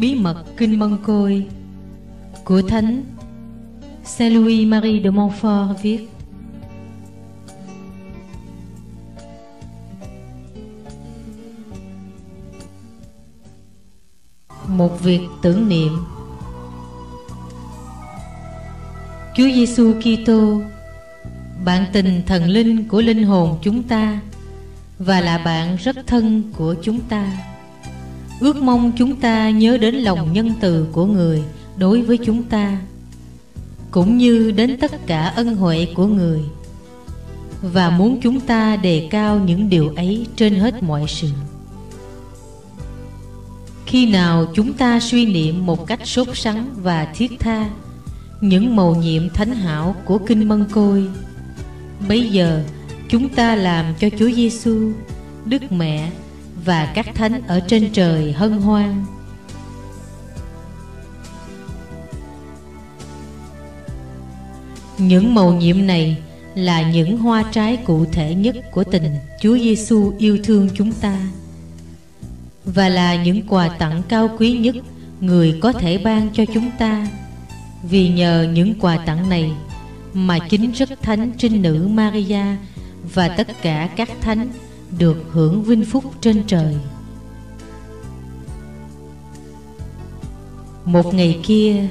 Bí mật Kinh Mân Côi. Của Thánh, Saint Louis Marie de Montfort viết. Một việc tưởng niệm. Chúa Giêsu Kitô, bạn tình thần linh của linh hồn chúng ta và là bạn rất thân của chúng ta ước mong chúng ta nhớ đến lòng nhân từ của người đối với chúng ta cũng như đến tất cả ân huệ của người và muốn chúng ta đề cao những điều ấy trên hết mọi sự. Khi nào chúng ta suy niệm một cách sốt sắng và thiết tha những mầu nhiệm thánh hảo của kinh mân côi Bây giờ chúng ta làm cho Chúa Giêsu, Đức Mẹ và các thánh ở trên trời hân hoan. Những màu nhiệm này là những hoa trái cụ thể nhất của tình Chúa Giêsu yêu thương chúng ta và là những quà tặng cao quý nhất người có thể ban cho chúng ta. Vì nhờ những quà tặng này mà chính rất thánh trinh nữ Maria và tất cả các thánh được hưởng vinh phúc trên trời. Một ngày kia,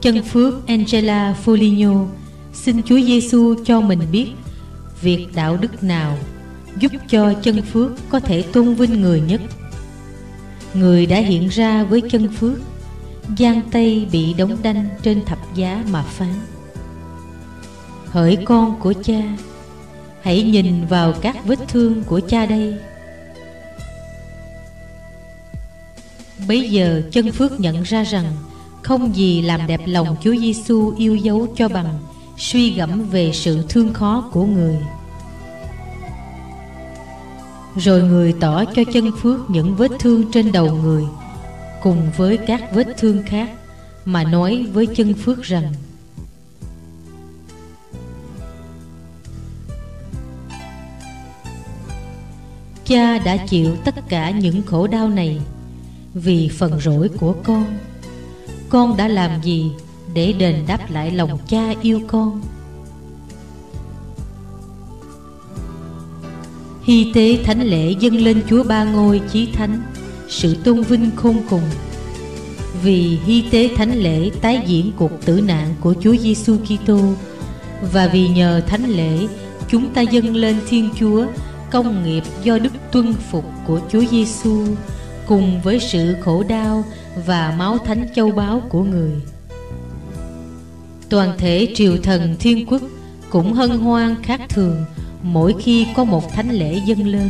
chân phước Angela Foligno xin Chúa Giêsu cho mình biết việc đạo đức nào giúp cho chân phước có thể tôn vinh người nhất. Người đã hiện ra với chân phước, giang tay bị đóng đanh trên thập giá mà phán hỡi con của cha hãy nhìn vào các vết thương của cha đây bấy giờ chân phước nhận ra rằng không gì làm đẹp lòng Chúa Giêsu yêu dấu cho bằng, suy gẫm về sự thương khó của người. Rồi người tỏ cho chân phước những vết thương trên đầu người, cùng với các vết thương khác, mà nói với chân phước rằng Cha đã chịu tất cả những khổ đau này Vì phần rỗi của con. Con đã làm gì để đền đáp lại lòng cha yêu con? Hy tế thánh lễ dâng lên Chúa Ba Ngôi Chí Thánh, Sự tôn vinh khôn cùng. Vì hy tế thánh lễ tái diễn cuộc tử nạn của Chúa Giêsu Kitô, Và vì nhờ thánh lễ, chúng ta dâng lên Thiên Chúa công nghiệp do đức tuân phục của Chúa Giêsu cùng với sự khổ đau và máu thánh châu báu của người. Toàn thể triều thần thiên quốc cũng hân hoan khác thường mỗi khi có một thánh lễ dâng lên.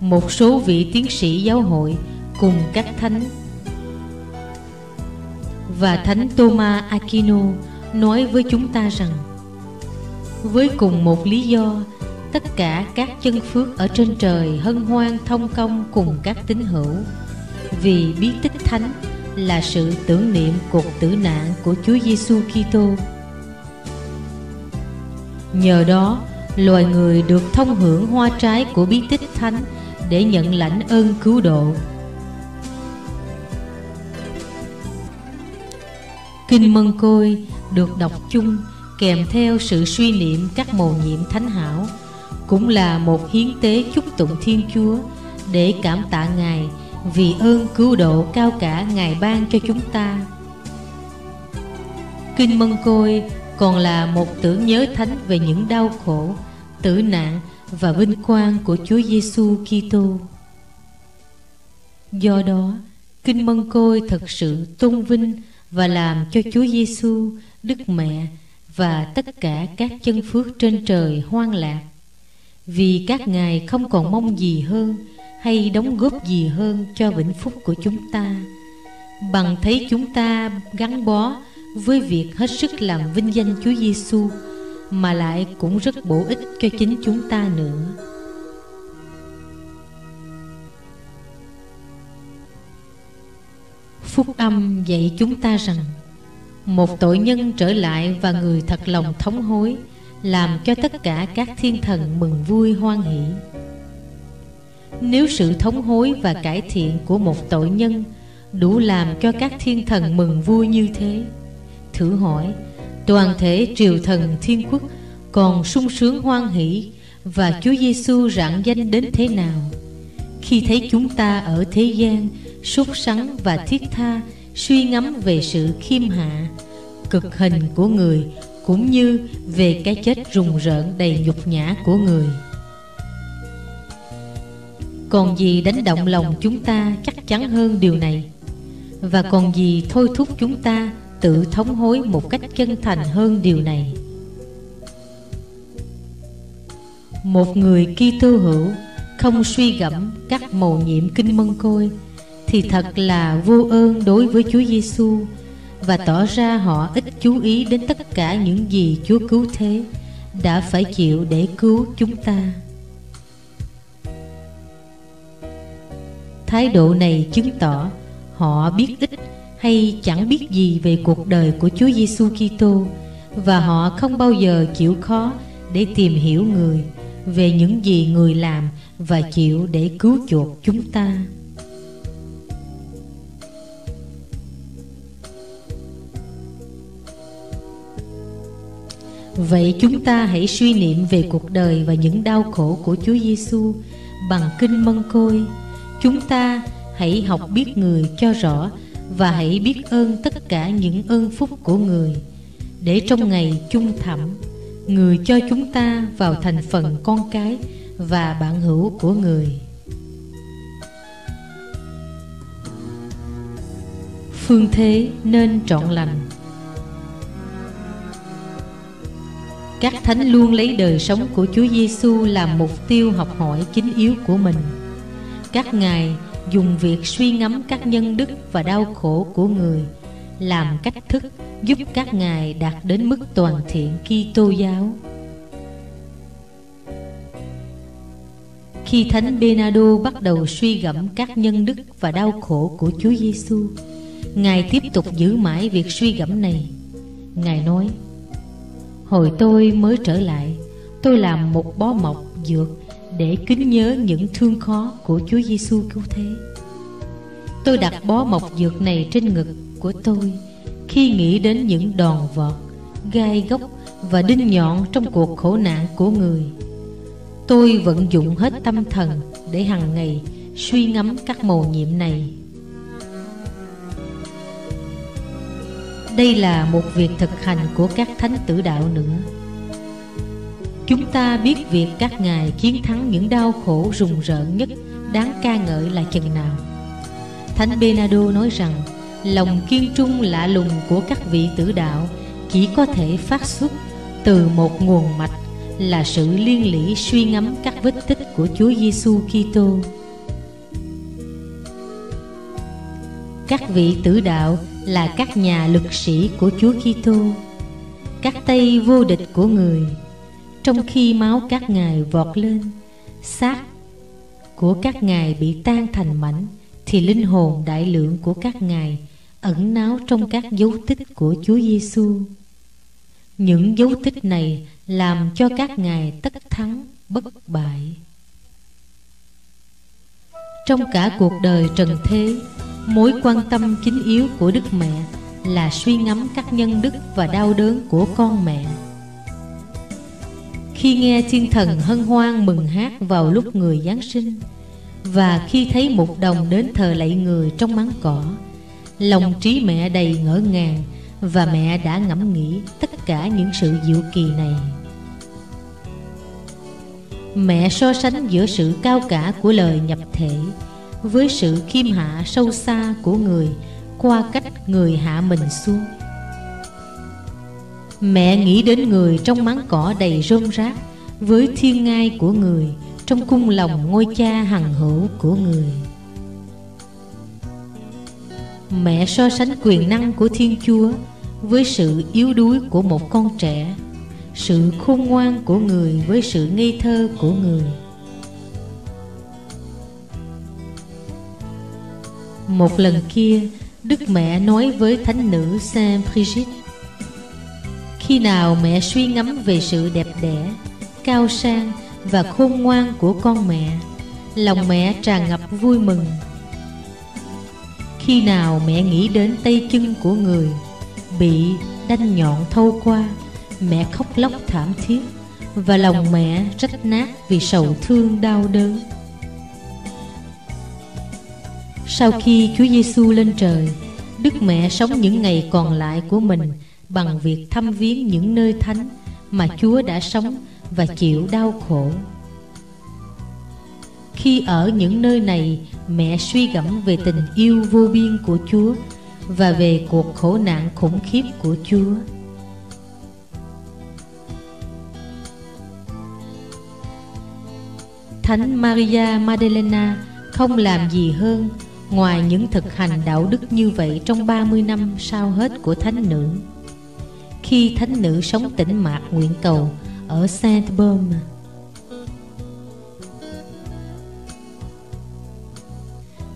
Một số vị tiến sĩ giáo hội cùng các thánh và thánh Thomas Aquino nói với chúng ta rằng với cùng một lý do tất cả các chân phước ở trên trời hân hoan thông công cùng các tín hữu vì bí tích thánh là sự tưởng niệm cuộc tử nạn của Chúa Giêsu Kitô. Nhờ đó, loài người được thông hưởng hoa trái của bí tích thánh để nhận lãnh ơn cứu độ. Kinh Mân Côi được đọc chung kèm theo sự suy niệm các mầu nhiệm thánh hảo cũng là một hiến tế chúc tụng Thiên Chúa để cảm tạ Ngài vì ơn cứu độ cao cả Ngài ban cho chúng ta. Kinh Mân Côi còn là một tưởng nhớ thánh về những đau khổ, tử nạn và vinh quang của Chúa Giêsu Kitô. Do đó, Kinh Mân Côi thật sự tôn vinh và làm cho Chúa Giêsu, Đức Mẹ và tất cả các chân phước trên trời hoang lạc vì các ngài không còn mong gì hơn hay đóng góp gì hơn cho vĩnh phúc của chúng ta bằng thấy chúng ta gắn bó với việc hết sức làm vinh danh Chúa Giêsu, mà lại cũng rất bổ ích cho chính chúng ta nữa. Phúc âm dạy chúng ta rằng một tội nhân trở lại và người thật lòng thống hối làm cho tất cả các thiên thần mừng vui hoan hỷ. Nếu sự thống hối và cải thiện của một tội nhân Đủ làm cho các thiên thần mừng vui như thế Thử hỏi Toàn thể triều thần thiên quốc Còn sung sướng hoan hỷ Và Chúa Giêsu rạng danh đến thế nào? Khi thấy chúng ta ở thế gian Sốt sắng và thiết tha Suy ngẫm về sự khiêm hạ, Cực hình của người, Cũng như về cái chết rùng rợn đầy nhục nhã của người. Còn gì đánh động lòng chúng ta chắc chắn hơn điều này. Và còn gì thôi thúc chúng ta tự thống hối một cách chân thành hơn điều này. Một người Kitô hữu không suy gẫm các mầu nhiệm kinh mân côi thì thật là vô ơn đối với Chúa Giêsu và tỏ ra họ ít chú ý đến tất cả những gì Chúa cứu thế đã phải chịu để cứu chúng ta. Thái độ này chứng tỏ họ biết ít hay chẳng biết gì về cuộc đời của Chúa Giêsu Kitô và họ không bao giờ chịu khó để tìm hiểu người về những gì người làm và chịu để cứu chuộc chúng ta. Vậy chúng ta hãy suy niệm về cuộc đời và những đau khổ của Chúa Giêsu bằng kinh mân côi. Chúng ta hãy học biết người cho rõ Và hãy biết ơn tất cả những ơn phúc của người. Để trong ngày chung thẳm, Người cho chúng ta vào thành phần con cái Và bạn hữu của người. Phương thế nên trọn lành. Các thánh luôn lấy đời sống của Chúa Giêsu làm mục tiêu học hỏi chính yếu của mình các ngài dùng việc suy ngẫm các nhân đức và đau khổ của người làm cách thức giúp các ngài đạt đến mức toàn thiện Kitô giáo. Khi Thánh Bernardo bắt đầu suy gẫm các nhân đức và đau khổ của Chúa Giêsu, Ngài tiếp tục giữ mãi việc suy gẫm này. Ngài nói: Hồi tôi mới trở lại, tôi làm một bó mọc dược để kính nhớ những thương khó của Chúa Giêsu cứu thế. Tôi đặt bó mộc dược này trên ngực của tôi khi nghĩ đến những đòn vọt, gai góc và đinh nhọn trong cuộc khổ nạn của người. Tôi vận dụng hết tâm thần để hàng ngày suy ngẫm các mầu nhiệm này. Đây là một việc thực hành của các thánh tử đạo nữa. Chúng ta biết việc các ngài chiến thắng những đau khổ rùng rợn nhất đáng ca ngợi là chừng nào. Thánh Bernardo nói rằng, lòng kiên trung lạ lùng của các vị tử đạo chỉ có thể phát xuất từ một nguồn mạch là sự liên lỉ suy ngẫm các vết tích của Chúa Giêsu Kitô. Các vị tử đạo là các nhà lực sĩ của Chúa Kitô, các tay vô địch của người trong khi máu các ngài vọt lên xác của các ngài bị tan thành mảnh thì linh hồn đại lượng của các ngài ẩn náu trong các dấu tích của Chúa Giêsu. Những dấu tích này làm cho các ngài tất thắng bất bại. Trong cả cuộc đời trần thế, mối quan tâm chính yếu của Đức Mẹ là suy ngẫm các nhân đức và đau đớn của con mẹ. Khi nghe thiên thần hân hoan mừng hát vào lúc người Giáng sinh, Và khi thấy một đồng đến thờ lạy người trong máng cỏ, Lòng trí mẹ đầy ngỡ ngàng Và mẹ đã ngẫm nghĩ tất cả những sự diệu kỳ này. Mẹ so sánh giữa sự cao cả của lời nhập thể với sự khiêm hạ sâu xa của người, Qua cách người hạ mình xuống. Mẹ nghĩ đến người trong máng cỏ đầy rơm rác, Với thiên ngai của người, Trong cung lòng ngôi cha hằng hữu của người. Mẹ so sánh quyền năng của Thiên Chúa Với sự yếu đuối của một con trẻ, Sự khôn ngoan của người với sự ngây thơ của người. Một lần kia Đức mẹ nói với thánh nữ Saint Brigitte khi nào mẹ suy ngẫm về sự đẹp đẽ, cao sang và khôn ngoan của con mẹ Lòng mẹ tràn ngập vui mừng. Khi nào mẹ nghĩ đến tay chân của người Bị đanh nhọn thâu qua Mẹ khóc lóc thảm thiết Và lòng mẹ rách nát vì sầu thương đau đớn. Sau khi Chúa Giêsu lên trời, Đức Mẹ sống những ngày còn lại của mình Bằng việc thăm viếng những nơi thánh Mà Chúa đã sống và chịu đau khổ. Khi ở những nơi này, Mẹ suy gẫm về tình yêu vô biên của Chúa Và về cuộc khổ nạn khủng khiếp của Chúa. Thánh Maria Maddalena không làm gì hơn ngoài những thực hành đạo đức như vậy trong 30 năm sau hết của thánh nữ. Khi thánh nữ sống tĩnh mạc nguyện cầu ở Saint Baume.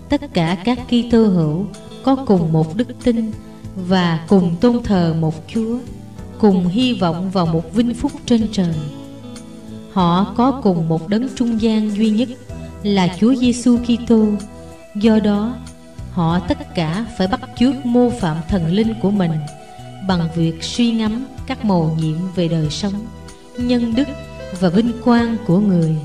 Tất cả các Kitô hữu có cùng một đức tin và cùng tôn thờ một Chúa, cùng hy vọng vào một vinh phúc trên trời. Họ có cùng một đấng trung gian duy nhất là Chúa Giêsu Kitô. Do đó, họ tất cả phải bắt chước mô phạm thần linh của mình bằng việc suy ngẫm các mầu nhiệm về đời sống, nhân đức và vinh quang của người.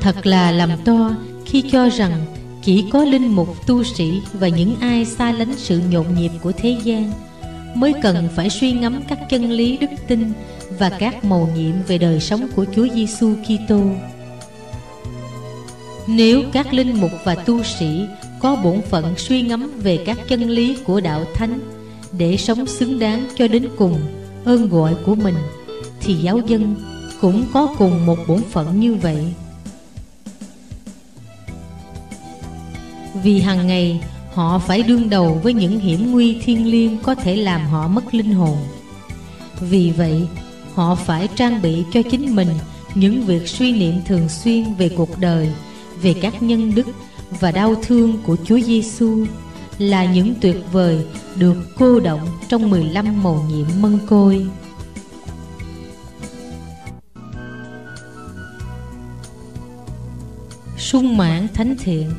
Thật là làm to khi cho rằng chỉ có linh mục tu sĩ và những ai xa lánh sự nhộn nhịp của thế gian mới cần phải suy ngẫm các chân lý đức tin và các mầu nhiệm về đời sống của Chúa Giêsu Kitô. Nếu các linh mục và tu sĩ có bổn phận suy ngẫm về các chân lý của đạo thánh để sống xứng đáng cho đến cùng ơn gọi của mình thì giáo dân cũng có cùng một bổn phận như vậy. Vì hàng ngày họ phải đương đầu với những hiểm nguy thiên liêng có thể làm họ mất linh hồn. Vì vậy, họ phải trang bị cho chính mình những việc suy niệm thường xuyên về cuộc đời, về các nhân đức và đau thương của Chúa Giêsu là những tuyệt vời được cô động trong 15 mầu nhiệm mân côi. Sung mãn thánh thiện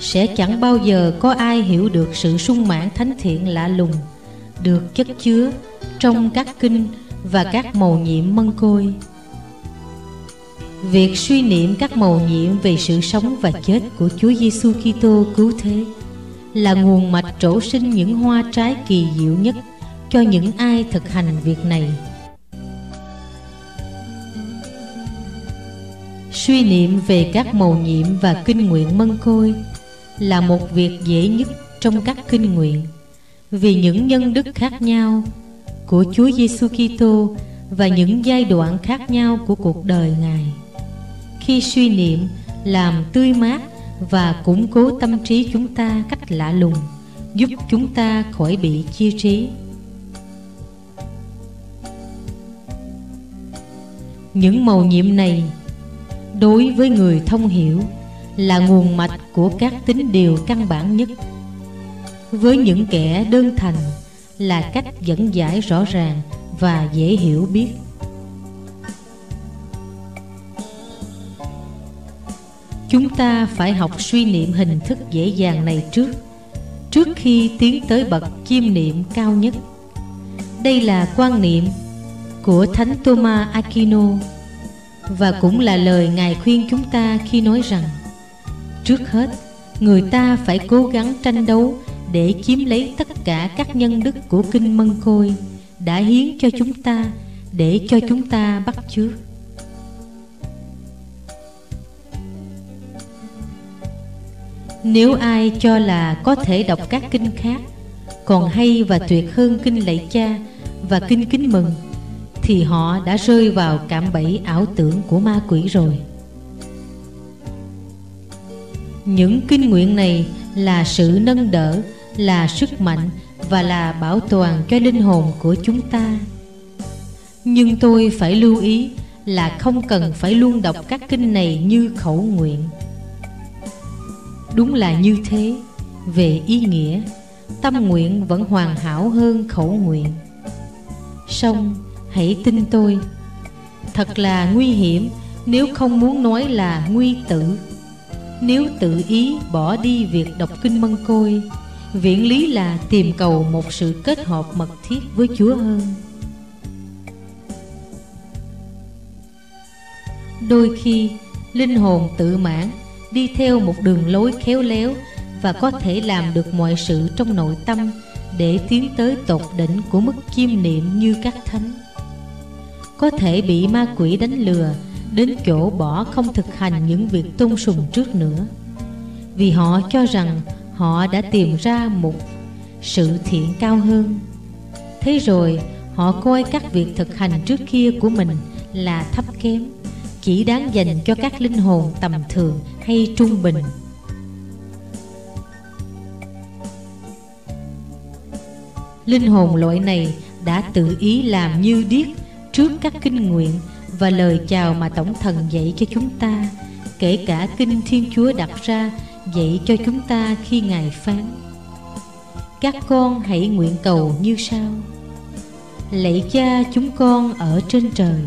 Sẽ chẳng bao giờ có ai hiểu được sự sung mãn thánh thiện lạ lùng được chất chứa trong các kinh và các mầu nhiệm mân côi Việc suy niệm các mầu nhiệm về sự sống và chết của Chúa Giêsu Kitô cứu thế là nguồn mạch trổ sinh những hoa trái kỳ diệu nhất cho những ai thực hành việc này. Suy niệm về các mầu nhiệm và kinh nguyện mân côi là một việc dễ nhất trong các kinh nguyện vì những nhân đức khác nhau của Chúa Giêsu Kitô và những giai đoạn khác nhau của cuộc đời Ngài. Khi suy niệm, làm tươi mát và củng cố tâm trí chúng ta cách lạ lùng, giúp chúng ta khỏi bị chia trí. Những màu nhiệm này đối với người thông hiểu là nguồn mạch của các tính điều căn bản nhất với những kẻ đơn thành là cách dẫn giải rõ ràng và dễ hiểu biết. Chúng ta phải học suy niệm hình thức dễ dàng này trước Trước khi tiến tới bậc chiêm niệm cao nhất. Đây là quan niệm của Thánh Thomas Aquino Và cũng là lời Ngài khuyên chúng ta khi nói rằng Trước hết, người ta phải cố gắng tranh đấu để chiếm lấy tất cả các nhân đức của Kinh Mân Côi Đã hiến cho chúng ta Để cho chúng ta bắt chước. Nếu ai cho là có thể đọc các kinh khác Còn hay và tuyệt hơn kinh lạy cha và kinh kính mừng Thì họ đã rơi vào cạm bẫy ảo tưởng của ma quỷ rồi. Những kinh nguyện này là sự nâng đỡ, là sức mạnh và là bảo toàn cho linh hồn của chúng ta. Nhưng tôi phải lưu ý là không cần phải luôn đọc các kinh này như khẩu nguyện. Đúng là như thế, Về ý nghĩa, Tâm nguyện vẫn hoàn hảo hơn khẩu nguyện. Song hãy tin tôi, thật là nguy hiểm nếu không muốn nói là nguy tử. Nếu tự ý bỏ đi việc đọc kinh mân côi Viễn lý là tìm cầu một sự kết hợp mật thiết với chúa hơn. Đôi khi, linh hồn tự mãn đi theo một đường lối khéo léo và có thể làm được mọi sự trong nội tâm để tiến tới tột đỉnh của mức chiêm niệm như các thánh. Có thể bị ma quỷ đánh lừa, đến chỗ bỏ không thực hành những việc tôn sùng trước nữa. Vì họ cho rằng họ đã tìm ra một sự thiện cao hơn. Thế rồi, họ coi các việc thực hành trước kia của mình là thấp kém, chỉ đáng dành cho các linh hồn tầm thường hay trung bình. Linh hồn loại này đã tự ý làm như điếc trước các kinh nguyện và lời chào mà tổng thần dạy cho chúng ta, kể cả kinh thiên chúa đặt ra dạy cho chúng ta khi ngài phán, các con hãy nguyện cầu như sau. Lạy cha chúng con ở trên trời.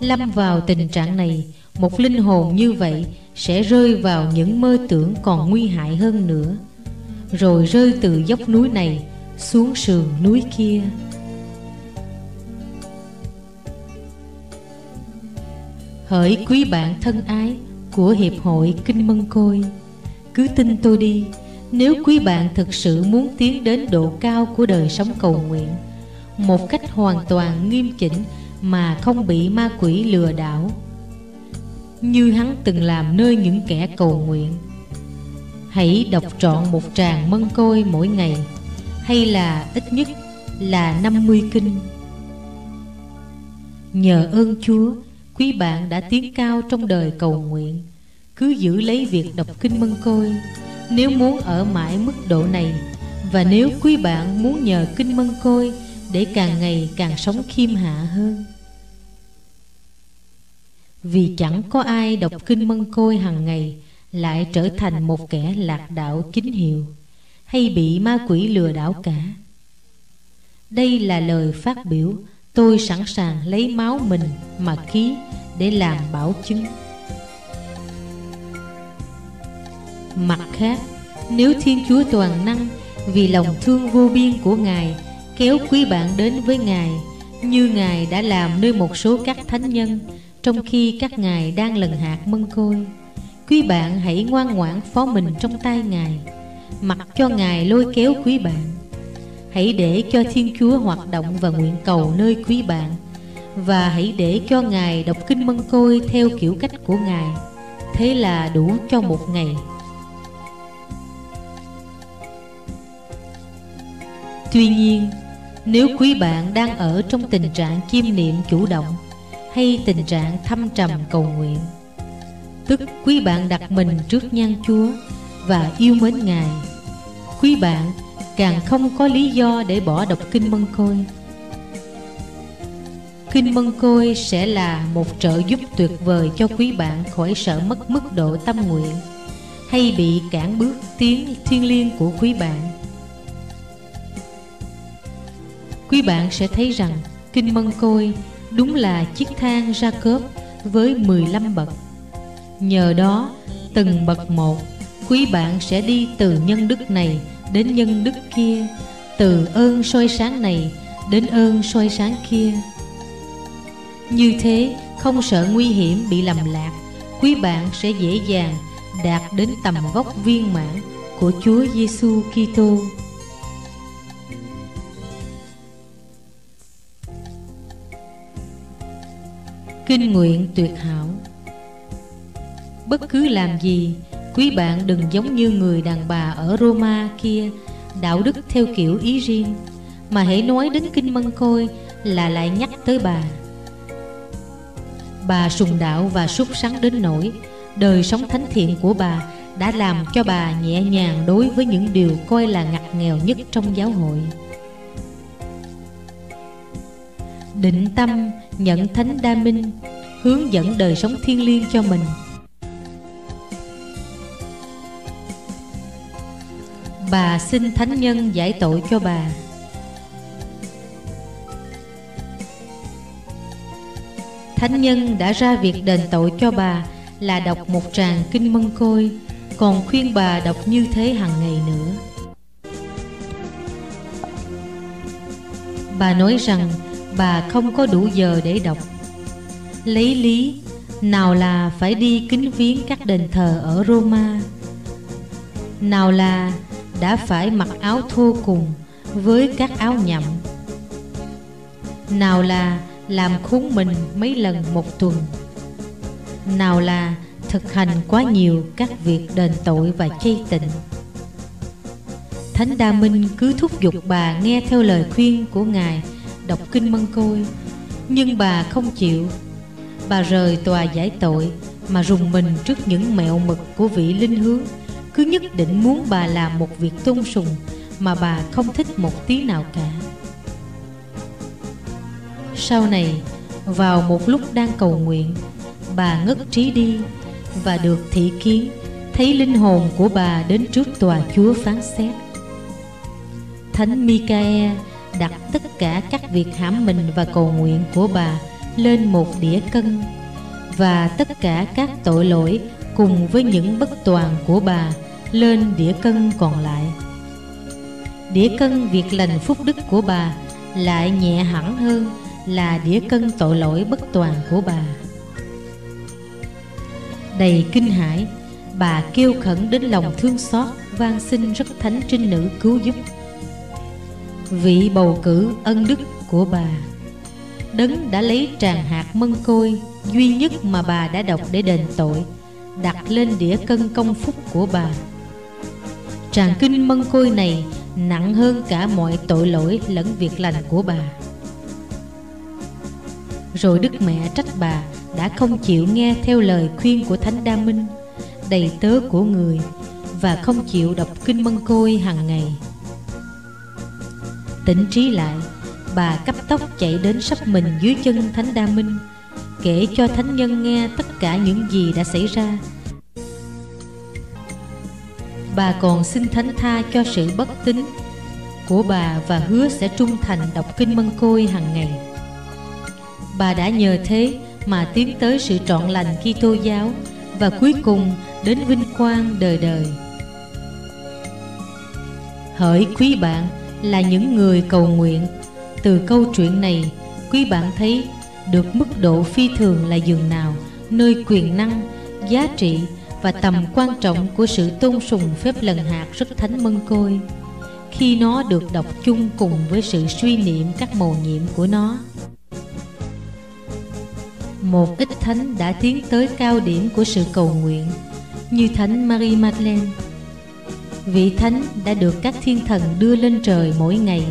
Lâm vào tình trạng này, một linh hồn như vậy sẽ rơi vào những mơ tưởng còn nguy hại hơn nữa. Rồi rơi từ dốc núi này xuống sườn núi kia. Hỡi quý bạn thân ái của hiệp hội kinh mân côi. Cứ tin tôi đi, nếu quý bạn thực sự muốn tiến đến độ cao của đời sống cầu nguyện, một cách hoàn toàn nghiêm chỉnh mà không bị ma quỷ lừa đảo, như hắn từng làm nơi những kẻ cầu nguyện, hãy đọc trọn một tràng mân côi mỗi ngày, hay là ít nhất là 50 kinh. Nhờ ơn Chúa, quý bạn đã tiến cao trong đời cầu nguyện cứ giữ lấy việc đọc kinh mân côi. Nếu muốn ở mãi mức độ này, và nếu quý bạn muốn nhờ kinh mân côi để càng ngày càng sống khiêm hạ hơn. Vì chẳng có ai đọc kinh mân côi hàng ngày, lại trở thành một kẻ lạc đạo chính hiệu, hay bị ma quỷ lừa đảo cả. Đây là lời phát biểu, tôi sẵn sàng lấy máu mình mà ký để làm bảo chứng. Mặt khác. Nếu thiên chúa toàn năng, vì lòng thương vô biên của ngài, kéo quý bạn đến với ngài, như ngài đã làm nơi một số các thánh nhân, trong khi các ngài đang lần hạt mân côi, quý bạn hãy ngoan ngoãn phó mình trong tay ngài. Mặc cho ngài lôi kéo quý bạn. Hãy để cho thiên chúa hoạt động và nguyện cầu nơi quý bạn, và hãy để cho ngài đọc kinh mân côi theo kiểu cách của ngài. Thế là đủ cho một ngày. Tuy nhiên, nếu quý bạn đang ở trong tình trạng chiêm niệm chủ động hay tình trạng thâm trầm cầu nguyện, tức quý bạn đặt mình trước nhan chúa và yêu mến ngài, quý bạn càng không có lý do để bỏ đọc kinh mân côi. Kinh mân côi sẽ là một trợ giúp tuyệt vời cho quý bạn khỏi sợ mất mức độ tâm nguyện hay bị cản bước tiến thiên liêng của quý bạn quý bạn sẽ thấy rằng kinh mân côi đúng là chiếc thang cớp với 15 bậc. Nhờ đó, từng bậc một, quý bạn sẽ đi từ nhân đức này đến nhân đức kia, từ ơn soi sáng này đến ơn soi sáng kia. Như thế, không sợ nguy hiểm bị lầm lạc, quý bạn sẽ dễ dàng đạt đến tầm vóc viên mãn của Chúa Giêsu Kitô. Kinh nguyện tuyệt hảo. Bất cứ làm gì, Quý bạn đừng giống như người đàn bà ở Roma kia, Đạo đức theo kiểu ý riêng, Mà hãy nói đến kinh mân côi Là lại nhắc tới bà. Bà sùng đạo và súc sắng đến nỗi, Đời sống thánh thiện của bà Đã làm cho bà nhẹ nhàng đối với những điều coi là ngặt nghèo nhất trong giáo hội. Định tâm nhận thánh đa minh, hướng dẫn đời sống thiêng liêng cho mình. Bà xin thánh nhân giải tội cho bà. Thánh nhân đã ra việc đền tội cho bà là đọc một tràng kinh mân côi còn khuyên bà đọc như thế hàng ngày nữa. Bà nói rằng bà không có đủ giờ để đọc. Lấy lý, nào là phải đi kính viếng các đền thờ ở Roma. Nào là đã phải mặc áo thô cùng với các áo nhậm. Nào là làm khốn mình mấy lần một tuần. Nào là thực hành quá nhiều các việc đền tội và chay tịnh. Thánh Đa Minh cứ thúc giục bà nghe theo lời khuyên của Ngài đọc kinh mân côi. Nhưng bà không chịu. Bà rời tòa giải tội mà rùng mình trước những mẹo mực của vị linh hướng. Cứ nhất định muốn bà làm một việc tôn sùng mà bà không thích một tí nào cả. Sau này, vào một lúc đang cầu nguyện Bà ngất trí đi và được thị kiến Thấy linh hồn của bà đến trước tòa chúa phán xét. Thánh Micae đặt tất cả các việc hãm mình và cầu nguyện của bà lên một đĩa cân và tất cả các tội lỗi cùng với những bất toàn của bà lên đĩa cân còn lại. Đĩa cân việc lành phúc đức của bà lại nhẹ hẳn hơn là đĩa cân tội lỗi bất toàn của bà. Đầy kinh hãi, bà kêu khẩn đến lòng thương xót van xin rất thánh trinh nữ cứu giúp vị bầu cử ân đức của bà. Đấng đã lấy tràng hạt mân côi duy nhất mà bà đã đọc để đền tội, đặt lên đĩa cân công phúc của bà. Tràng kinh mân côi này nặng hơn cả mọi tội lỗi lẫn việc lành của bà. Rồi đức mẹ trách bà đã không chịu nghe theo lời khuyên của thánh đa minh, đầy tớ của người, và không chịu đọc kinh mân côi hàng ngày tỉnh trí lại. Bà cấp tốc chạy đến sắp mình dưới chân thánh đa minh, kể cho thánh nhân nghe tất cả những gì đã xảy ra. Bà còn xin thánh tha cho sự bất tín của bà và hứa sẽ trung thành đọc kinh mân côi hàng ngày. Bà đã nhờ thế mà tiến tới sự trọn lành Kitô giáo và cuối cùng đến vinh quang đời đời. Hỡi quý bạn là những người cầu nguyện. Từ câu chuyện này, quý bạn thấy được mức độ phi thường là dường nào, nơi quyền năng, giá trị và tầm quan trọng của sự tôn sùng phép lần hạt rất thánh mân côi. Khi nó được đọc chung cùng với sự suy niệm các mầu nhiệm của nó, một ít thánh đã tiến tới cao điểm của sự cầu nguyện, như thánh Marie Madeleine vị thánh đã được các thiên thần đưa lên trời mỗi ngày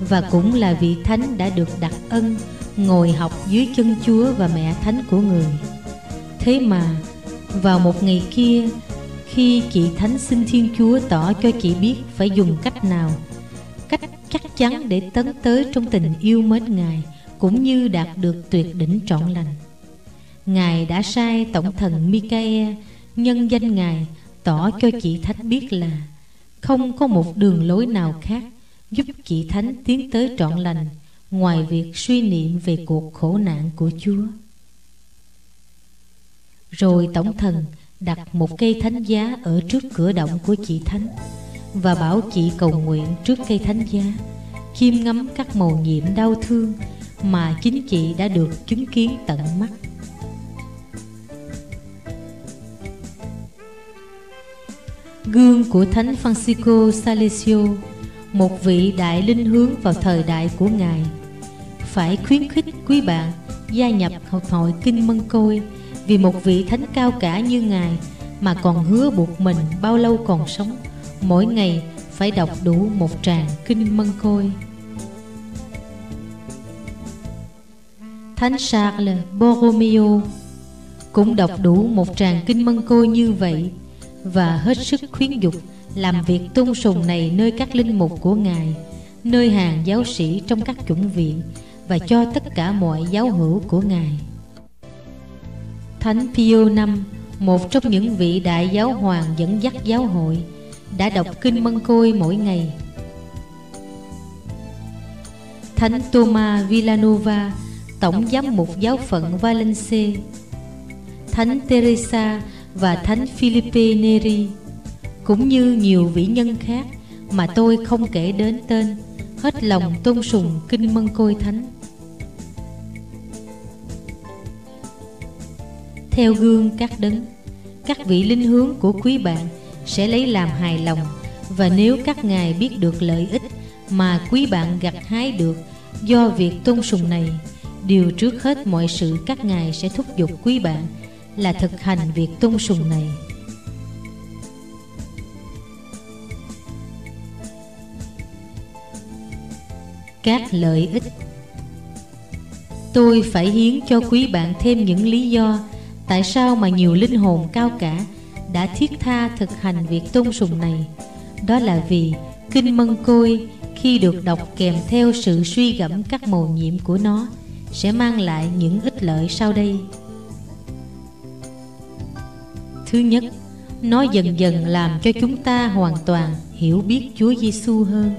và cũng là vị thánh đã được đặt ân ngồi học dưới chân Chúa và mẹ thánh của người. Thế mà vào một ngày kia khi chị thánh xin Thiên Chúa tỏ cho chị biết phải dùng cách nào, cách chắc chắn để tấn tới trong tình yêu mến Ngài cũng như đạt được tuyệt đỉnh trọn lành. Ngài đã sai tổng thần Micae nhân danh Ngài tỏ cho chị Thánh biết là không có một đường lối nào khác giúp chị Thánh tiến tới trọn lành ngoài việc suy niệm về cuộc khổ nạn của Chúa. Rồi Tổng thần đặt một cây thánh giá ở trước cửa động của chị Thánh và bảo chị cầu nguyện trước cây thánh giá, chiêm ngắm các màu nhiệm đau thương mà chính chị đã được chứng kiến tận mắt. Gương của Thánh Francisco Salesio Một vị đại linh hướng vào thời đại của Ngài. Phải khuyến khích quý bạn gia nhập học hội Kinh Mân Côi Vì một vị thánh cao cả như Ngài Mà còn hứa buộc mình bao lâu còn sống, Mỗi ngày phải đọc đủ một tràng Kinh Mân Côi. Thánh Charles Borromeo cũng đọc đủ một tràng kinh mân côi như vậy và hết sức khuyến dục làm việc tôn sùng này nơi các linh mục của Ngài, nơi hàng giáo sĩ trong các chủng viện và cho tất cả mọi giáo hữu của Ngài. Thánh Pio Năm, một trong những vị đại giáo hoàng dẫn dắt giáo hội, đã đọc kinh Mân Côi mỗi ngày. Thánh Thomas Villanova tổng giám mục giáo phận Valencia, Thánh Teresa và Thánh Philippe Neri, cũng như nhiều vĩ nhân khác mà tôi không kể đến tên, hết lòng tôn sùng kinh mân côi thánh. Theo gương các đấng, các vị linh hướng của quý bạn sẽ lấy làm hài lòng và nếu các ngài biết được lợi ích mà quý bạn gặt hái được do việc tôn sùng này điều trước hết mọi sự các ngài sẽ thúc giục quý bạn là thực hành việc tôn sùng này. Các lợi ích. Tôi phải hiến cho quý bạn thêm những lý do tại sao mà nhiều linh hồn cao cả đã thiết tha thực hành việc tôn sùng này. Đó là vì kinh mân côi khi được đọc kèm theo sự suy gẫm các mầu nhiệm của nó sẽ mang lại những ích lợi sau đây thứ nhất nó dần dần làm cho chúng ta hoàn toàn hiểu biết Chúa Giêsu hơn.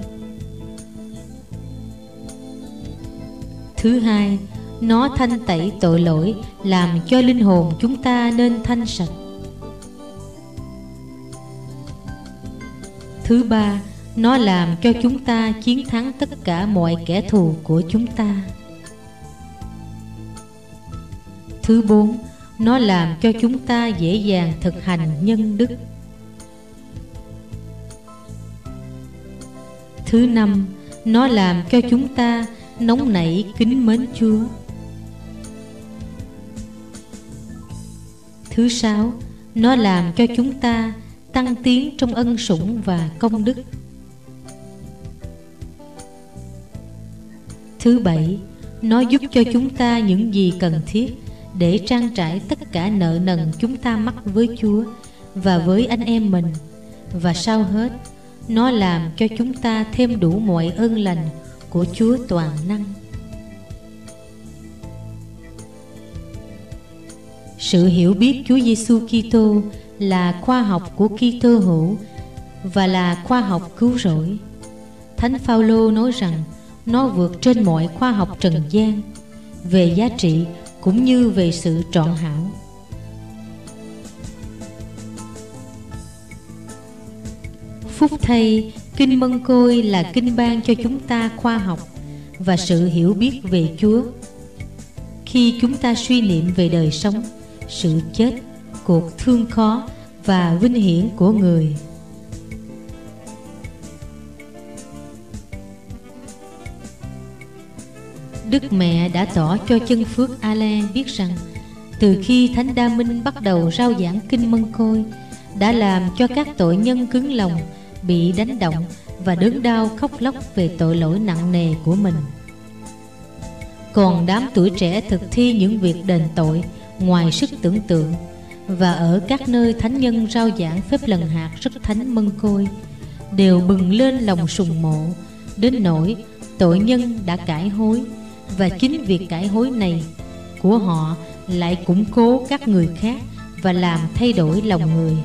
Thứ hai nó thanh tẩy tội lỗi làm cho linh hồn chúng ta nên thanh sạch. Thứ ba nó làm cho chúng ta chiến thắng tất cả mọi kẻ thù của chúng ta. Thứ bốn, nó làm cho chúng ta dễ dàng thực hành nhân đức. Thứ năm, nó làm cho chúng ta nóng nảy kính mến Chúa. Thứ sáu, nó làm cho chúng ta tăng tiến trong ân sủng và công đức. Thứ bảy, nó giúp cho chúng ta những gì cần thiết để trang trải tất cả nợ nần chúng ta mắc với Chúa và với anh em mình và sau hết, nó làm cho chúng ta thêm đủ mọi ơn lành của Chúa toàn năng. Sự hiểu biết Chúa Giêsu Kitô là khoa học của Kitô hữu và là khoa học cứu rỗi. Thánh Phaolô nói rằng nó vượt trên mọi khoa học trần gian về giá trị cũng như về sự trọn hảo. Phúc thay kinh mân côi là kinh ban cho chúng ta khoa học và sự hiểu biết về chúa. Khi chúng ta suy niệm về đời sống, sự chết, cuộc thương khó và vinh hiển của người Đức Mẹ đã tỏ cho chân phước A-la biết rằng, từ khi Thánh Đa Minh bắt đầu rao giảng kinh mân côi đã làm cho các tội nhân cứng lòng, bị đánh động và đớn đau khóc lóc về tội lỗi nặng nề của mình. Còn đám tuổi trẻ thực thi những việc đền tội ngoài sức tưởng tượng và ở các nơi thánh nhân rao giảng phép lần hạt rất thánh mân côi đều bừng lên lòng sùng mộ, đến nỗi tội nhân đã cải hối và chính việc cải hối này của họ lại củng cố các người khác và làm thay đổi lòng người.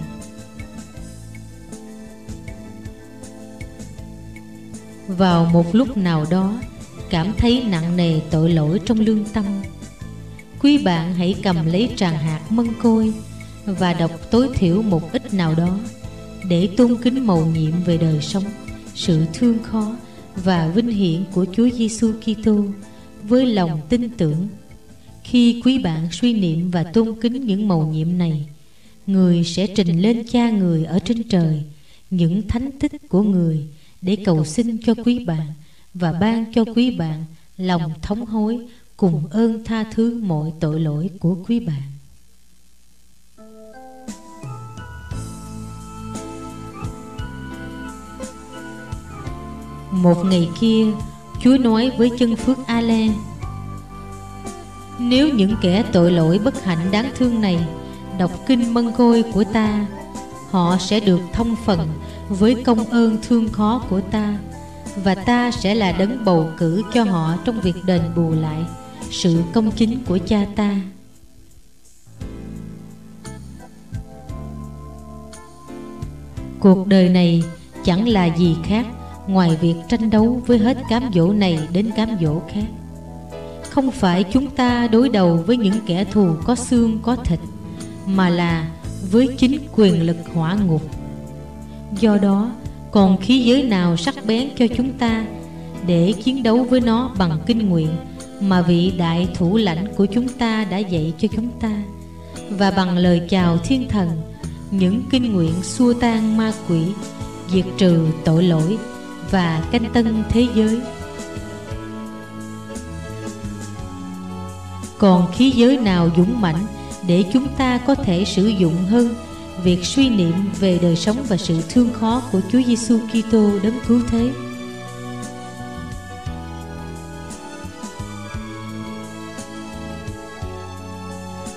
Vào một lúc nào đó, cảm thấy nặng nề tội lỗi trong lương tâm. Quý bạn hãy cầm lấy tràng hạt mân côi và đọc tối thiểu một ít nào đó để tôn kính mầu nhiệm về đời sống, sự thương khó và vinh hiển của Chúa Giêsu Kitô với lòng tin tưởng. Khi quý bạn suy niệm và tôn kính những mầu nhiệm này, người sẽ trình lên cha người ở trên trời, những thánh tích của người để cầu xin cho quý bạn và ban cho quý bạn lòng thống hối cùng ơn tha thứ mọi tội lỗi của quý bạn. Một ngày kia Chúa nói với chân phước A-le, Nếu những kẻ tội lỗi bất hạnh đáng thương này Đọc kinh mân côi của ta, Họ sẽ được thông phần với công ơn thương khó của ta, Và ta sẽ là đấng bầu cử cho họ trong việc đền bù lại Sự công chính của cha ta. Cuộc đời này chẳng là gì khác ngoài việc tranh đấu với hết cám dỗ này đến cám dỗ khác, không phải chúng ta đối đầu với những kẻ thù có xương, có thịt, mà là với chính quyền lực hỏa ngục. Do đó, còn khí giới nào sắc bén cho chúng ta để chiến đấu với nó bằng kinh nguyện mà vị đại thủ lãnh của chúng ta đã dạy cho chúng ta? Và bằng lời chào thiên thần, những kinh nguyện xua tan ma quỷ, diệt trừ tội lỗi và canh tân thế giới còn khí giới nào dũng mãnh để chúng ta có thể sử dụng hơn việc suy niệm về đời sống và sự thương khó của Chúa Giêsu Kitô đấng cứu thế.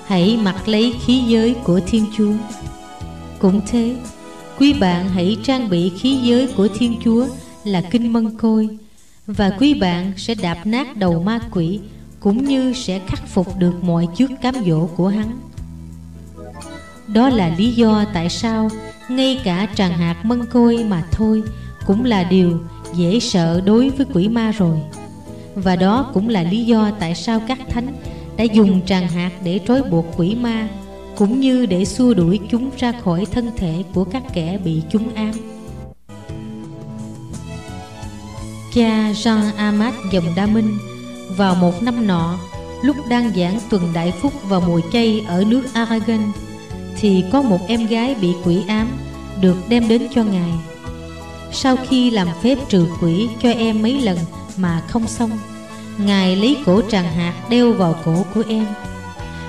Hãy mặc lấy khí giới của Thiên Chúa. Cũng thế, quý bạn hãy trang bị khí giới của Thiên Chúa là kinh mân côi và quý bạn sẽ đạp nát đầu ma quỷ, cũng như sẽ khắc phục được mọi trước cám dỗ của hắn. Đó là lý do tại sao ngay cả tràng hạt mân côi mà thôi cũng là điều dễ sợ đối với quỷ ma rồi. Và đó cũng là lý do tại sao các thánh đã dùng tràng hạt để trói buộc quỷ ma, cũng như để xua đuổi chúng ra khỏi thân thể của các kẻ bị chúng ám. Cha Jean Amat dòng Đa Minh vào một năm nọ, lúc đang giảng tuần đại phúc vào mùa chay ở nước Aragon, thì có một em gái bị quỷ ám được đem đến cho ngài. Sau khi làm phép trừ quỷ cho em mấy lần mà không xong, ngài lấy cổ tràng hạt đeo vào cổ của em.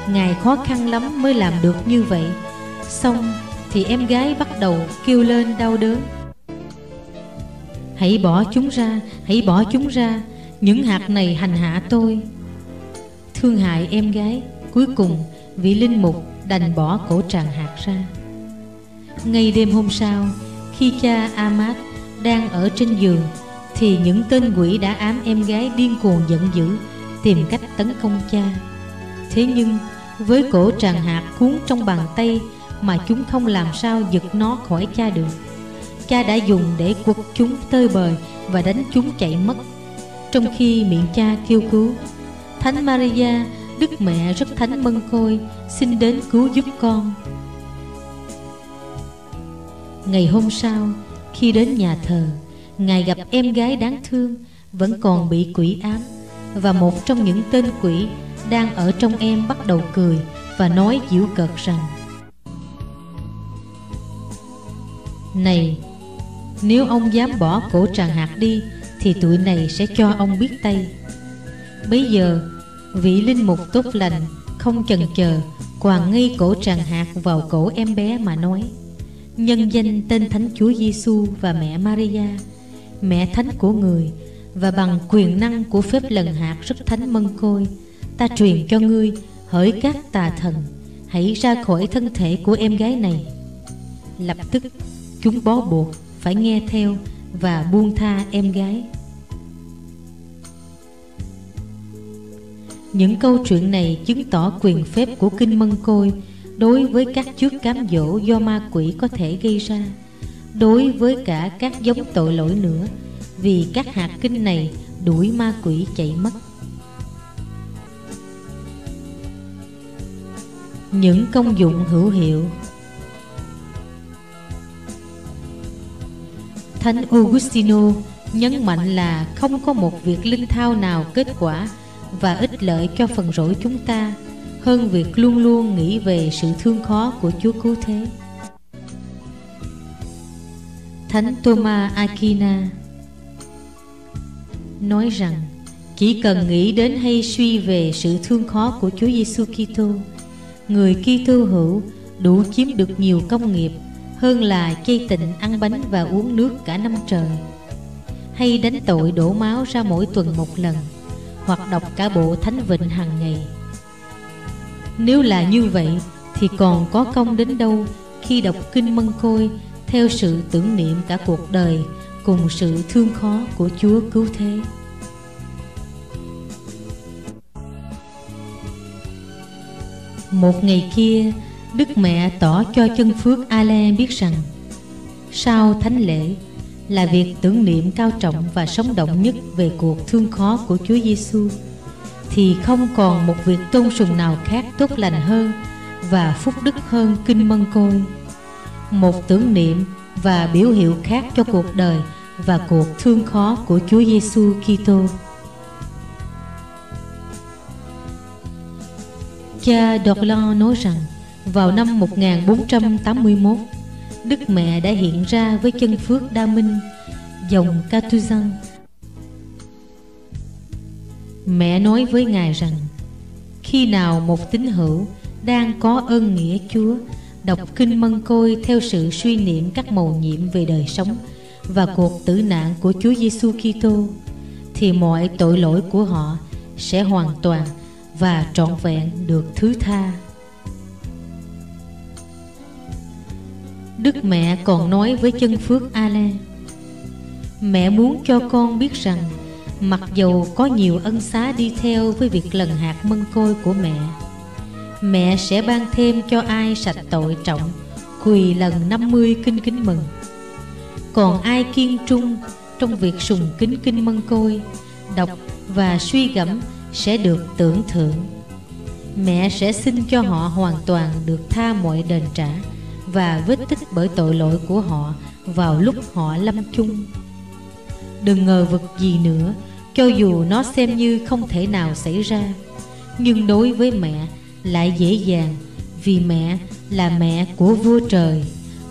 Ngài khó khăn lắm mới làm được như vậy. Xong thì em gái bắt đầu kêu lên đau đớn hãy bỏ chúng ra, hãy bỏ chúng ra. Những hạt này hành hạ tôi. Thương hại em gái. Cuối cùng, vị linh mục đành bỏ cổ tràng hạt ra. Ngay đêm hôm sau, khi cha Amat đang ở trên giường, thì những tên quỷ đã ám em gái điên cuồng giận dữ, tìm cách tấn công cha. Thế nhưng, với cổ tràng hạt cuốn trong bàn tay mà chúng không làm sao giật nó khỏi cha được cha đã dùng để quật chúng tơi bời và đánh chúng chạy mất. Trong khi miệng cha kêu cứu, thánh maria, đức mẹ rất thánh mân côi, xin đến cứu giúp con. Ngày hôm sau, khi đến nhà thờ, ngài gặp em gái đáng thương, vẫn còn bị quỷ ám, và một trong những tên quỷ đang ở trong em bắt đầu cười và nói giễu cợt rằng, này nếu ông dám bỏ cổ tràng hạt đi, thì tụi này sẽ cho ông biết tay. Bấy giờ, vị linh mục tốt lành, không chần chờ quàng ngay cổ tràng hạt vào cổ em bé mà nói, nhân danh tên thánh chúa giêsu và mẹ maria, mẹ thánh của người, và bằng quyền năng của phép lần hạt rất thánh mân côi ta truyền cho ngươi hỡi các tà thần, hãy ra khỏi thân thể của em gái này. Lập tức, chúng bó buộc phải nghe theo và buông tha em gái. Những câu chuyện này chứng tỏ quyền phép của kinh mân côi đối với các trước cám dỗ do ma quỷ có thể gây ra, đối với cả các giống tội lỗi nữa, vì các hạt kinh này đuổi ma quỷ chạy mất. Những công dụng hữu hiệu Thánh Augustino nhấn mạnh là không có một việc linh thao nào kết quả và ích lợi cho phần rỗi chúng ta hơn việc luôn luôn nghĩ về sự thương khó của Chúa Cứu Thế. Thánh Thomas Aquina nói rằng chỉ cần nghĩ đến hay suy về sự thương khó của Chúa Giêsu Kitô, người Kitô hữu đủ chiếm được nhiều công nghiệp hơn là chay tịnh ăn bánh và uống nước cả năm trời hay đánh tội đổ máu ra mỗi tuần một lần hoặc đọc cả bộ thánh vịnh hàng ngày nếu là như vậy thì còn có công đến đâu khi đọc kinh mân côi theo sự tưởng niệm cả cuộc đời cùng sự thương khó của Chúa cứu thế. Một ngày kia, Đức Mẹ tỏ cho chân phước Ale biết rằng, sau thánh lễ là việc tưởng niệm cao trọng và sống động nhất về cuộc thương khó của Chúa Giêsu thì không còn một việc tôn sùng nào khác tốt lành hơn và phúc đức hơn kinh mân côi một tưởng niệm và biểu hiệu khác cho cuộc đời và cuộc thương khó của Chúa Giêsu Kitô. Cha Dorlan nói rằng vào năm 1481, Đức Mẹ đã hiện ra với chân phước đa minh, dòng Catuzan. Mẹ nói với Ngài rằng, khi nào một tín hữu đang có ơn nghĩa Chúa đọc kinh mân côi theo sự suy niệm các mầu nhiệm về đời sống và cuộc tử nạn của Chúa Giêsu Kitô thì mọi tội lỗi của họ sẽ hoàn toàn và trọn vẹn được thứ tha. Đức mẹ còn nói với chân phước Ale, Mẹ muốn cho con biết rằng, Mặc dầu có nhiều ân xá đi theo với việc lần hạt mân côi của mẹ Mẹ sẽ ban thêm cho ai sạch tội trọng, Quỳ lần 50 kinh kính mừng. Còn ai kiên trung trong việc sùng kính kinh mân côi, Đọc và suy gẫm sẽ được tưởng thưởng. Mẹ sẽ xin cho họ hoàn toàn được tha mọi đền trả. Và vết tích bởi tội lỗi của họ vào lúc họ lâm chung. Đừng ngờ vực gì nữa, Cho dù nó xem như không thể nào xảy ra, Nhưng đối với mẹ lại dễ dàng, vì mẹ là mẹ của vua trời,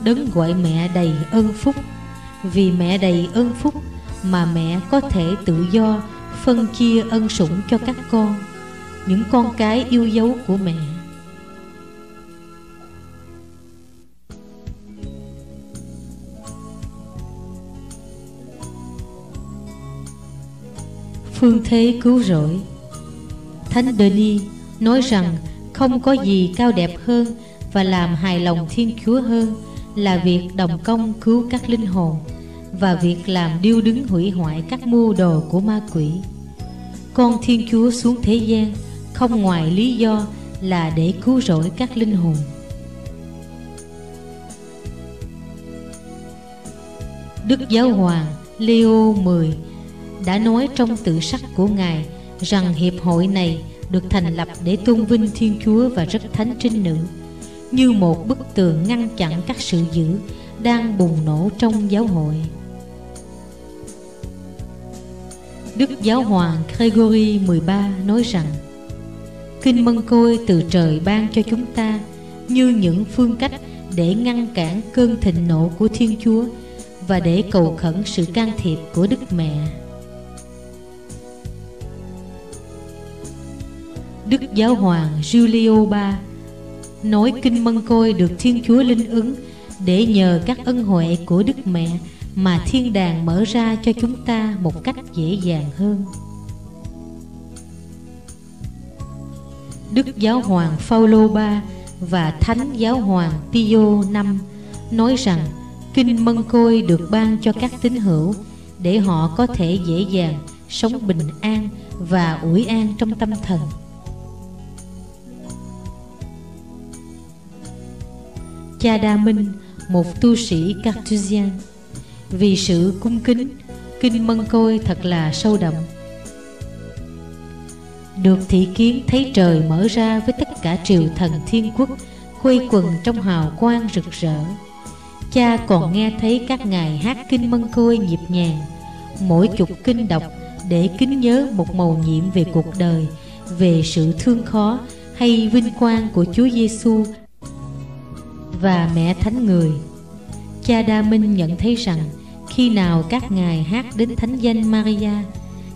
đấng gọi mẹ đầy ơn phúc. Vì mẹ đầy ơn phúc mà mẹ có thể tự do phân chia ân sủng cho các con, những con cái yêu dấu của mẹ. Phương thế cứu rỗi thánh denis nói rằng không có gì cao đẹp hơn và làm hài lòng Thiên Chúa hơn là việc đồng công cứu các linh hồn và việc làm điêu đứng hủy hoại các mưu đồ của ma quỷ. Con Thiên Chúa xuống thế gian không ngoài lý do là để cứu rỗi các linh hồn. Đức Giáo Hoàng Leo mười đã nói trong tự sắc của Ngài rằng hiệp hội này được thành lập để tôn vinh Thiên Chúa và rất thánh trinh nữ, như một bức tường ngăn chặn các sự dữ đang bùng nổ trong giáo hội. Đức Giáo Hoàng Gregory 13 nói rằng Kinh Mân Côi từ trời ban cho chúng ta như những phương cách để ngăn cản cơn thịnh nộ của Thiên Chúa và để cầu khẩn sự can thiệp của Đức Mẹ. Đức Giáo Hoàng Giulio III nói kinh mân côi được Thiên Chúa linh ứng để nhờ các ân huệ của Đức Mẹ mà thiên đàng mở ra cho chúng ta một cách dễ dàng hơn. Đức Giáo Hoàng Phaolô III và Thánh Giáo Hoàng Pio V nói rằng kinh mân côi được ban cho các tín hữu để họ có thể dễ dàng sống bình an và ủi an trong tâm thần. Cha Đa Minh, một tu sĩ Carthusian. Vì sự cung kính, kinh mân côi thật là sâu đậm. Được thị kiến thấy trời mở ra với tất cả triều thần thiên quốc quây quần trong hào quang rực rỡ. Cha còn nghe thấy các ngài hát kinh mân côi nhịp nhàng, mỗi chục kinh đọc để kính nhớ một màu nhiệm về cuộc đời, về sự thương khó hay vinh quang của Chúa Giêsu và mẹ thánh người. Cha đa minh nhận thấy rằng khi nào các ngài hát đến thánh danh maria,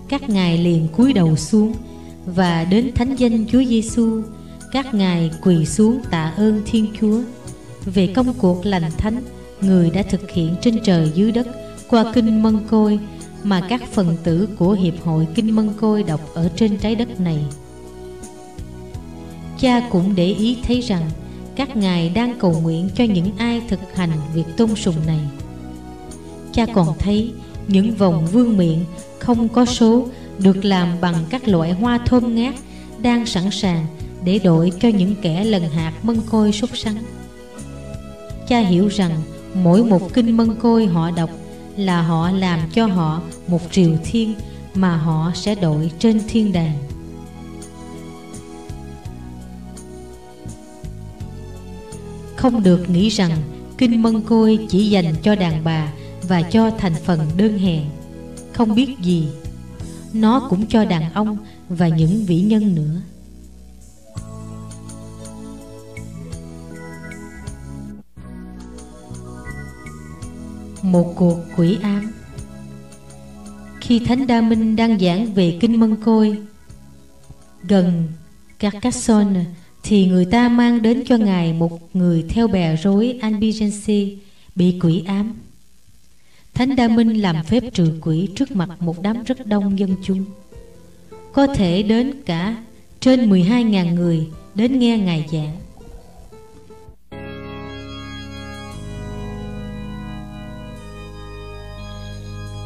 các ngài liền cúi đầu xuống và đến thánh danh chúa giêsu, các ngài quỳ xuống tạ ơn thiên chúa. Về công cuộc lành thánh, người đã thực hiện trên trời dưới đất qua kinh mân côi mà các phần tử của hiệp hội kinh mân côi đọc ở trên trái đất này. Cha cũng để ý thấy rằng các ngài đang cầu nguyện cho những ai thực hành việc tôn sùng này. Cha còn thấy những vòng vương miện không có số được làm bằng các loại hoa thơm ngát đang sẵn sàng để đổi cho những kẻ lần hạt mân côi sốt sắng. Cha hiểu rằng mỗi một kinh mân côi họ đọc là họ làm cho họ một triều thiên mà họ sẽ đổi trên thiên đàng. Không được nghĩ rằng Kinh Mân Côi chỉ dành cho đàn bà Và cho thành phần đơn hèn Không biết gì, Nó cũng cho đàn ông Và những vĩ nhân nữa. Một cuộc quỷ ám. Khi Thánh Đa Minh đang giảng về Kinh Mân Côi, Gần Carcassonne thì người ta mang đến cho Ngài một người theo bè rối Albigensi Bị quỷ ám. Thánh Đa Minh làm phép trừ quỷ trước mặt một đám rất đông dân chúng. Có thể đến cả trên 12.000 người đến nghe Ngài giảng.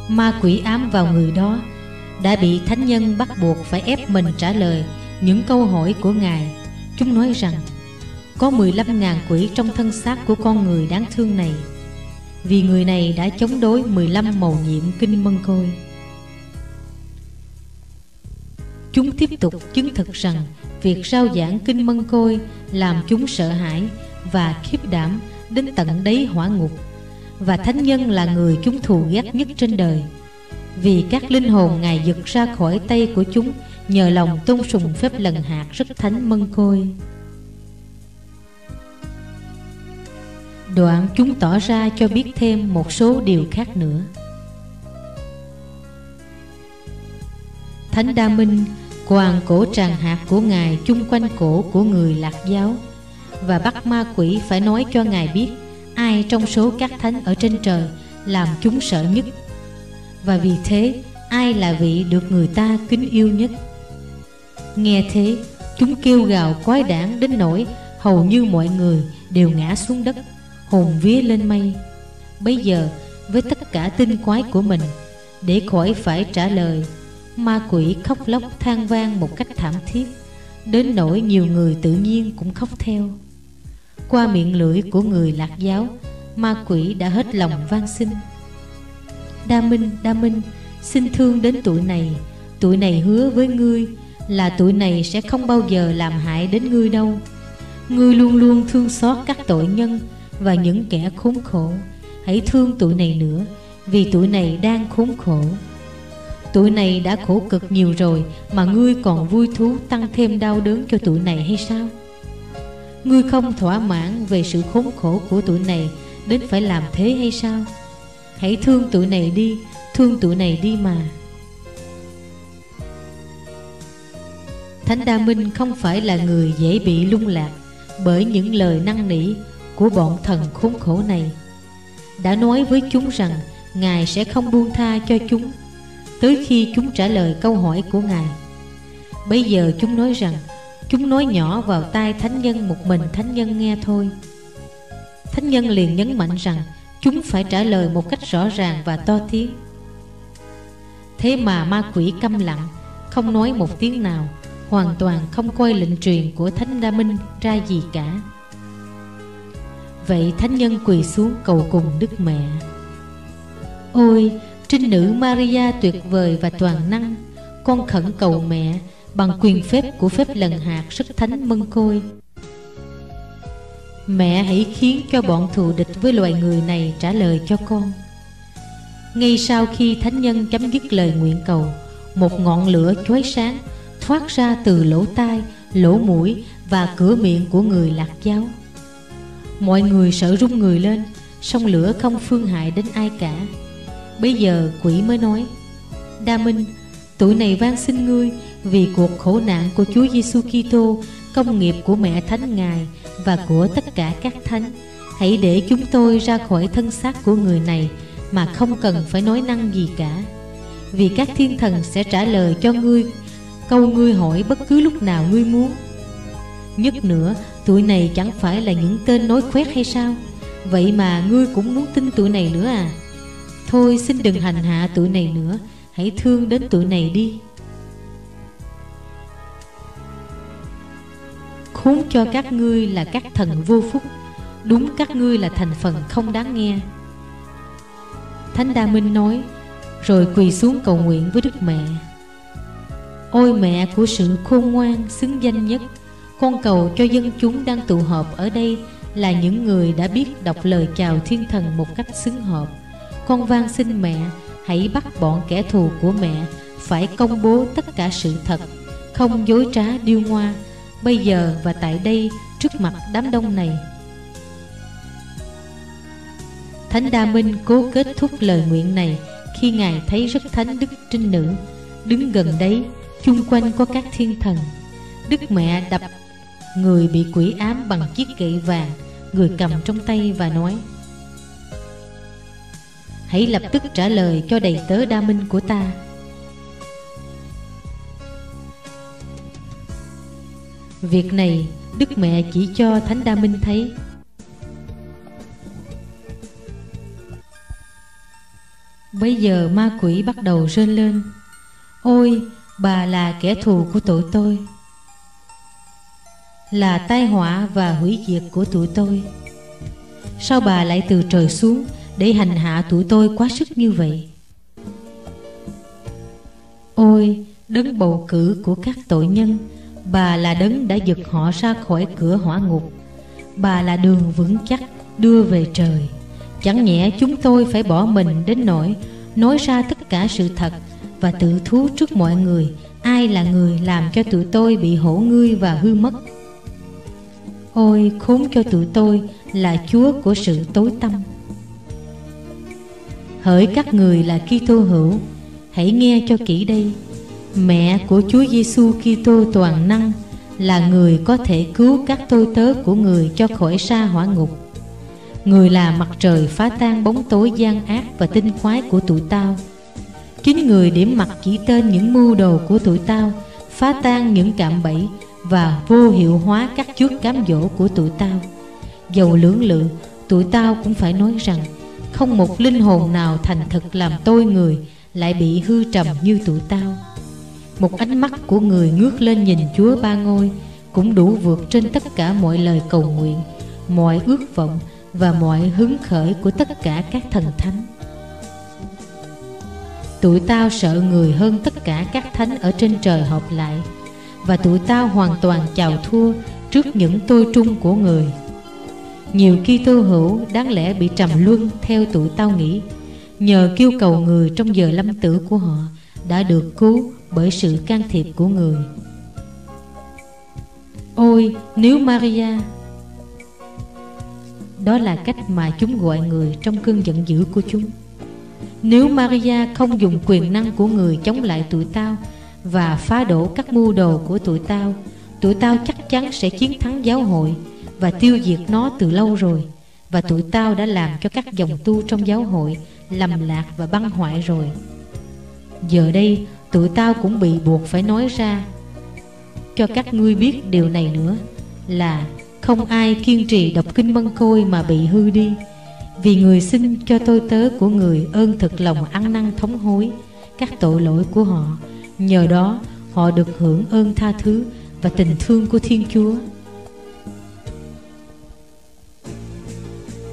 Ma quỷ ám vào người đó Đã bị thánh nhân bắt buộc phải ép mình trả lời Những câu hỏi của Ngài. Chúng nói rằng, Có 15.000 quỷ trong thân xác của con người đáng thương này. Vì người này đã chống đối 15 màu nhiệm kinh mân côi Chúng tiếp tục chứng thực rằng, Việc rao giảng kinh mân côi Làm chúng sợ hãi Và khiếp đảm đến tận đáy hỏa ngục. Và thánh nhân là người chúng thù ghét nhất trên đời. Vì các linh hồn ngài giật ra khỏi tay của chúng nhờ lòng tôn sùng phép lần hạt rất thánh mân côi đoạn chúng tỏ ra cho biết thêm một số điều khác nữa. Thánh đa minh, quàng cổ tràng hạt của ngài chung quanh cổ của người lạc giáo. Và bắt ma quỷ phải nói cho ngài biết, ai trong số các thánh ở trên trời làm chúng sợ nhất. Và vì thế, ai là vị được người ta kính yêu nhất? Nghe thế chúng kêu gào quái đản đến nỗi hầu như mọi người đều ngã xuống đất hồn vía lên mây. Bây giờ với tất cả tinh quái của mình để khỏi phải trả lời ma quỷ khóc lóc than vang một cách thảm thiết đến nỗi nhiều người tự nhiên cũng khóc theo. Qua miệng lưỡi của người lạc giáo Ma quỷ đã hết lòng van xin. Đa Minh, Đa Minh Xin thương đến tuổi này Tuổi này hứa với ngươi là tuổi này sẽ không bao giờ làm hại đến ngươi đâu. Ngươi luôn luôn thương xót các tội nhân Và những kẻ khốn khổ. Hãy thương tuổi này nữa, Vì tuổi này đang khốn khổ. Tuổi này đã khổ cực nhiều rồi Mà ngươi còn vui thú tăng thêm đau đớn cho tuổi này hay sao? Ngươi không thỏa mãn về sự khốn khổ của tuổi này Đến phải làm thế hay sao? Hãy thương tuổi này đi, Thương tuổi này đi mà. Thánh Đa Minh không phải là người dễ bị lung lạc Bởi những lời năn nỉ Của bọn thần khốn khổ này. Đã nói với chúng rằng Ngài sẽ không buông tha cho chúng. Tới khi chúng trả lời câu hỏi của Ngài, Bây giờ chúng nói rằng Chúng nói nhỏ vào tai thánh nhân một mình thánh nhân nghe thôi. Thánh nhân liền nhấn mạnh rằng Chúng phải trả lời một cách rõ ràng và to tiếng. Thế mà ma quỷ câm lặng, Không nói một tiếng nào. Hoàn toàn không coi lệnh truyền của Thánh Đa Minh ra gì cả. Vậy Thánh nhân quỳ xuống cầu cùng Đức Mẹ. Ôi, trinh nữ Maria tuyệt vời và toàn năng Con khẩn cầu mẹ bằng quyền phép của phép lần hạt sức thánh mân côi. Mẹ hãy khiến cho bọn thù địch với loài người này trả lời cho con. Ngay sau khi thánh nhân chấm dứt lời nguyện cầu Một ngọn lửa chói sáng thoát ra từ lỗ tai, lỗ mũi và cửa miệng của người lạc giáo. Mọi người sợ rung người lên song lửa không phương hại đến ai cả. Bây giờ quỷ mới nói Đa Minh, tuổi này van xin ngươi Vì cuộc khổ nạn của Chúa Giêsu Kitô Công nghiệp của mẹ Thánh Ngài và của tất cả các thánh. Hãy để chúng tôi ra khỏi thân xác của người này mà không cần phải nói năng gì cả. Vì các thiên thần sẽ trả lời cho ngươi câu ngươi hỏi bất cứ lúc nào ngươi muốn. Nhất nữa tụi này chẳng phải là những tên nói khoét hay sao? Vậy mà ngươi cũng muốn tin tụi này nữa à? Thôi xin đừng hành hạ tụi này nữa, hãy thương đến tụi này đi. Khốn cho các ngươi là các thần vô phúc, Đúng các ngươi là thành phần không đáng nghe. Thánh Đa Minh nói, Rồi quỳ xuống cầu nguyện với Đức Mẹ. Ôi mẹ của sự khôn ngoan, xứng danh nhất. Con cầu cho dân chúng đang tụ họp ở đây là những người đã biết đọc lời chào thiên thần một cách xứng hợp. Con van xin mẹ, hãy bắt bọn kẻ thù của mẹ phải công bố tất cả sự thật, không dối trá điêu ngoa, bây giờ và tại đây trước mặt đám đông này. Thánh đa minh cố kết thúc lời nguyện này khi ngài thấy rất thánh đức trinh nữ đứng gần đấy chung quanh có các thiên thần. Đức mẹ đập người bị quỷ ám bằng chiếc gậy vàng người cầm trong tay và nói, hãy lập tức trả lời cho đầy tớ đa minh của ta. Việc này đức mẹ chỉ cho thánh đa minh thấy. Bây giờ ma quỷ bắt đầu rên lên. Ôi bà là kẻ thù của tụi tôi. Là tai họa và hủy diệt của tụi tôi. Sao bà lại từ trời xuống để hành hạ tụi tôi quá sức như vậy? Ôi, đấng bầu cử của các tội nhân. Bà là đấng đã giật họ ra khỏi cửa hỏa ngục. Bà là đường vững chắc đưa về trời. Chẳng nhẽ chúng tôi phải bỏ mình đến nỗi nói ra tất cả sự thật và tự thú trước mọi người. Ai là người làm cho tụi tôi bị hổ ngươi và hư mất? Ôi, khốn cho tụi tôi là chúa của sự tối tâm hỡi các người là Kitô hữu, hãy nghe cho kỹ đây. Mẹ của Chúa Giêsu Kitô toàn năng là người có thể cứu các tôi tớ của người cho khỏi xa hỏa ngục. Người là mặt trời phá tan bóng tối gian ác và tinh khoái của tụi tao chính người điểm mặt chỉ tên những mưu đồ của tụi tao, phá tan những cạm bẫy và vô hiệu hóa các chuốt cám dỗ của tụi tao. Dầu lưỡng lự, tụi tao cũng phải nói rằng, không một linh hồn nào thành thực làm tôi người lại bị hư trầm như tụi tao. Một ánh mắt của người ngước lên nhìn chúa ba ngôi cũng đủ vượt trên tất cả mọi lời cầu nguyện, mọi ước vọng và mọi hứng khởi của tất cả các thần thánh tụi tao sợ người hơn tất cả các thánh ở trên trời họp lại, và tụi tao hoàn toàn chào thua trước những tôi trung của người. Nhiều Kitô hữu đáng lẽ bị trầm luân theo tụi tao nghĩ, nhờ kêu cầu người trong giờ lâm tử của họ đã được cứu bởi sự can thiệp của người. Ôi, nếu Maria, đó là cách mà chúng gọi người trong cơn giận dữ của chúng nếu Maria không dùng quyền năng của người chống lại tụi tao và phá đổ các mưu đồ của tụi tao tụi tao chắc chắn sẽ chiến thắng giáo hội và tiêu diệt nó từ lâu rồi. Và tụi tao đã làm cho các dòng tu trong giáo hội lầm lạc và băng hoại rồi. Giờ đây, tụi tao cũng bị buộc phải nói ra. Cho các ngươi biết điều này nữa, là không ai kiên trì đọc kinh mân côi mà bị hư đi vì người xin cho tôi tớ của người ơn thực lòng ăn năn thống hối các tội lỗi của họ. Nhờ đó, họ được hưởng ơn tha thứ và tình thương của thiên chúa.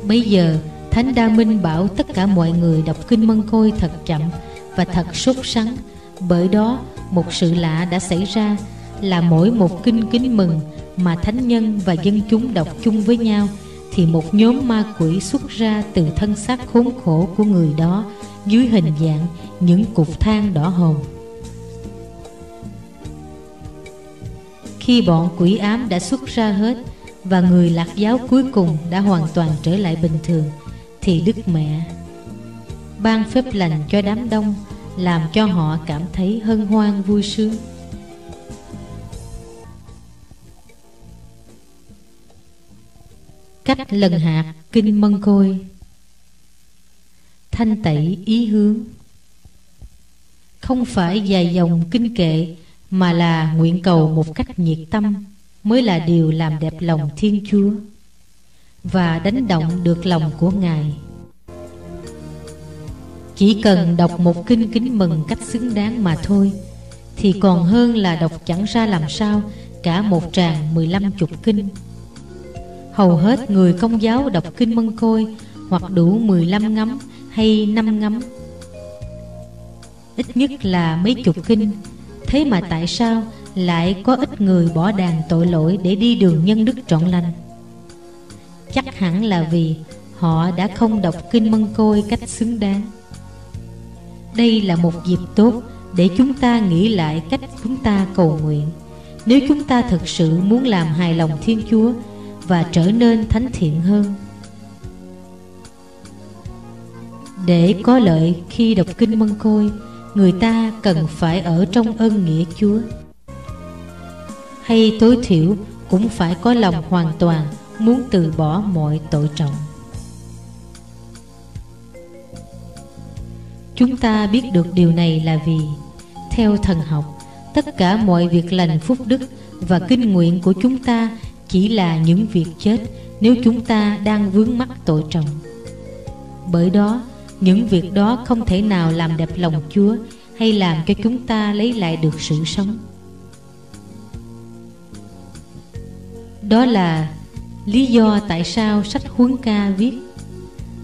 Bây giờ, thánh đa minh bảo tất cả mọi người đọc kinh mân côi thật chậm và thật sốt sắng. Bởi đó, một sự lạ đã xảy ra, là mỗi một kinh kính mừng mà thánh nhân và dân chúng đọc chung với nhau thì một nhóm ma quỷ xuất ra từ thân xác khốn khổ của người đó, dưới hình dạng những cục than đỏ hồng. Khi bọn quỷ ám đã xuất ra hết và người lạc giáo cuối cùng đã hoàn toàn trở lại bình thường, thì đức mẹ ban phép lành cho đám đông, làm cho họ cảm thấy hân hoan vui sướng. Cách lần hạt kinh mân côi thanh tẩy ý hướng. Không phải dài dòng kinh kệ mà là nguyện cầu một cách nhiệt tâm mới là điều làm đẹp lòng thiên chúa và đánh động được lòng của ngài. Chỉ cần đọc một kinh kính mừng cách xứng đáng mà thôi, thì còn hơn là đọc chẳng ra làm sao cả một tràng mười lăm chục kinh hầu hết người công giáo đọc kinh mân côi hoặc đủ mười lăm ngắm hay năm ngắm. Ít nhất là mấy chục kinh. Thế mà tại sao lại có ít người bỏ đàn tội lỗi để đi đường nhân đức trọn lành? Chắc hẳn là vì họ đã không đọc kinh mân côi cách xứng đáng. Đây là một dịp tốt để chúng ta nghĩ lại cách chúng ta cầu nguyện. Nếu chúng ta thực sự muốn làm hài lòng thiên chúa và trở nên thánh thiện hơn. Để có lợi khi đọc kinh mân côi, người ta cần phải ở trong ân nghĩa chúa. Hay tối thiểu cũng phải có lòng hoàn toàn muốn từ bỏ mọi tội trọng. Chúng ta biết được điều này là vì, theo thần học, tất cả mọi việc lành phúc đức và kinh nguyện của chúng ta chỉ là những việc chết nếu chúng ta đang vướng mắc tội trọng. Bởi đó những việc đó không thể nào làm đẹp lòng chúa hay làm cho chúng ta lấy lại được sự sống. Đó là lý do tại sao sách huấn ca viết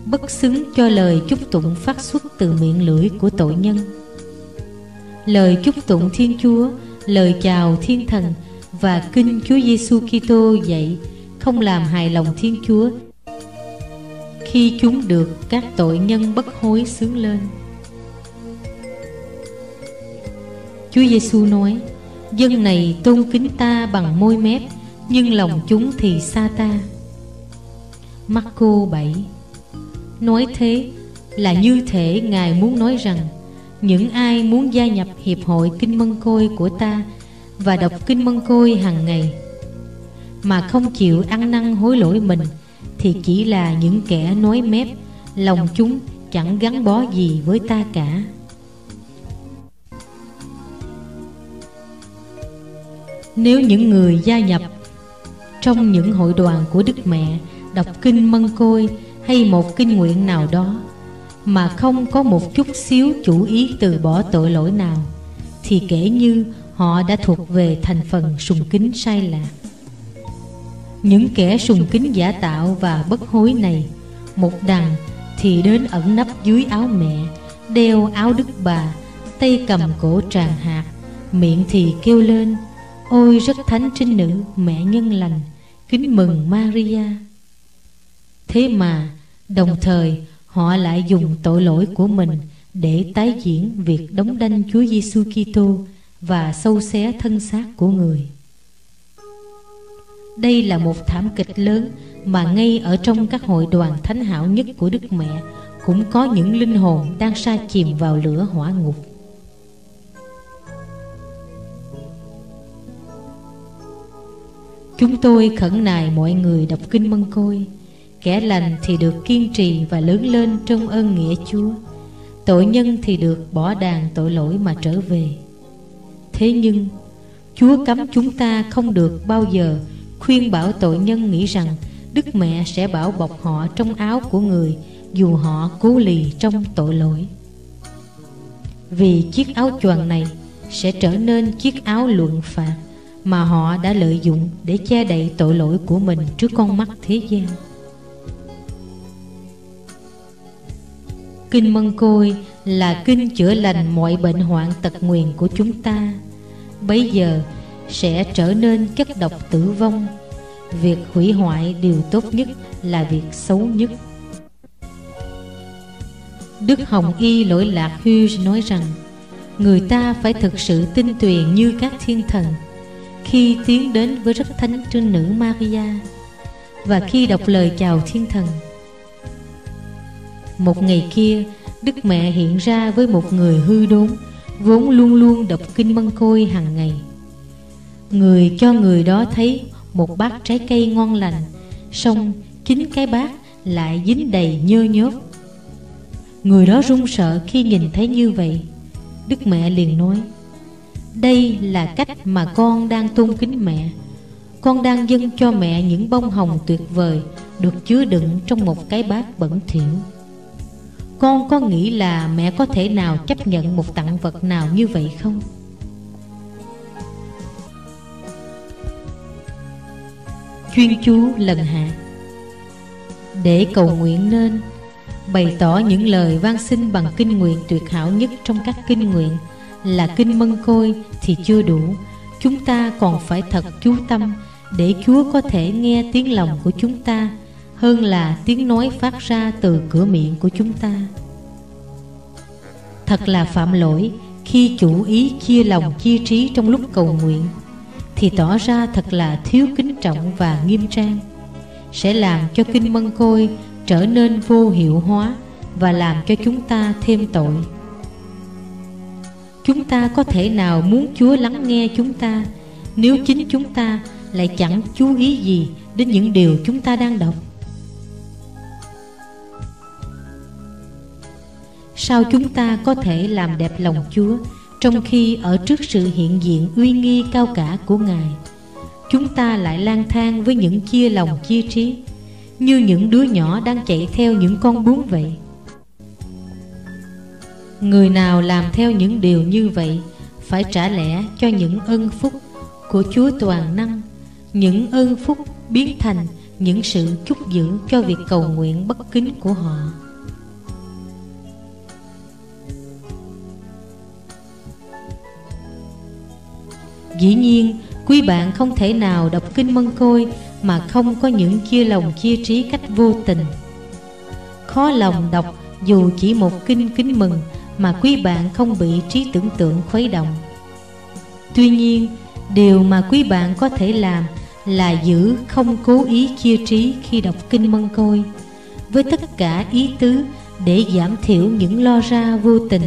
bất xứng cho lời chúc tụng phát xuất từ miệng lưỡi của tội nhân. Lời chúc tụng Thiên Chúa, lời chào Thiên Thần và kinh Chúa Giêsu Kitô dạy không làm hài lòng Thiên Chúa khi chúng được các tội nhân bất hối sướng lên. Chúa Giêsu nói: Dân này tôn kính ta bằng môi mép, nhưng lòng chúng thì xa ta. Marco 7 Nói thế là như thể Ngài muốn nói rằng những ai muốn gia nhập hiệp hội kinh mân côi của ta và đọc kinh mân côi hàng ngày. Mà không chịu ăn năn hối lỗi mình, thì chỉ là những kẻ nói mép, lòng chúng chẳng gắn bó gì với ta cả. Nếu những người gia nhập trong những hội đoàn của đức mẹ đọc kinh mân côi hay một kinh nguyện nào đó, mà không có một chút xíu chủ ý từ bỏ tội lỗi nào, thì kể như họ đã thuộc về thành phần sùng kính sai lạc. Những kẻ sùng kính giả tạo và bất hối này, một đằng thì đến ẩn nấp dưới áo mẹ, đeo áo đức bà, tay cầm cổ tràng hạt, miệng thì kêu lên, ôi rất thánh trinh nữ, mẹ nhân lành, kính mừng maria. Thế mà, đồng thời, họ lại dùng tội lỗi của mình để tái diễn việc đóng đanh Chúa Giêsu Kitô và sâu xé thân xác của người. Đây là một thảm kịch lớn mà ngay ở trong các hội đoàn thánh hảo nhất của Đức Mẹ cũng có những linh hồn đang sa chìm vào lửa hỏa ngục. Chúng tôi khẩn nài mọi người đọc kinh mân côi, Kẻ lành thì được kiên trì và lớn lên trong ơn nghĩa Chúa, Tội nhân thì được bỏ đàn tội lỗi mà trở về Thế nhưng, Chúa cấm chúng ta không được bao giờ khuyên bảo tội nhân nghĩ rằng Đức Mẹ sẽ bảo bọc họ trong áo của người, Dù họ cố lì trong tội lỗi. Vì chiếc áo choàng này sẽ trở nên chiếc áo luận phạt Mà họ đã lợi dụng để che đậy tội lỗi của mình trước con mắt thế gian. Kinh Mân Côi là kinh chữa lành mọi bệnh hoạn tật nguyền của chúng ta. Bây giờ sẽ trở nên chất độc tử vong. Việc hủy hoại điều tốt nhất là việc xấu nhất. Đức Hồng Y lỗi lạc Hughes nói rằng, Người ta phải thực sự tin tuyền như các thiên thần Khi tiến đến với rất thánh trinh nữ Maria Và khi đọc lời chào thiên thần. Một ngày kia, Đức mẹ hiện ra với một người hư đốn Vốn luôn luôn đọc kinh mân côi hàng ngày. Người cho người đó thấy một bát trái cây ngon lành, Xong chính cái bát lại dính đầy nhơ nhớp. Người đó run sợ khi nhìn thấy như vậy. Đức mẹ liền nói, Đây là cách mà con đang tôn kính mẹ. Con đang dâng cho mẹ những bông hồng tuyệt vời Được chứa đựng trong một cái bát bẩn thỉu con có nghĩ là mẹ có thể nào chấp nhận một tặng vật nào như vậy không? Chuyên chú lần hạ. Để cầu nguyện nên, Bày tỏ những lời van xin bằng kinh nguyện tuyệt hảo nhất trong các kinh nguyện Là kinh mân côi thì chưa đủ. Chúng ta còn phải thật chú tâm Để Chúa có thể nghe tiếng lòng của chúng ta hơn là tiếng nói phát ra từ cửa miệng của chúng ta. Thật là phạm lỗi khi chủ ý chia lòng chia trí trong lúc cầu nguyện, thì tỏ ra thật là thiếu kính trọng và nghiêm trang. Sẽ làm cho kinh mân côi trở nên vô hiệu hóa và làm cho chúng ta thêm tội. Chúng ta có thể nào muốn chúa lắng nghe chúng ta nếu chính chúng ta lại chẳng chú ý gì đến những điều chúng ta đang đọc? Sao chúng ta có thể làm đẹp lòng chúa, trong khi ở trước sự hiện diện uy nghi cao cả của ngài? Chúng ta lại lang thang với những chia lòng chia trí, như những đứa nhỏ đang chạy theo những con bướm vậy. Người nào làm theo những điều như vậy phải trả lẽ cho những ân phúc của chúa toàn năng, những ơn phúc biến thành những sự chúc giữ cho việc cầu nguyện bất kính của họ. Dĩ nhiên, quý bạn không thể nào đọc kinh mân côi mà không có những chia lòng chia trí cách vô tình. Khó lòng đọc dù chỉ một kinh kính mừng mà quý bạn không bị trí tưởng tượng khuấy động. Tuy nhiên, điều mà quý bạn có thể làm là giữ không cố ý chia trí khi đọc kinh mân côi với tất cả ý tứ để giảm thiểu những lo ra vô tình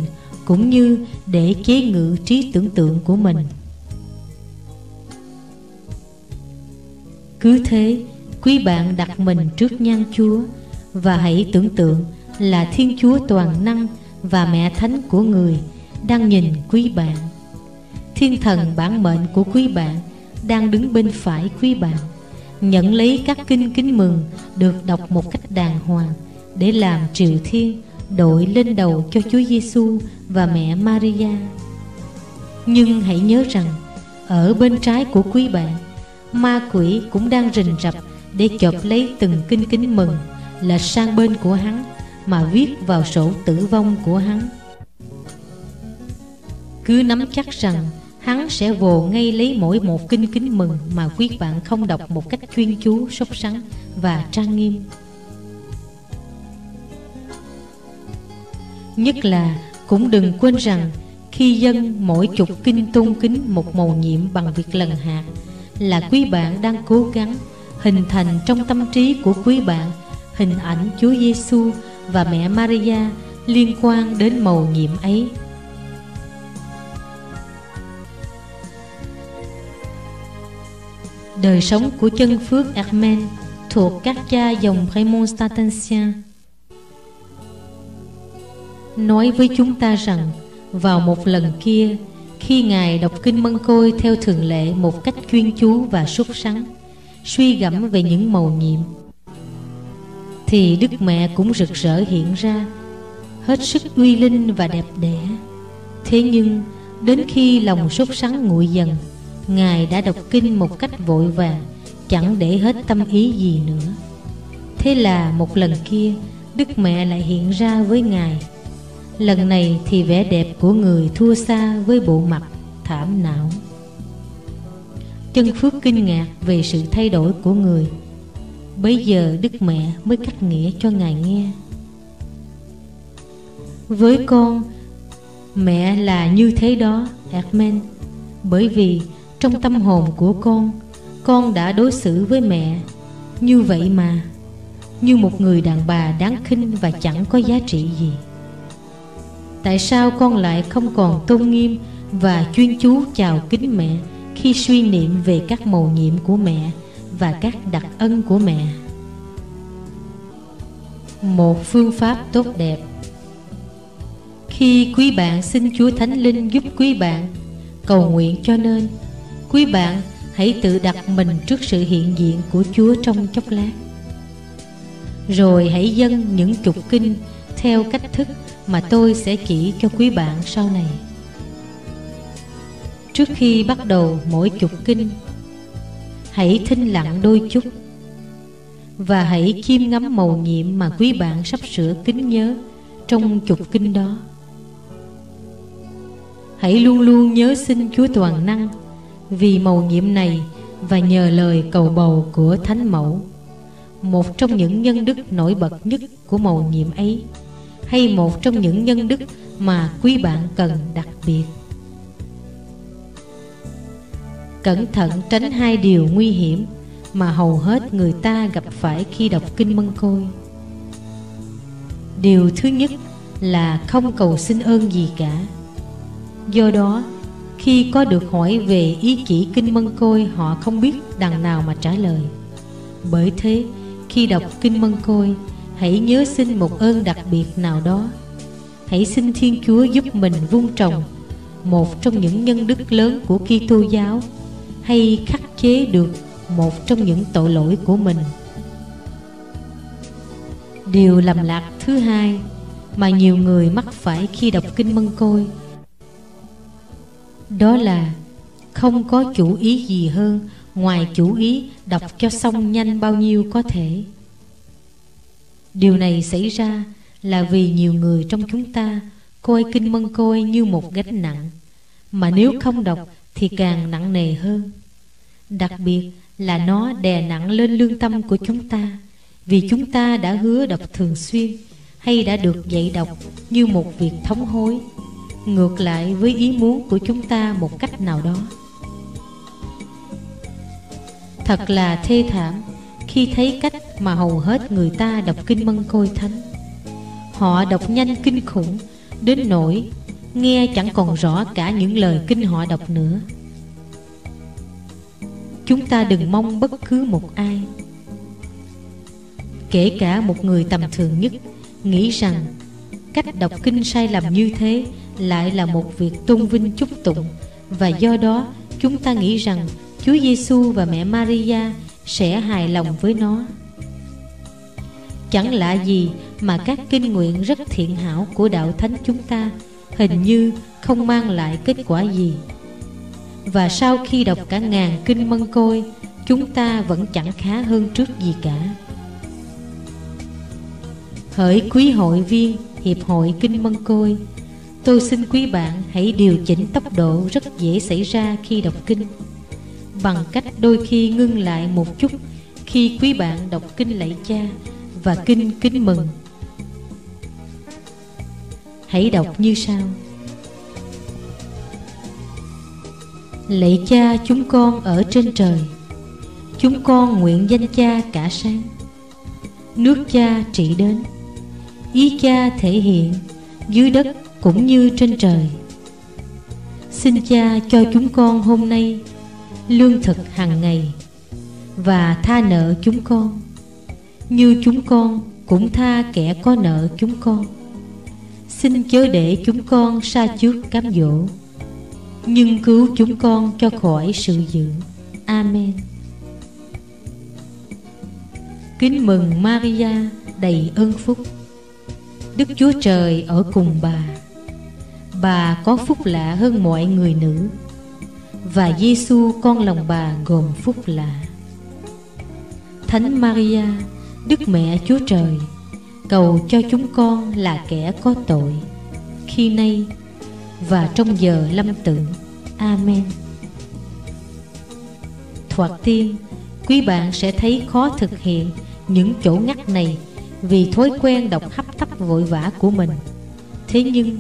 cũng như để chế ngự trí tưởng tượng của mình. Cứ thế quý bạn đặt mình trước nhan chúa và hãy tưởng tượng là thiên chúa toàn năng và mẹ thánh của người đang nhìn quý bạn thiên thần bản mệnh của quý bạn đang đứng bên phải quý bạn nhận lấy các kinh kính mừng được đọc một cách đàng hoàng để làm triều thiên đội lên đầu cho Chúa Giêsu và mẹ Maria. Nhưng hãy nhớ rằng ở bên trái của quý bạn, ma quỷ cũng đang rình rập để chộp lấy từng kinh kính mừng là sang bên của hắn mà viết vào sổ tử vong của hắn. Cứ nắm chắc rằng hắn sẽ vồ ngay lấy mỗi một kinh kính mừng mà quý bạn không đọc một cách chuyên chú, sốt sắng và trang nghiêm. Nhất là cũng đừng quên rằng khi dân mỗi chục kinh tôn kính một màu nhiệm bằng việc lần hạt là quý bạn đang cố gắng hình thành trong tâm trí của quý bạn hình ảnh Chúa Giêsu và mẹ Maria liên quan đến màu nhiệm ấy. Đời sống của chân phước Armen thuộc các cha dòng Raymond Statensien nói với chúng ta rằng, vào một lần kia khi ngài đọc kinh mân côi theo thường lệ một cách chuyên chú và sốt sắng, suy gẫm về những màu nhiệm, thì đức mẹ cũng rực rỡ hiện ra, hết sức uy linh và đẹp đẽ. Thế nhưng, đến khi lòng sốt sắng nguội dần, ngài đã đọc kinh một cách vội vàng, chẳng để hết tâm ý gì nữa. Thế là một lần kia, đức mẹ lại hiện ra với ngài lần này thì vẻ đẹp của người thua xa với bộ mặt thảm não. Chân phước kinh ngạc về sự thay đổi của người. Bấy giờ đức mẹ mới cắt nghĩa cho ngài nghe. Với con, mẹ là như thế đó, Amen. Bởi vì trong tâm hồn của con con đã đối xử với mẹ như vậy mà, như một người đàn bà đáng khinh và chẳng có giá trị gì tại sao con lại không còn tôn nghiêm và chuyên chú chào kính mẹ khi suy niệm về các mầu nhiệm của mẹ và các đặc ân của mẹ? Một phương pháp tốt đẹp. Khi quý bạn xin chúa thánh linh giúp quý bạn, cầu nguyện cho nên, quý bạn hãy tự đặt mình trước sự hiện diện của chúa trong chốc lát. Rồi hãy dâng những trục kinh theo cách thức mà tôi sẽ chỉ cho quý bạn sau này. Trước khi bắt đầu mỗi chục kinh, hãy thinh lặng đôi chút và hãy chiêm ngắm màu nhiệm mà quý bạn sắp sửa kính nhớ trong chục kinh đó. Hãy luôn luôn nhớ xin chúa toàn năng vì màu nhiệm này và nhờ lời cầu bầu của thánh mẫu, một trong những nhân đức nổi bật nhất của màu nhiệm ấy hay một trong những nhân đức mà quý bạn cần đặc biệt. Cẩn thận tránh hai điều nguy hiểm mà hầu hết người ta gặp phải khi đọc kinh mân côi. Điều thứ nhất là không cầu xin ơn gì cả. Do đó, khi có được hỏi về ý chỉ kinh mân côi, họ không biết đằng nào mà trả lời. Bởi thế, khi đọc kinh mân côi hãy nhớ xin một ơn đặc biệt nào đó. Hãy xin thiên chúa giúp mình vun trồng một trong những nhân đức lớn của kitô giáo, hay khắc chế được một trong những tội lỗi của mình. Điều lầm lạc thứ hai mà nhiều người mắc phải khi đọc kinh mân côi, đó là không có chủ ý gì hơn ngoài chủ ý đọc cho xong nhanh bao nhiêu có thể điều này xảy ra là vì nhiều người trong chúng ta coi kinh mân côi như một gánh nặng, mà nếu không đọc thì càng nặng nề hơn. Đặc biệt là nó đè nặng lên lương tâm của chúng ta, vì chúng ta đã hứa đọc thường xuyên hay đã được dạy đọc như một việc thống hối. Ngược lại với ý muốn của chúng ta một cách nào đó. Thật là thê thảm khi thấy cách mà hầu hết người ta đọc kinh mân côi thánh. Họ đọc nhanh kinh khủng, đến nỗi nghe chẳng còn rõ cả những lời kinh họ đọc nữa. Chúng ta đừng mong bất cứ một ai, kể cả một người tầm thường nhất, nghĩ rằng cách đọc kinh sai lầm như thế lại là một việc tôn vinh chúc tụng. Và do đó, chúng ta nghĩ rằng Chúa Giêsu và mẹ Maria sẽ hài lòng với nó. Chẳng lạ gì mà các kinh nguyện rất thiện hảo của đạo thánh chúng ta hình như không mang lại kết quả gì. Và sau khi đọc cả ngàn kinh mân côi, chúng ta vẫn chẳng khá hơn trước gì cả. Hỡi quý hội viên Hiệp hội Kinh Mân Côi Tôi xin quý bạn hãy điều chỉnh tốc độ rất dễ xảy ra khi đọc kinh Bằng cách đôi khi ngưng lại một chút Khi quý bạn đọc kinh lạy cha và kinh, kính mừng. Hãy đọc như sau. Lạy cha, chúng con ở trên trời. Chúng con nguyện danh cha cả sáng. Nước cha trị đến. Ý cha thể hiện dưới đất cũng như trên trời. Xin cha cho chúng con hôm nay Lương thực hàng ngày Và tha nợ chúng con. Như chúng con, cũng tha kẻ có nợ chúng con. Xin chớ để chúng con xa trước cám dỗ, Nhưng cứu chúng con cho khỏi sự dữ Amen. Kính mừng Maria đầy ơn phúc. Đức Chúa Trời ở cùng bà. Bà có phúc lạ hơn mọi người nữ. Và Giêsu con lòng bà gồm phúc lạ. Thánh Maria Đức Mẹ Chúa Trời, Cầu cho chúng con là kẻ có tội, Khi nay Và trong giờ lâm tử. Amen. Thoạt tiên, Quý bạn sẽ thấy khó thực hiện Những chỗ ngắt này vì thói quen đọc hấp tấp vội vã của mình. Thế nhưng,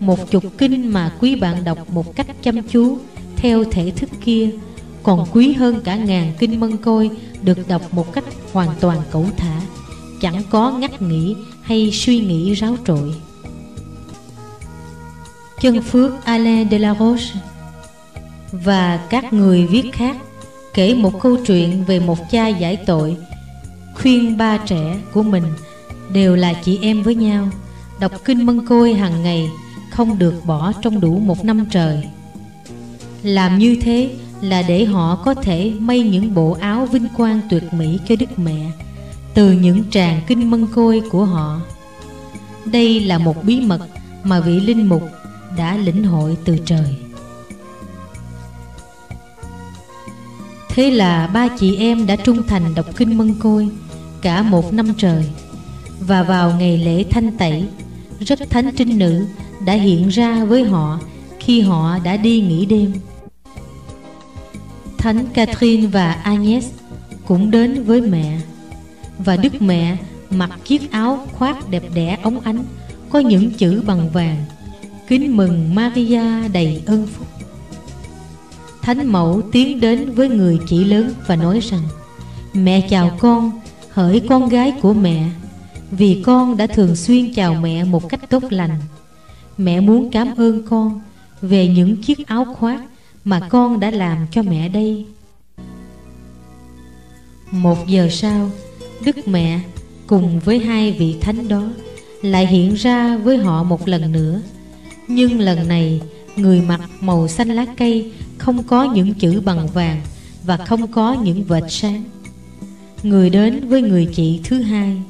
một chục kinh mà quý bạn đọc một cách chăm chú theo thể thức kia còn quý hơn cả ngàn kinh mân côi được đọc một cách hoàn toàn cẩu thả. Chẳng có ngắt nghĩ hay suy nghĩ ráo trội. Chân phước Alain de la Roche và các người viết khác kể một câu chuyện về một cha giải tội, khuyên ba trẻ của mình đều là chị em với nhau, đọc kinh mân côi hàng ngày không được bỏ trong đủ một năm trời. Làm như thế là để họ có thể may những bộ áo vinh quang tuyệt mỹ cho Đức Mẹ, từ những tràng kinh mân côi của họ. Đây là một bí mật mà vị linh mục đã lĩnh hội từ trời. Thế là ba chị em đã trung thành đọc kinh mân côi cả một năm trời và vào ngày lễ thanh tẩy, rất thánh trinh nữ đã hiện ra với họ khi họ đã đi nghỉ đêm thánh Catherine và Agnes cũng đến với mẹ. Và Đức Mẹ mặc chiếc áo khoác đẹp đẽ ống ánh Có những chữ bằng vàng Kính mừng Maria đầy ơn phúc. Thánh mẫu tiến đến với người chị lớn và nói rằng Mẹ chào con, hỡi con gái của mẹ Vì con đã thường xuyên chào mẹ một cách tốt lành. Mẹ muốn cảm ơn con về những chiếc áo khoác mà con đã làm cho mẹ đây. Một giờ sau, Đức Mẹ cùng với hai vị thánh đó lại hiện ra với họ một lần nữa. Nhưng lần này, người mặc màu xanh lá cây không có những chữ bằng vàng và không có những vệt sáng. Người đến với người chị thứ hai.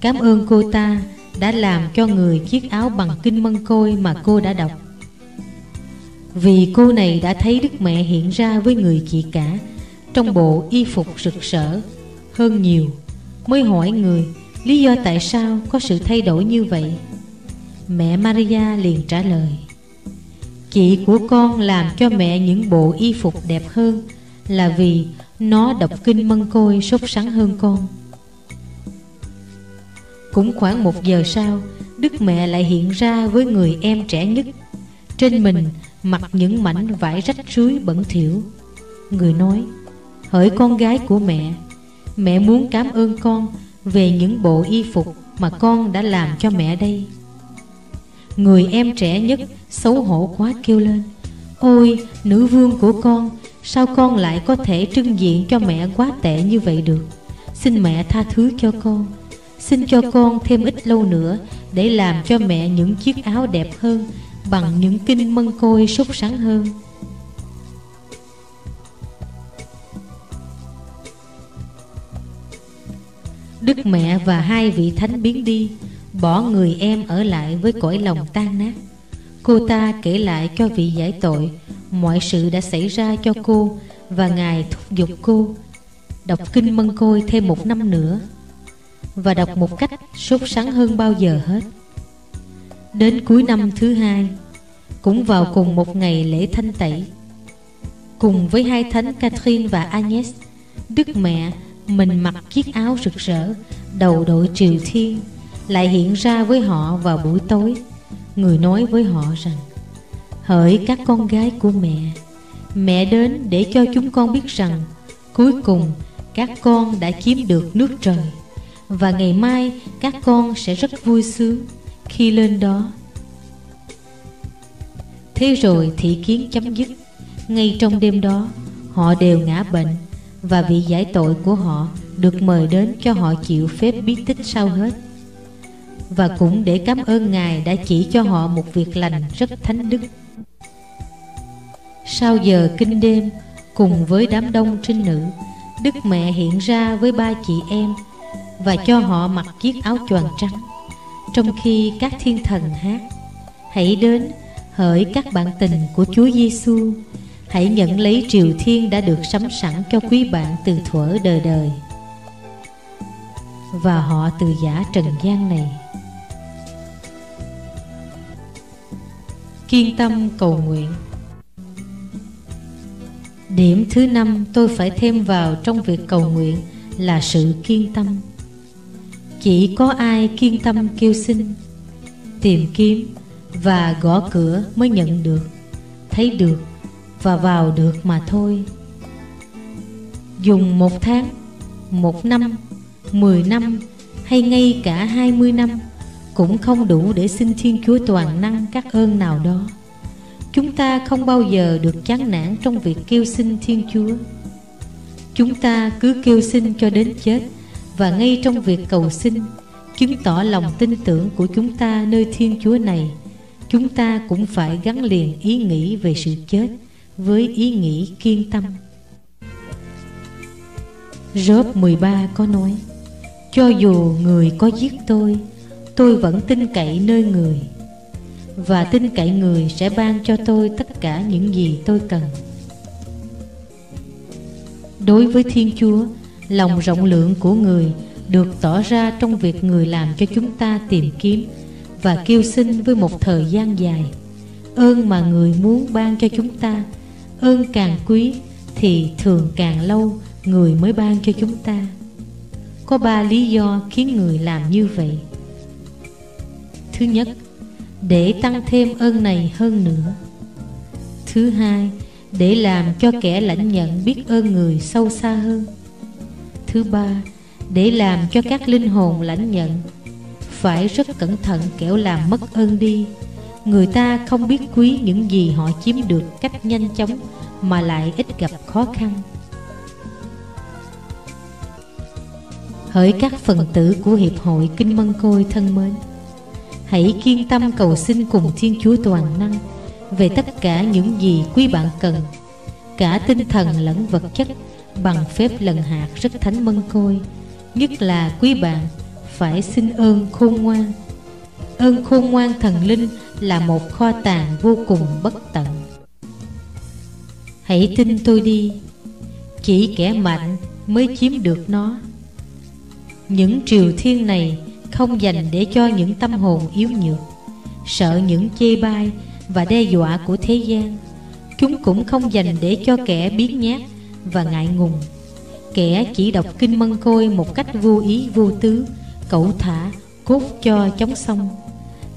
Cảm ơn cô ta đã làm cho người chiếc áo bằng kinh mân côi mà cô đã đọc vì cô này đã thấy Đức Mẹ hiện ra với người chị cả, Trong bộ y phục rực rỡ. Hơn nhiều, Mới hỏi người, lý do tại sao có sự thay đổi như vậy? Mẹ Maria liền trả lời, Chị của con làm cho mẹ những bộ y phục đẹp hơn Là vì nó đọc kinh mân côi sốt sắng hơn con. Cũng khoảng một giờ sau, Đức mẹ lại hiện ra với người em trẻ nhất. Trên mình mặc những mảnh vải rách rưới bẩn thỉu. Người nói, Hỡi con gái của mẹ Mẹ muốn cảm ơn con Về những bộ y phục mà con đã làm cho mẹ đây. Người em trẻ nhất xấu hổ quá kêu lên, Ôi, nữ vương của con, Sao con lại có thể trưng diện cho mẹ quá tệ như vậy được? Xin mẹ tha thứ cho con. Xin cho con thêm ít lâu nữa Để làm cho mẹ những chiếc áo đẹp hơn Bằng những kinh mân côi sốt sáng hơn. Đức mẹ và hai vị thánh biến đi, Bỏ người em ở lại với cõi lòng tan nát. Cô ta kể lại cho vị giải tội, Mọi sự đã xảy ra cho cô Và Ngài thúc giục cô Đọc kinh mân côi thêm một năm nữa Và đọc một cách sốt sắng hơn bao giờ hết. Đến cuối năm thứ hai, Cũng vào cùng một ngày lễ thanh tẩy. Cùng với hai thánh Catherine và Agnes, Đức mẹ mình mặc chiếc áo rực rỡ, Đầu đội triều thiên, Lại hiện ra với họ vào buổi tối, Người nói với họ rằng, Hỡi các con gái của mẹ Mẹ đến để cho chúng con biết rằng, Cuối cùng các con đã chiếm được nước trời, Và ngày mai các con sẽ rất vui sướng. Khi lên đó. Thế rồi thị kiến chấm dứt. Ngay trong đêm đó, Họ đều ngã bệnh Và vị giải tội của họ, Được mời đến cho họ chịu phép bí tích sau hết. Và cũng để cảm ơn Ngài đã chỉ cho họ một việc lành rất thánh đức. Sau giờ kinh đêm, Cùng với đám đông trinh nữ, Đức mẹ hiện ra với ba chị em Và cho họ mặc chiếc áo choàng trắng. Trong khi các thiên thần hát. Hãy đến, hỡi các bạn tình của Chúa Giêsu. Hãy nhận lấy triều thiên đã được sắm sẵn cho quý bạn từ thuở đời đời. Và họ từ giả trần gian này. Kiên tâm cầu nguyện. Điểm thứ năm tôi phải thêm vào trong việc cầu nguyện là sự kiên tâm. Chỉ có ai kiên tâm kêu xin Tìm kiếm và gõ cửa mới nhận được Thấy được và vào được mà thôi. Dùng một tháng, một năm, mười năm hay ngay cả hai mươi năm Cũng không đủ để xin Thiên Chúa toàn năng các ơn nào đó. Chúng ta không bao giờ được chán nản trong việc kêu xin Thiên Chúa. Chúng ta cứ kêu xin cho đến chết. Và ngay trong việc cầu xin, Chứng tỏ lòng tin tưởng của chúng ta nơi Thiên Chúa này, Chúng ta cũng phải gắn liền ý nghĩ về sự chết Với ý nghĩ kiên tâm. Job 13 có nói, Cho dù người có giết tôi Tôi vẫn tin cậy nơi người. Và tin cậy người sẽ ban cho tôi tất cả những gì tôi cần. Đối với thiên chúa lòng rộng lượng của người được tỏ ra trong việc người làm cho chúng ta tìm kiếm và kêu xin với một thời gian dài. Ơn mà người muốn ban cho chúng ta, ơn càng quý thì thường càng lâu người mới ban cho chúng ta. Có ba lý do khiến người làm như vậy. Thứ nhất, để tăng thêm ơn này hơn nữa. Thứ hai, để làm cho kẻ lãnh nhận biết ơn người sâu xa hơn thứ ba để làm cho các linh hồn lãnh nhận. Phải rất cẩn thận kẻo làm mất ơn đi. Người ta không biết quý những gì họ chiếm được cách nhanh chóng mà lại ít gặp khó khăn. Hỡi các phần tử của hiệp hội kinh mân côi thân mến, hãy kiên tâm cầu xin cùng thiên chúa toàn năng về tất cả những gì quý bạn cần, cả tinh thần lẫn vật chất bằng phép lần hạt rất thánh mân côi nhất là quý bạn phải xin ơn khôn ngoan. Ơn khôn ngoan thần linh là một kho tàng vô cùng bất tận. Hãy tin tôi đi, chỉ kẻ mạnh mới chiếm được nó. Những triều thiên này không dành để cho những tâm hồn yếu nhược, sợ những chê bai và đe dọa của thế gian. Chúng cũng không dành để cho kẻ biến nhát và ngại ngùng. Kẻ chỉ đọc kinh mân côi một cách vô ý vô tứ cẩu thả, cốt cho chống xong.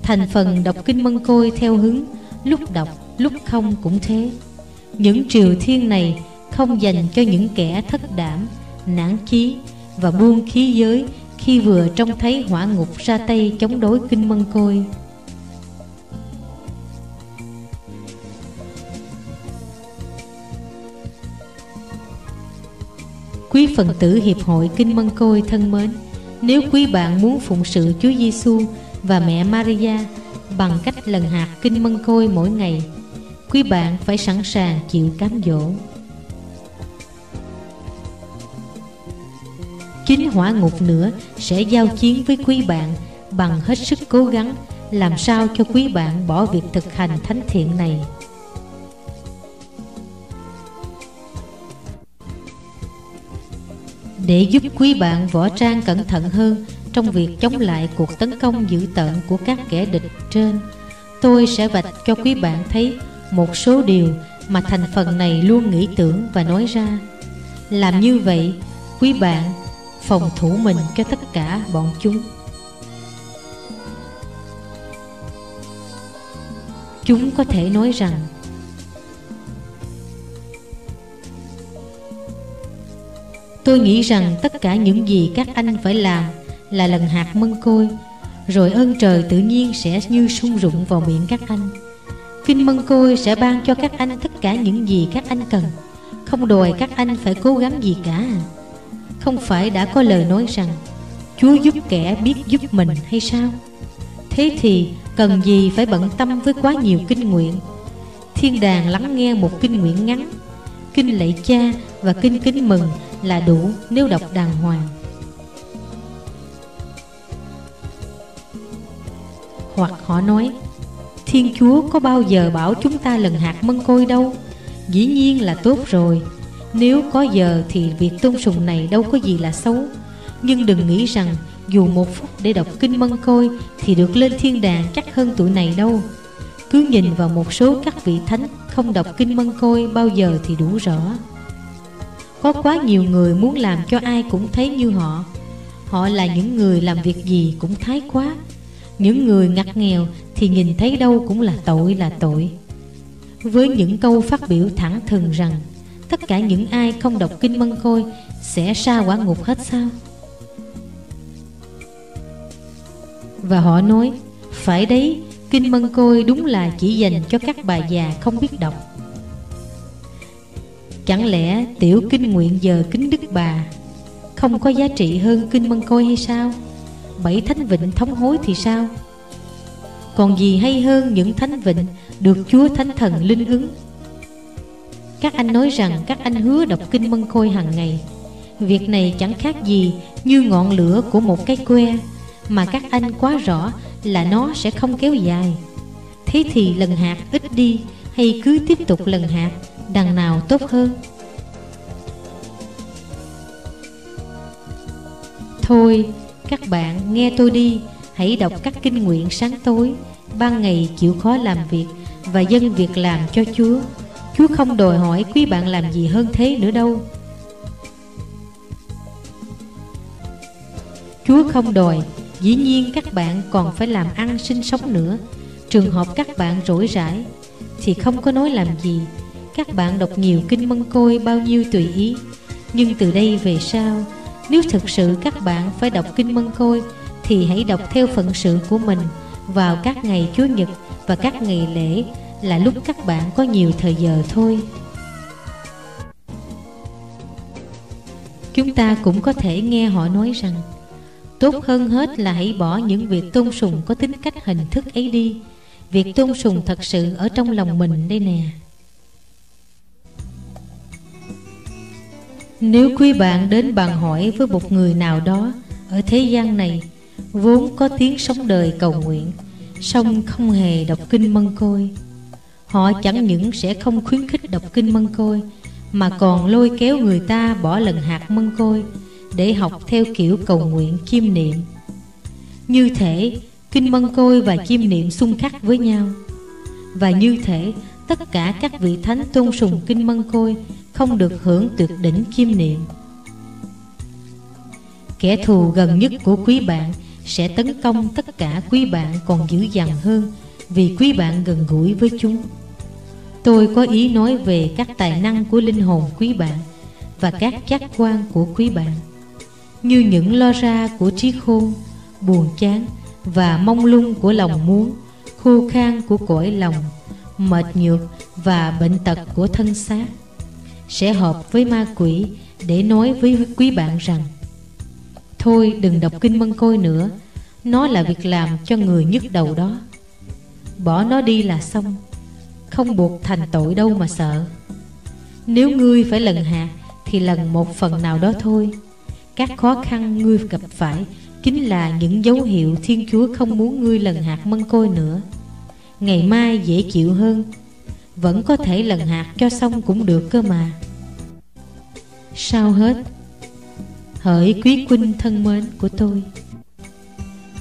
Thành phần đọc kinh mân côi theo hướng lúc đọc, lúc không cũng thế. Những triều thiên này không dành cho những kẻ thất đảm, nản chí và buông khí giới khi vừa trông thấy hỏa ngục ra tay chống đối kinh mân côi Quý phần tử Hiệp hội Kinh Mân Côi thân mến, nếu quý bạn muốn phụng sự Chúa Giêsu và mẹ Maria bằng cách lần hạt Kinh Mân Côi mỗi ngày, quý bạn phải sẵn sàng chịu cám dỗ. Chính hỏa ngục nữa sẽ giao chiến với quý bạn bằng hết sức cố gắng làm sao cho quý bạn bỏ việc thực hành thánh thiện này. Để giúp quý bạn võ trang cẩn thận hơn trong việc chống lại cuộc tấn công dữ tợn của các kẻ địch trên. Tôi sẽ vạch cho quý bạn thấy một số điều mà thành phần này luôn nghĩ tưởng và nói ra. Làm như vậy, quý bạn phòng thủ mình cho tất cả bọn chúng. Chúng có thể nói rằng Tôi nghĩ rằng tất cả những gì các anh phải làm là lần hạt mân côi, Rồi ơn trời tự nhiên sẽ như sung rụng vào miệng các anh. Kinh mân côi sẽ ban cho các anh tất cả những gì các anh cần. Không đòi các anh phải cố gắng gì cả. Không phải đã có lời nói rằng, Chúa giúp kẻ biết giúp mình hay sao? Thế thì cần gì phải bận tâm với quá nhiều kinh nguyện? Thiên đàng lắng nghe một kinh nguyện ngắn. Kinh lạy cha và kinh kính mừng là đủ nếu đọc đàng hoàng. Hoặc họ nói, Thiên Chúa có bao giờ bảo chúng ta lần hạt mân côi đâu? Dĩ nhiên là tốt rồi. Nếu có giờ thì việc tôn sùng này đâu có gì là xấu. Nhưng đừng nghĩ rằng dù một phút để đọc kinh mân côi Thì được lên thiên đàng chắc hơn tuổi này đâu. Cứ nhìn vào một số các vị thánh không đọc kinh mân côi bao giờ thì đủ rõ có quá nhiều người muốn làm cho ai cũng thấy như họ. Họ là những người làm việc gì cũng thái quá. Những người ngặt nghèo thì nhìn thấy đâu cũng là tội là tội. Với những câu phát biểu thẳng thừng rằng Tất cả những ai không đọc kinh mân khôi sẽ xa quả ngục hết sao? Và họ nói Phải đấy, kinh mân côi đúng là chỉ dành cho các bà già không biết đọc. Chẳng lẽ tiểu kinh nguyện giờ kính đức bà Không có giá trị hơn kinh mân côi hay sao? Bảy thánh vịnh thống hối thì sao? Còn gì hay hơn những thánh vịnh Được Chúa Thánh Thần linh ứng? Các anh nói rằng các anh hứa đọc kinh mân côi hàng ngày. Việc này chẳng khác gì như ngọn lửa của một cái que, Mà các anh quá rõ là nó sẽ không kéo dài. Thế thì lần hạt ít đi hay cứ tiếp tục lần hạt? Đằng nào tốt hơn? Thôi, các bạn nghe tôi đi. Hãy đọc các kinh nguyện sáng tối. Ban ngày chịu khó làm việc và dân việc làm cho chúa. Chúa không đòi hỏi quý bạn làm gì hơn thế nữa đâu. Chúa không đòi. Dĩ nhiên các bạn còn phải làm ăn sinh sống nữa. Trường hợp các bạn rỗi rãi Thì không có nói làm gì. Các bạn đọc nhiều kinh mân côi bao nhiêu tùy ý. Nhưng từ đây về sau, Nếu thực sự các bạn phải đọc kinh mân côi, Thì hãy đọc theo phận sự của mình Vào các ngày Chúa Nhật và các ngày lễ Là lúc các bạn có nhiều thời giờ thôi. Chúng ta cũng có thể nghe họ nói rằng, Tốt hơn hết là hãy bỏ những việc tôn sùng có tính cách hình thức ấy đi. Việc tôn sùng thật sự ở trong lòng mình đây nè. Nếu quý bạn đến bàn hỏi với một người nào đó, Ở thế gian này, Vốn có tiếng sống đời cầu nguyện, song không hề đọc kinh mân côi Họ chẳng những sẽ không khuyến khích đọc kinh mân côi, Mà còn lôi kéo người ta bỏ lần hạt mân côi để học theo kiểu cầu nguyện chiêm niệm. Như thể kinh mân côi và chiêm niệm xung khắc với nhau. Và như thể tất cả các vị thánh tôn sùng kinh mân côi không được hưởng tuyệt đỉnh chiêm niệm. Kẻ thù gần nhất của quý bạn sẽ tấn công tất cả quý bạn còn dữ dằn hơn vì quý bạn gần gũi với chúng. Tôi có ý nói về các tài năng của linh hồn quý bạn và các giác quan của quý bạn, như những lo ra của trí khôn, buồn chán và mong lung của lòng muốn, khô khan của cõi lòng, mệt nhược và bệnh tật của thân xác sẽ hợp với ma quỷ để nói với quý bạn rằng, thôi đừng đọc kinh mân côi nữa, nó là việc làm cho người nhức đầu đó. Bỏ nó đi là xong, không buộc thành tội đâu mà sợ. Nếu ngươi phải lần hạt thì lần một phần nào đó thôi. Các khó khăn ngươi gặp phải Chính là những dấu hiệu Thiên Chúa không muốn ngươi lần hạt mân côi nữa. Ngày mai dễ chịu hơn vẫn có thể lần hạt cho xong cũng được cơ mà Sao hết, Hỡi quý huynh thân mến của tôi,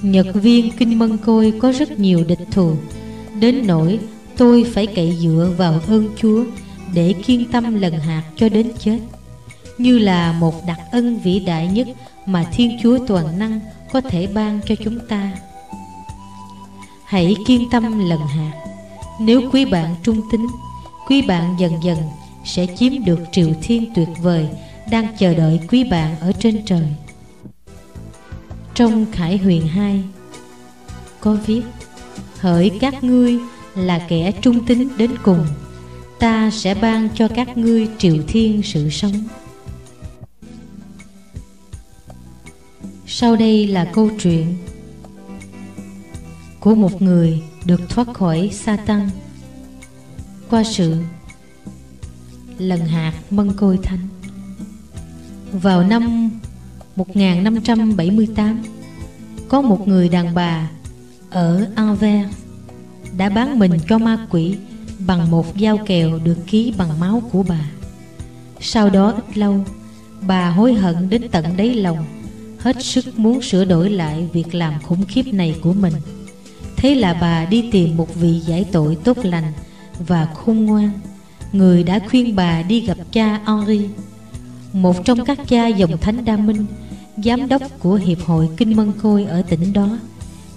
Nhật viên Kinh Mân Côi có rất nhiều địch thù Đến nỗi tôi phải cậy dựa vào ơn Chúa Để kiên tâm lần hạt cho đến chết như là một đặc ân vĩ đại nhất mà Thiên Chúa toàn năng có thể ban cho chúng ta. Hãy kiên tâm lần hạt. Nếu quý bạn trung tín, quý bạn dần dần sẽ chiếm được triều thiên tuyệt vời đang chờ đợi quý bạn ở trên trời. Trong Khải Huyền 2 có viết Hỡi các ngươi là kẻ trung tín đến cùng Ta sẽ ban cho các ngươi triều thiên sự sống Sau đây là câu chuyện của một người được thoát khỏi sa tăng qua sự lần hạt mân côi thánh. Vào năm 1578, có một người đàn bà ở Anvers đã bán mình cho ma quỷ bằng một dao kèo được ký bằng máu của bà. Sau đó ít lâu, bà hối hận đến tận đáy lòng hết sức muốn sửa đổi lại việc làm khủng khiếp này của mình. Thế là bà đi tìm một vị giải tội tốt lành và khôn ngoan, người đã khuyên bà đi gặp cha Henri, một trong các cha dòng thánh Đa Minh, giám đốc của Hiệp hội Kinh Mân Khôi ở tỉnh đó,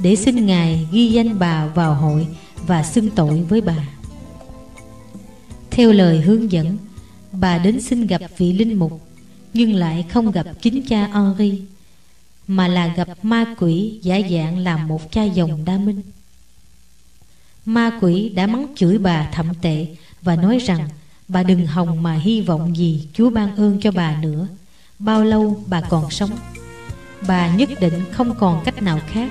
để xin Ngài ghi danh bà vào hội và xưng tội với bà. Theo lời hướng dẫn, bà đến xin gặp vị linh mục, nhưng lại không gặp chính cha Henri mà là gặp ma quỷ giả dạng làm một cha dòng đa minh. Ma quỷ đã mắng chửi bà thậm tệ và nói rằng bà đừng hòng mà hy vọng gì Chúa ban ơn cho bà nữa. Bao lâu bà còn sống, bà nhất định không còn cách nào khác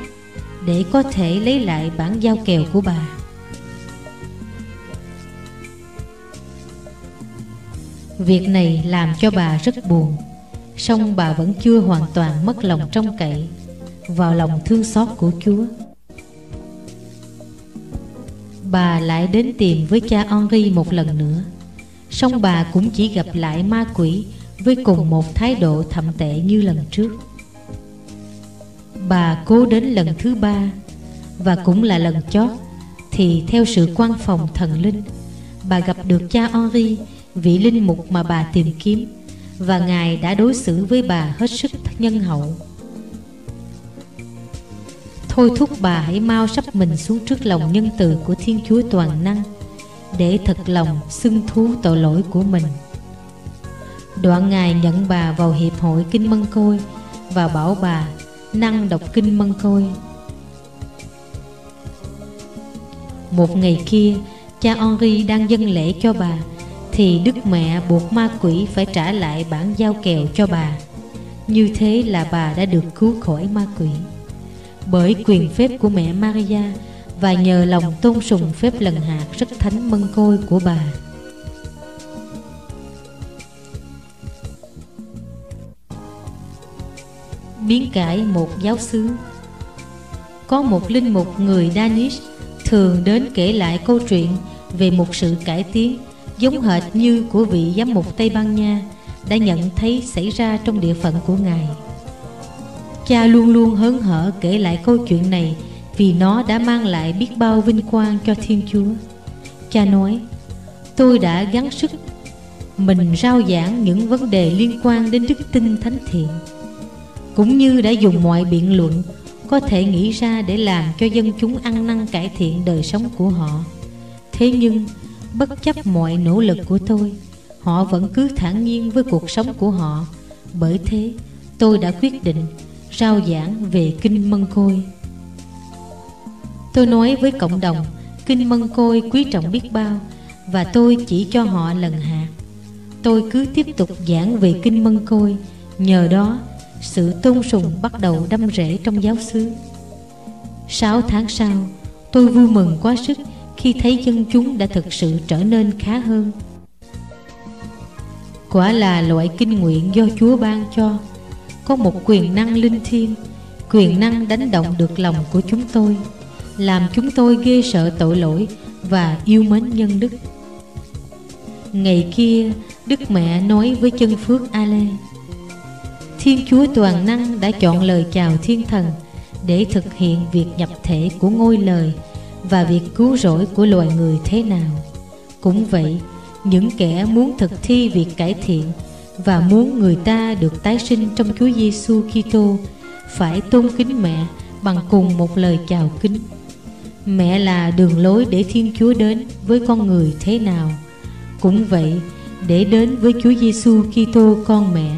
để có thể lấy lại bản giao kèo của bà. Việc này làm cho bà rất buồn song bà vẫn chưa hoàn toàn mất lòng trong cậy vào lòng thương xót của Chúa. Bà lại đến tìm với cha Henri một lần nữa, song bà cũng chỉ gặp lại ma quỷ với cùng một thái độ thậm tệ như lần trước. Bà cố đến lần thứ ba và cũng là lần chót thì theo sự quan phòng thần linh, bà gặp được cha Henri, vị linh mục mà bà tìm kiếm và Ngài đã đối xử với bà hết sức nhân hậu. thôi thúc bà hãy mau sắp mình xuống trước lòng nhân từ của Thiên Chúa Toàn Năng để thật lòng xưng thú tội lỗi của mình. Đoạn Ngài nhận bà vào Hiệp hội Kinh Mân Côi và bảo bà năng đọc Kinh Mân Côi. Một ngày kia, cha Henri đang dâng lễ cho bà thì Đức Mẹ buộc ma quỷ phải trả lại bản giao kèo cho bà. Như thế là bà đã được cứu khỏi ma quỷ. Bởi quyền phép của mẹ Maria và nhờ lòng tôn sùng phép lần hạt rất thánh mân côi của bà. Biến cải một giáo xứ Có một linh mục người Danish thường đến kể lại câu chuyện về một sự cải tiến giống hệt như của vị giám mục Tây Ban Nha đã nhận thấy xảy ra trong địa phận của Ngài. Cha luôn luôn hớn hở kể lại câu chuyện này vì nó đã mang lại biết bao vinh quang cho Thiên Chúa. Cha nói, tôi đã gắng sức mình rao giảng những vấn đề liên quan đến đức tin thánh thiện, cũng như đã dùng mọi biện luận có thể nghĩ ra để làm cho dân chúng ăn năn cải thiện đời sống của họ. Thế nhưng, bất chấp mọi nỗ lực của tôi, họ vẫn cứ thản nhiên với cuộc sống của họ. Bởi thế, tôi đã quyết định rao giảng về Kinh Mân Côi. Tôi nói với cộng đồng, Kinh Mân Côi quý trọng biết bao, và tôi chỉ cho họ lần hạt. Tôi cứ tiếp tục giảng về Kinh Mân Côi, nhờ đó sự tôn sùng bắt đầu đâm rễ trong giáo xứ. Sáu tháng sau, tôi vui mừng quá sức khi thấy dân chúng đã thực sự trở nên khá hơn. Quả là loại kinh nguyện do Chúa ban cho, có một quyền năng linh thiêng, quyền năng đánh động được lòng của chúng tôi, làm chúng tôi ghê sợ tội lỗi và yêu mến nhân đức. Ngày kia, Đức Mẹ nói với chân phước A-lê Thiên Chúa Toàn Năng đã chọn lời chào thiên thần để thực hiện việc nhập thể của ngôi lời và việc cứu rỗi của loài người thế nào. Cũng vậy, những kẻ muốn thực thi việc cải thiện và muốn người ta được tái sinh trong Chúa Giêsu Kitô phải tôn kính mẹ bằng cùng một lời chào kính. Mẹ là đường lối để Thiên Chúa đến với con người thế nào. Cũng vậy, để đến với Chúa Giêsu Kitô con mẹ,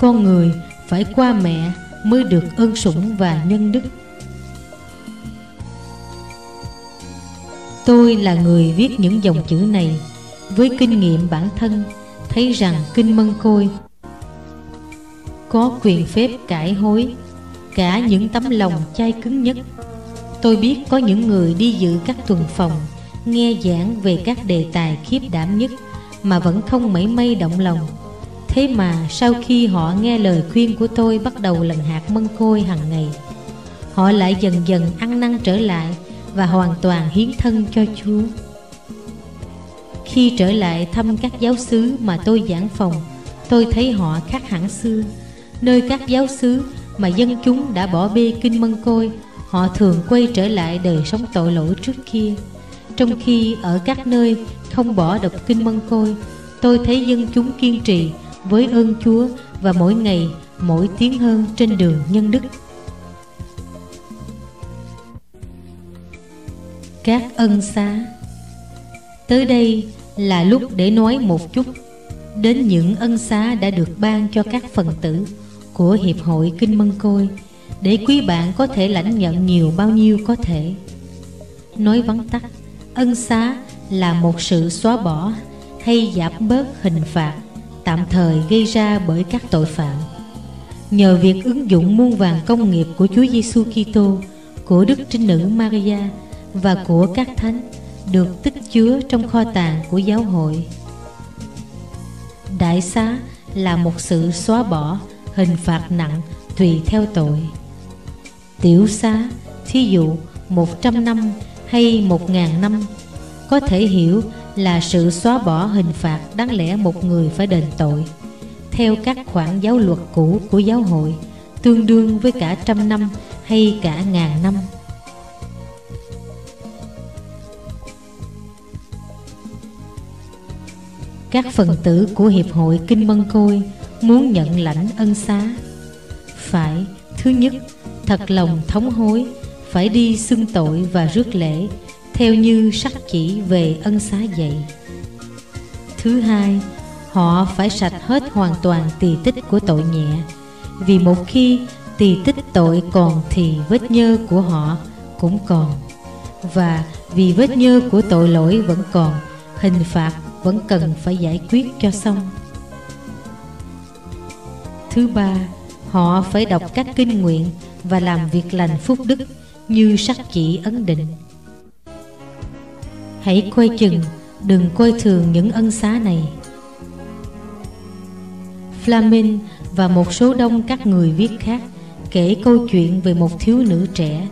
con người phải qua mẹ mới được ơn sủng và nhân đức. Tôi là người viết những dòng chữ này với kinh nghiệm bản thân thấy rằng kinh mân côi có quyền phép cải hối cả những tấm lòng chai cứng nhất. Tôi biết có những người đi dự các tuần phòng nghe giảng về các đề tài khiếp đảm nhất mà vẫn không mảy may động lòng. Thế mà sau khi họ nghe lời khuyên của tôi bắt đầu lần hạt mân côi hàng ngày, họ lại dần dần ăn năn trở lại và hoàn toàn hiến thân cho Chúa. Khi trở lại thăm các giáo xứ mà tôi giảng phòng, tôi thấy họ khác hẳn xưa. Nơi các giáo xứ mà dân chúng đã bỏ bê kinh mân côi, họ thường quay trở lại đời sống tội lỗi trước kia. Trong khi ở các nơi không bỏ đọc kinh mân côi, tôi thấy dân chúng kiên trì với ơn Chúa và mỗi ngày mỗi tiếng hơn trên đường nhân đức. Các ân xá. Tới đây là lúc để nói một chút đến những ân xá đã được ban cho các phần tử của hiệp hội kinh mân côi để quý bạn có thể lãnh nhận nhiều bao nhiêu có thể. Nói vắn tắt, ân xá là một sự xóa bỏ hay giảm bớt hình phạt tạm thời gây ra bởi các tội phạm. Nhờ việc ứng dụng muôn vàng công nghiệp của Chúa Giêsu Kitô, của Đức Trinh Nữ Maria và của các thánh được tích chứa trong kho tàng của giáo hội. Đại xá là một sự xóa bỏ hình phạt nặng tùy theo tội. Tiểu xá, thí dụ 100 năm hay 1.000 năm, có thể hiểu là sự xóa bỏ hình phạt đáng lẽ một người phải đền tội. Theo các khoản giáo luật cũ của giáo hội, tương đương với cả trăm năm hay cả ngàn năm. Các phần tử của Hiệp hội Kinh Mân Côi muốn nhận lãnh ân xá phải thứ nhất thật lòng thống hối phải đi xưng tội và rước lễ theo như sắc chỉ về ân xá dạy. Thứ hai, họ phải sạch hết hoàn toàn tỳ tích của tội nhẹ, vì một khi tỳ tích tội còn thì vết nhơ của họ cũng còn, và vì vết nhơ của tội lỗi vẫn còn, hình phạt vẫn cần phải giải quyết cho xong. Thứ ba, họ phải đọc các kinh nguyện và làm việc lành phúc đức như sắc chỉ ấn định. Hãy coi chừng, đừng coi thường những ân xá này. Flamin và một số đông các người viết khác kể câu chuyện về một thiếu nữ trẻ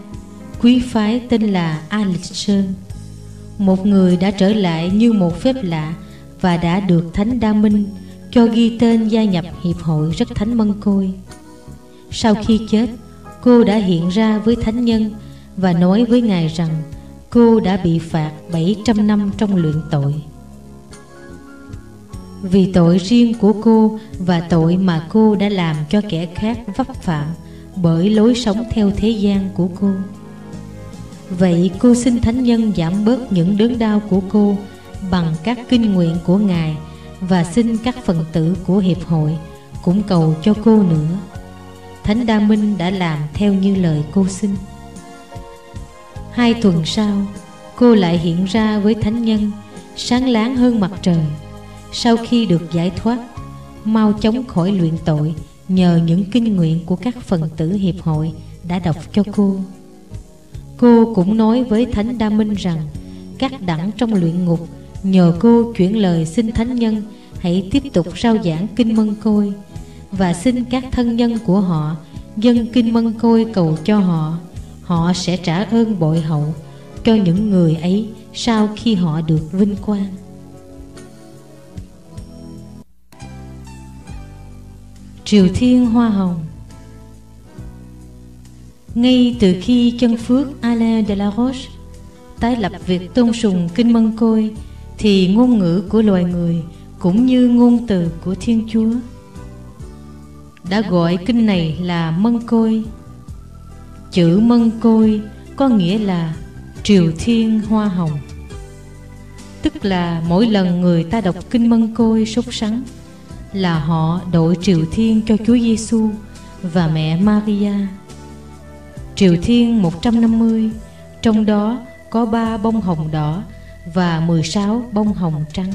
quý phái tên là Alison một người đã trở lại như một phép lạ và đã được Thánh Đa Minh cho ghi tên gia nhập hiệp hội rất thánh mân côi. Sau khi chết, cô đã hiện ra với thánh nhân và nói với ngài rằng cô đã bị phạt 700 năm trong luyện tội. Vì tội riêng của cô và tội mà cô đã làm cho kẻ khác vấp phạm bởi lối sống theo thế gian của cô. Vậy cô xin Thánh Nhân giảm bớt những đớn đau của cô bằng các kinh nguyện của Ngài và xin các phần tử của Hiệp hội cũng cầu cho cô nữa. Thánh Đa Minh đã làm theo như lời cô xin. Hai tuần sau, cô lại hiện ra với Thánh Nhân, sáng láng hơn mặt trời. Sau khi được giải thoát, mau chóng khỏi luyện tội nhờ những kinh nguyện của các phần tử Hiệp hội đã đọc cho cô. Cô cũng nói với Thánh Đa Minh rằng, các đẳng trong luyện ngục, nhờ cô chuyển lời xin Thánh Nhân, hãy tiếp tục rao giảng kinh mân côi. Và xin các thân nhân của họ, dân kinh mân côi cầu cho họ. Họ sẽ trả ơn bội hậu cho những người ấy sau khi họ được vinh quang. Triều Thiên Hoa Hồng ngay từ khi chân phước Alain de la Roche tái lập việc tôn sùng kinh mân côi, thì ngôn ngữ của loài người cũng như ngôn từ của Thiên Chúa đã gọi kinh này là mân côi. Chữ mân côi có nghĩa là triều thiên hoa hồng. Tức là mỗi lần người ta đọc kinh mân côi sốt sắng là họ đội triều thiên cho Chúa Giêsu và mẹ Maria Triều Thiên 150 Trong đó có ba bông hồng đỏ Và 16 bông hồng trắng.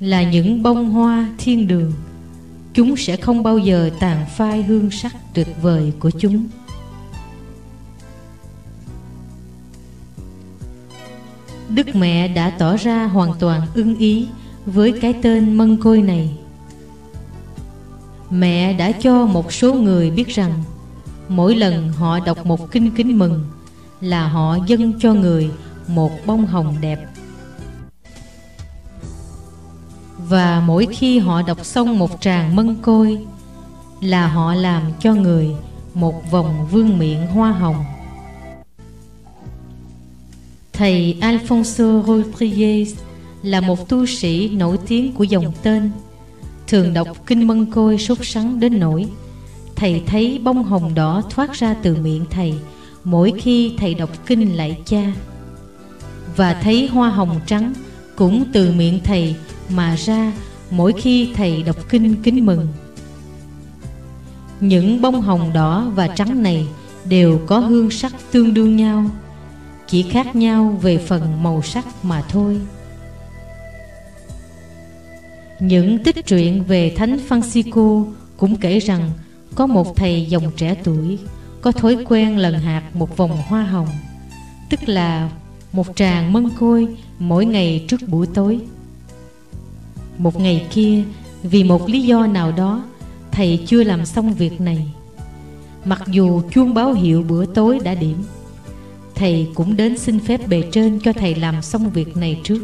Là những bông hoa thiên đường, Chúng sẽ không bao giờ tàn phai hương sắc tuyệt vời của chúng. Đức mẹ đã tỏ ra hoàn toàn ưng ý với cái tên mân côi này. Mẹ đã cho một số người biết rằng Mỗi lần họ đọc một kinh kính mừng Là họ dâng cho người một bông hồng đẹp. Và mỗi khi họ đọc xong một tràng mân côi Là họ làm cho người một vòng vương miệng hoa hồng. Thầy Alfonso Rodriguez là một tu sĩ nổi tiếng của dòng tên, Thường đọc kinh mân côi sốt sắng đến nỗi Thầy thấy bông hồng đỏ thoát ra từ miệng thầy. Mỗi khi thầy đọc kinh lại cha. Và thấy hoa hồng trắng cũng từ miệng thầy mà ra Mỗi khi thầy đọc kinh kính mừng. Những bông hồng đỏ và trắng này đều có hương sắc tương đương nhau, Chỉ khác nhau về phần màu sắc mà thôi. Những tích truyện về Thánh Francisco cũng kể rằng có một thầy dòng trẻ tuổi, Có thói quen lần hạt một vòng hoa hồng, Tức là một tràng mân côi mỗi ngày trước buổi tối. Một ngày kia, vì một lý do nào đó, Thầy chưa làm xong việc này. Mặc dù chuông báo hiệu bữa tối đã điểm, Thầy cũng đến xin phép bề trên cho thầy làm xong việc này trước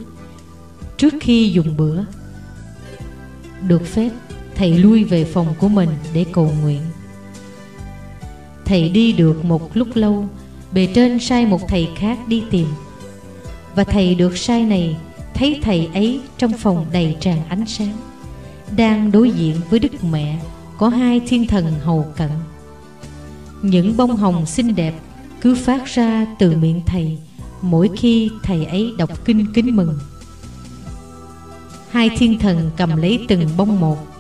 Trước khi dùng bữa. Được phép Thầy lui về phòng của mình để cầu nguyện. Thầy đi được một lúc lâu, Bề trên sai một thầy khác đi tìm. Và thầy được sai này, Thấy thầy ấy trong phòng đầy tràn ánh sáng, Đang đối diện với Đức Mẹ, Có hai thiên thần hầu cận. Những bông hồng xinh đẹp cứ phát ra từ miệng thầy mỗi khi thầy ấy đọc kinh kính mừng. Hai thiên thần cầm lấy từng bông một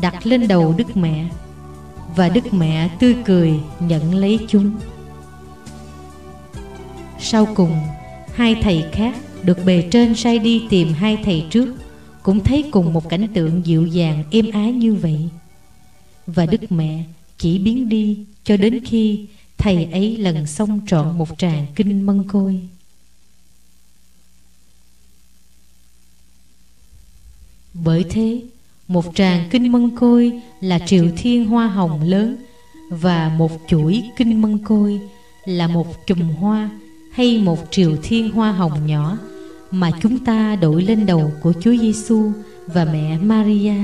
đặt lên đầu đức mẹ, và đức mẹ tươi cười nhận lấy chúng. Sau cùng, hai thầy khác được bề trên sai đi tìm hai thầy trước, cũng thấy cùng một cảnh tượng dịu dàng, êm ái như vậy. Và đức mẹ chỉ biến đi cho đến khi thầy ấy lần xong trọn một tràng kinh mân côi. Bởi thế một tràng kinh mân côi là triều thiên hoa hồng lớn và một chuỗi kinh mân côi là một chùm hoa hay một triều thiên hoa hồng nhỏ mà chúng ta đội lên đầu của Chúa Giêsu và mẹ Maria.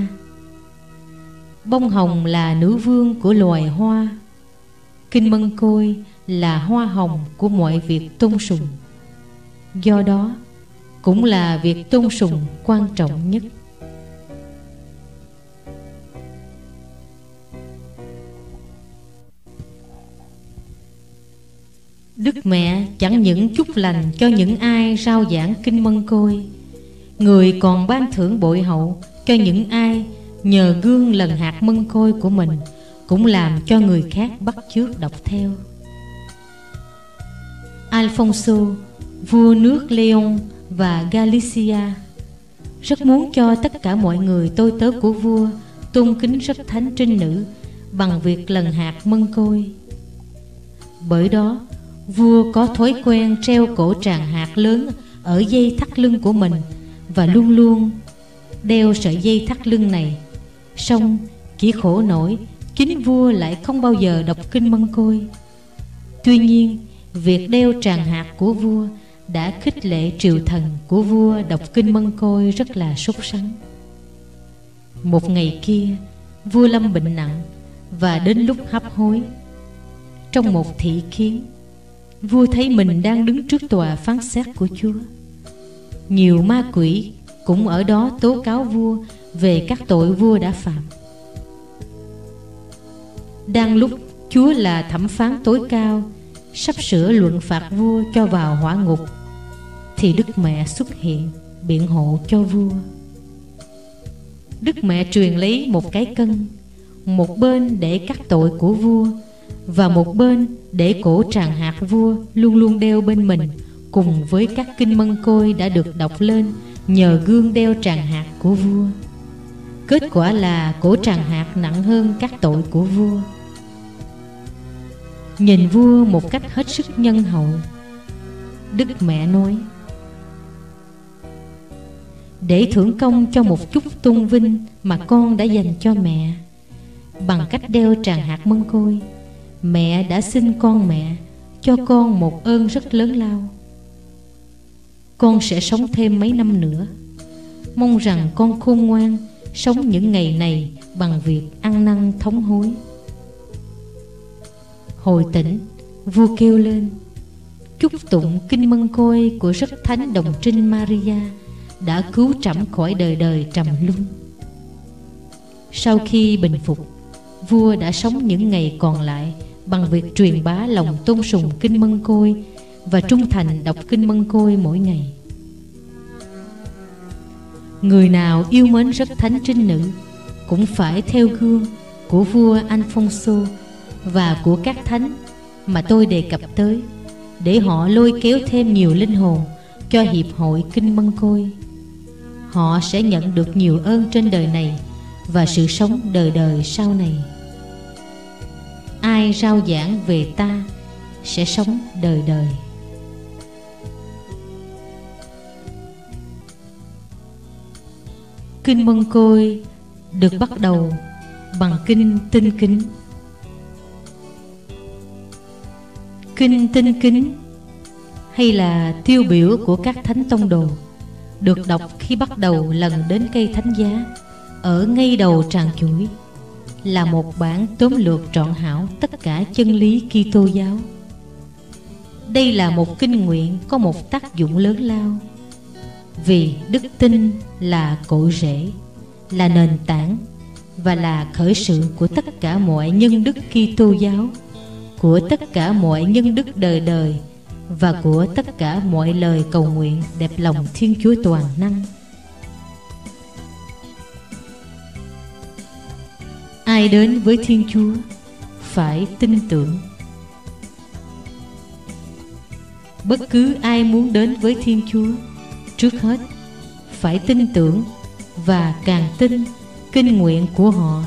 Bông hồng là nữ vương của loài hoa. Kinh mân côi là hoa hồng của mọi việc tôn sùng. Do đó, cũng là việc tôn sùng quan trọng nhất. Đức mẹ chẳng những chúc lành cho những ai rao giảng kinh mân côi. Người còn ban thưởng bội hậu cho những ai nhờ gương lần hạt mân côi của mình Cũng làm cho người khác bắt chước đọc theo. Alfonso, vua nước Leon và Galicia Rất muốn cho tất cả mọi người tôi tớ của vua tôn kính rất thánh trinh nữ Bằng việc lần hạt mân côi. Bởi đó Vua có thói quen treo cổ tràng hạt lớn ở dây thắt lưng của mình và luôn luôn đeo sợi dây thắt lưng này. Song chỉ khổ nổi, chính vua lại không bao giờ đọc kinh mân côi. Tuy nhiên, việc đeo tràng hạt của vua đã khích lệ triều thần của vua đọc kinh mân côi rất là sốt sắng. Một ngày kia, vua lâm bệnh nặng và đến lúc hấp hối. Trong một thị kiến, Vua thấy mình đang đứng trước tòa phán xét của Chúa. Nhiều ma quỷ cũng ở đó tố cáo vua Về các tội vua đã phạm. Đang lúc Chúa là thẩm phán tối cao, Sắp sửa luận phạt vua cho vào hỏa ngục, Thì Đức Mẹ xuất hiện biện hộ cho vua. Đức Mẹ truyền lấy một cái cân, Một bên để các tội của vua và một bên để cổ tràng hạt vua luôn luôn đeo bên mình, cùng với các kinh mân côi đã được đọc lên nhờ gương đeo tràng hạt của vua. Kết quả là cổ tràng hạt nặng hơn các tội của vua. Nhìn vua một cách hết sức nhân hậu, đức mẹ nói, để thưởng công cho một chút tôn vinh mà con đã dành cho mẹ, bằng cách đeo tràng hạt mân côi Mẹ đã xin con mẹ, Cho con một ơn rất lớn lao. Con sẽ sống thêm mấy năm nữa. Mong rằng con khôn ngoan, Sống những ngày này Bằng việc ăn năn thống hối. Hồi tỉnh, Vua kêu lên, Chúc tụng kinh mân côi Của rất thánh đồng trinh Maria Đã cứu trẫm khỏi đời đời trầm luân. Sau khi bình phục, Vua đã sống những ngày còn lại bằng việc truyền bá lòng tôn sùng kinh mân côi và trung thành đọc kinh mân côi mỗi ngày. Người nào yêu mến rất thánh trinh nữ cũng phải theo gương của vua Alfonso và của các thánh mà tôi đề cập tới để họ lôi kéo thêm nhiều linh hồn cho hiệp hội kinh mân côi. Họ sẽ nhận được nhiều ơn trên đời này và sự sống đời đời sau này ai rao giảng về ta sẽ sống đời đời. Kinh mân côi được bắt đầu bằng kinh tinh kính. Kinh tinh kính hay là tiêu biểu của các thánh tông đồ được đọc khi bắt đầu lần đến cây thánh giá ở ngay đầu tràng chuỗi là một bản tóm lược trọn hảo tất cả chân lý Kitô giáo. Đây là một kinh nguyện có một tác dụng lớn lao vì đức tin là cội rễ, là nền tảng và là khởi sự của tất cả mọi nhân đức Kitô giáo của tất cả mọi nhân đức đời đời và của tất cả mọi lời cầu nguyện đẹp lòng Thiên Chúa toàn năng. Ai đến với Thiên Chúa phải tin tưởng. Bất cứ ai muốn đến với Thiên Chúa, trước hết phải tin tưởng và càng tin kinh nguyện của họ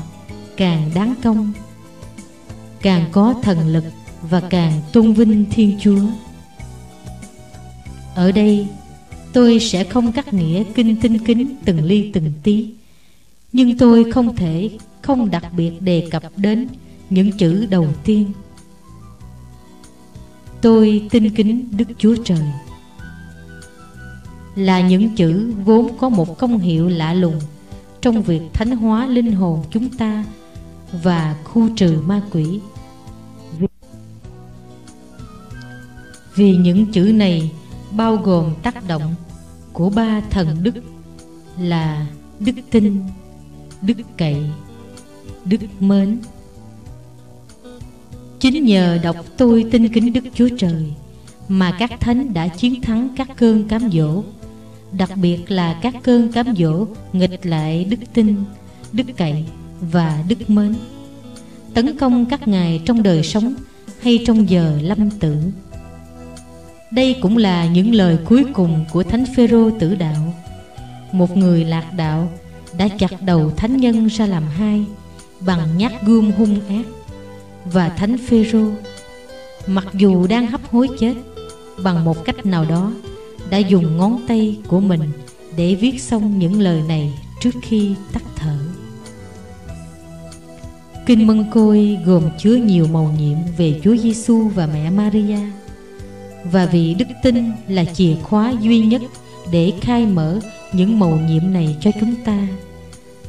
càng đáng công càng có thần lực và càng tôn vinh thiên chúa ở đây, tôi sẽ không cắt nghĩa kinh tinh kính từng ly từng tí, nhưng tôi không thể không đặc biệt đề cập đến những chữ đầu tiên. Tôi tin kính đức chúa trời là những chữ vốn có một công hiệu lạ lùng trong việc thánh hóa linh hồn chúng ta và khu trừ ma quỷ. Vì những chữ này bao gồm tác động của ba thần đức là đức tin, đức cậy đức mến. Chính nhờ đọc tôi tin kính đức chúa trời mà các thánh đã chiến thắng các cơn cám dỗ. Đặc biệt là các cơn cám dỗ nghịch lại đức tin, đức cậy và đức mến. Tấn công các ngài trong đời sống hay trong giờ lâm tử. Đây cũng là những lời cuối cùng của thánh phêrô tử đạo. Một người lạc đạo đã chặt đầu thánh nhân ra làm hai bằng nhát gươm hung ác. Và thánh phêrô mặc dù đang hấp hối chết, bằng một cách nào đó, đã dùng ngón tay của mình để viết xong những lời này trước khi tắt thở. Kinh Mân Côi gồm chứa nhiều màu nhiệm về Chúa Giêsu và mẹ Maria, và vì đức tin là chìa khóa duy nhất để khai mở những màu nhiệm này cho chúng ta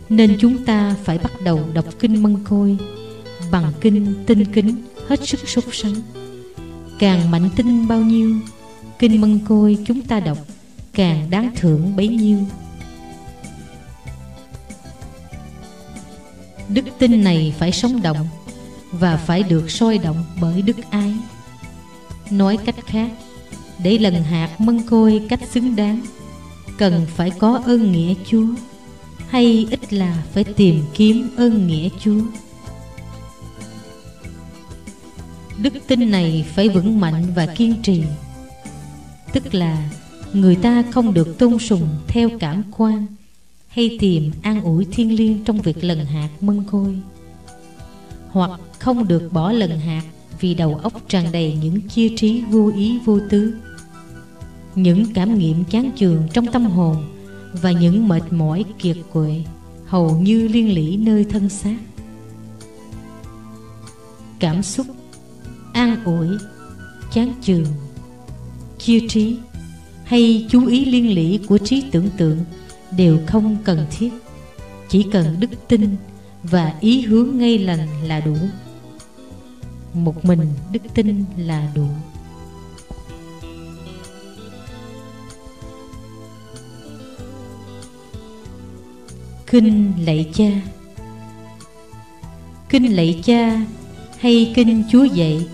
nên chúng ta phải bắt đầu đọc kinh Mân Côi bằng kinh tinh kính, hết sức sốt sắng. Càng mạnh tinh bao nhiêu, kinh Mân Côi chúng ta đọc càng đáng thưởng bấy nhiêu. Đức tin này phải sống động và phải được soi động bởi đức ái. Nói cách khác, để lần hạt mân côi cách xứng đáng, cần phải có ơn nghĩa chúa hay ít là phải tìm kiếm ơn nghĩa chúa. Đức tin này phải vững mạnh và kiên trì tức là người ta không được tôn sùng theo cảm quan hay tìm an ủi thiên liêng trong việc lần hạt mân côi, hoặc không được bỏ lần hạt vì đầu óc tràn đầy những chia trí vô ý vô tứ những cảm nghiệm chán chường trong tâm hồn và những mệt mỏi kiệt quệ, hầu như liên lỉ nơi thân xác. Cảm xúc, an ủi, chán chường chia trí hay chú ý liên lỉ của trí tưởng tượng đều không cần thiết, chỉ cần đức tin và ý hướng ngay lành là đủ. Một mình đức tin là đủ. Kinh lạy cha. Kinh lạy cha hay kinh chúa dạy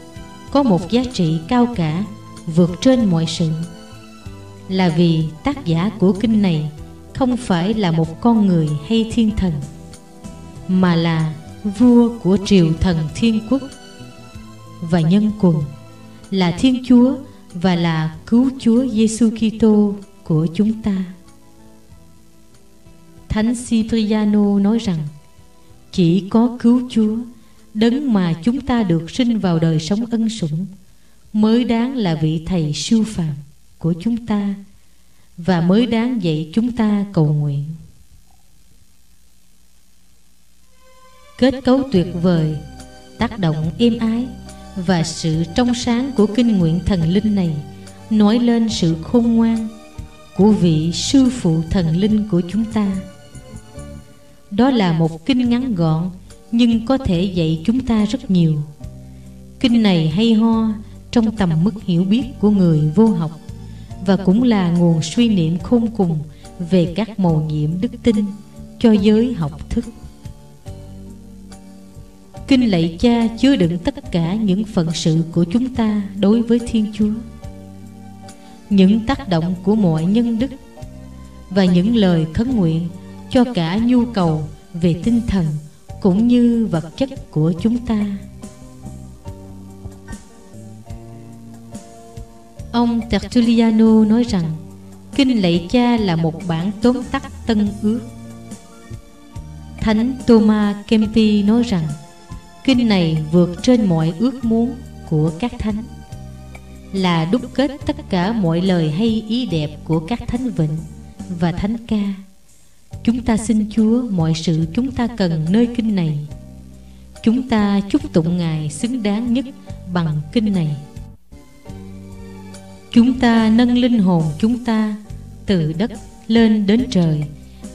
có một giá trị cao cả vượt trên mọi sự. Là vì tác giả của kinh này không phải là một con người hay thiên thần, mà là vua của triều thần thiên quốc. Và nhân quần là thiên chúa và là cứu chúa giêsu kitô của chúng ta thánh cipriano nói rằng, chỉ có cứu chúa, đấng mà chúng ta được sinh vào đời sống ân sủng, mới đáng là vị thầy siêu phàm của chúng ta và mới đáng dạy chúng ta cầu nguyện. Kết cấu tuyệt vời, tác động êm ái và sự trong sáng của kinh nguyện thần linh này nói lên sự khôn ngoan của vị sư phụ thần linh của chúng ta đó là một kinh ngắn gọn, nhưng có thể dạy chúng ta rất nhiều. Kinh này hay ho trong tầm mức hiểu biết của người vô học, và cũng là nguồn suy niệm khôn cùng về các mầu nhiệm đức tin cho giới học thức. Kinh lạy cha chứa đựng tất cả những phận sự của chúng ta đối với Thiên Chúa. Những tác động của mọi nhân đức Và những lời khấn nguyện cho cả nhu cầu về tinh thần cũng như vật chất của chúng ta. Ông Tertulliano nói rằng, Kinh Lạy Cha là một bản tóm tắt tân ước. Thánh Thomas Kempi nói rằng, Kinh này vượt trên mọi ước muốn của các thánh, Là đúc kết tất cả mọi lời hay ý đẹp của các thánh vịnh và thánh ca. Chúng ta xin Chúa, mọi sự chúng ta cần nơi kinh này. Chúng ta chúc tụng Ngài xứng đáng nhất bằng kinh này. Chúng ta nâng linh hồn chúng ta từ đất lên đến trời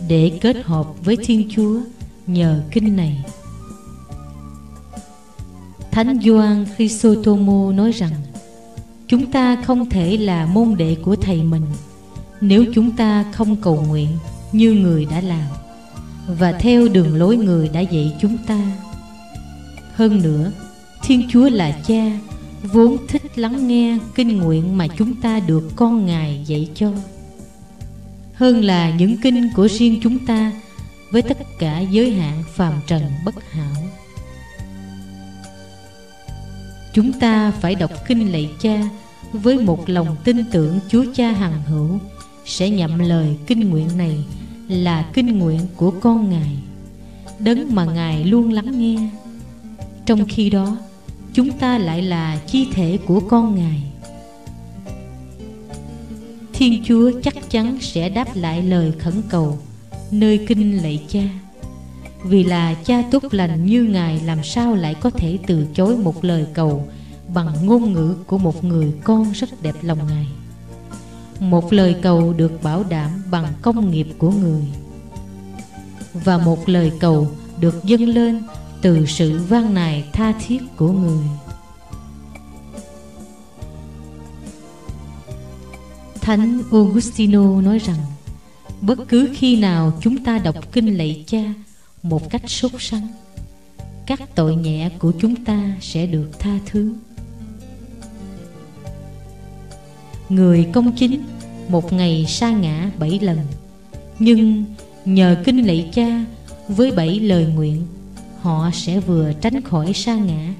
Để kết hợp với Thiên Chúa nhờ kinh này. Thánh Gioan Chrysostomo nói rằng, Chúng ta không thể là môn đệ của Thầy mình Nếu chúng ta không cầu nguyện như người đã làm. Và theo đường lối người đã dạy chúng ta. Hơn nữa, Thiên Chúa là cha Vốn thích lắng nghe kinh nguyện mà chúng ta được con Ngài dạy cho. Hơn là những kinh của riêng chúng ta Với tất cả giới hạn phàm trần bất hảo. Chúng ta phải đọc kinh lạy cha với một lòng tin tưởng Chúa Cha Hằng Hữu sẽ nhậm lời kinh nguyện này là kinh nguyện của con Ngài, đấng mà Ngài luôn lắng nghe. Trong khi đó, chúng ta lại là chi thể của con Ngài. Thiên Chúa chắc chắn sẽ đáp lại lời khẩn cầu nơi kinh lạy cha. Vì là cha tốt lành như Ngài làm sao lại có thể từ chối một lời cầu bằng ngôn ngữ của một người con rất đẹp lòng Ngài. Một lời cầu được bảo đảm bằng công nghiệp của người. Và một lời cầu được dâng lên từ sự van nài tha thiết của người. Thánh Augustino nói rằng, Bất cứ khi nào chúng ta đọc kinh lạy cha một cách sốt sắng, Các tội nhẹ của chúng ta sẽ được tha thứ. Người công chính một ngày sa ngã bảy lần. Nhưng nhờ kinh lạy cha với bảy lời nguyện Họ sẽ vừa tránh khỏi sa ngã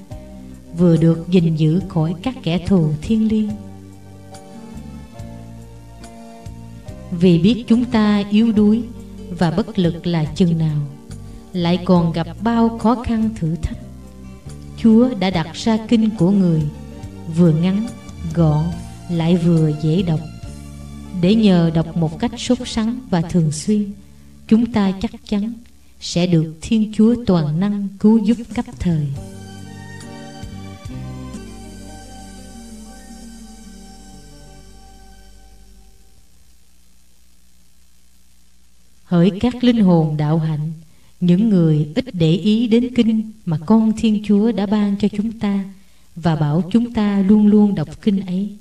Vừa được gìn giữ khỏi các kẻ thù thiên liêng. Vì biết chúng ta yếu đuối và bất lực là chừng nào Lại còn gặp bao khó khăn thử thách. Chúa đã đặt ra kinh của người Vừa ngắn, gọn lại vừa dễ đọc. Để nhờ đọc một cách sốt sắng và thường xuyên, chúng ta chắc chắn sẽ được thiên chúa toàn năng cứu giúp cấp thời. Hỡi các linh hồn đạo hạnh, những người ít để ý đến kinh mà con thiên chúa đã ban cho chúng ta và bảo chúng ta luôn luôn đọc kinh ấy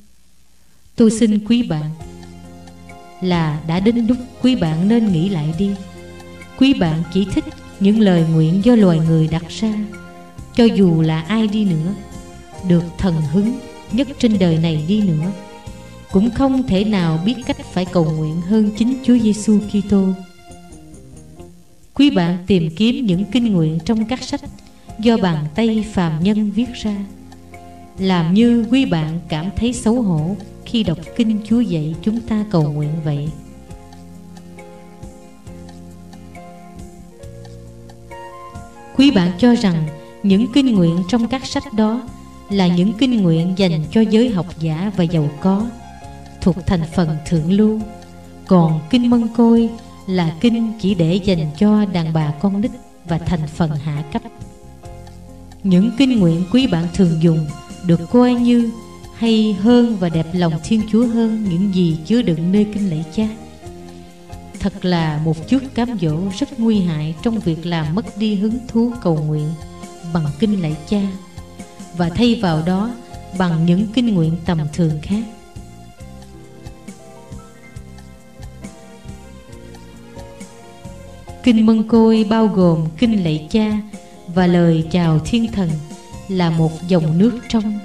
Tôi xin quý bạn Là đã đến lúc quý bạn nên nghĩ lại đi. Quý bạn chỉ thích những lời nguyện do loài người đặt ra, Cho dù là ai đi nữa, Được thần hứng nhất trên đời này đi nữa. Cũng không thể nào biết cách phải cầu nguyện hơn chính Chúa Giêsu Kitô. Quý bạn tìm kiếm những kinh nguyện trong các sách Do bàn tay phàm nhân viết ra, Làm như quý bạn cảm thấy xấu hổ khi đọc kinh Chúa dạy chúng ta cầu nguyện vậy. Quý bạn cho rằng những kinh nguyện trong các sách đó là những kinh nguyện dành cho giới học giả và giàu có, thuộc thành phần thượng lưu, còn kinh mân côi là kinh chỉ để dành cho đàn bà con nít và thành phần hạ cấp. Những kinh nguyện quý bạn thường dùng được coi như hay hơn và đẹp lòng Thiên Chúa hơn những gì chứa đựng nơi kinh lễ cha. Thật là một chút cám dỗ rất nguy hại trong việc làm mất đi hứng thú cầu nguyện bằng kinh lễ cha và thay vào đó bằng những kinh nguyện tầm thường khác. Kinh Mân Côi bao gồm kinh lạy cha và lời chào thiên thần là một dòng nước trong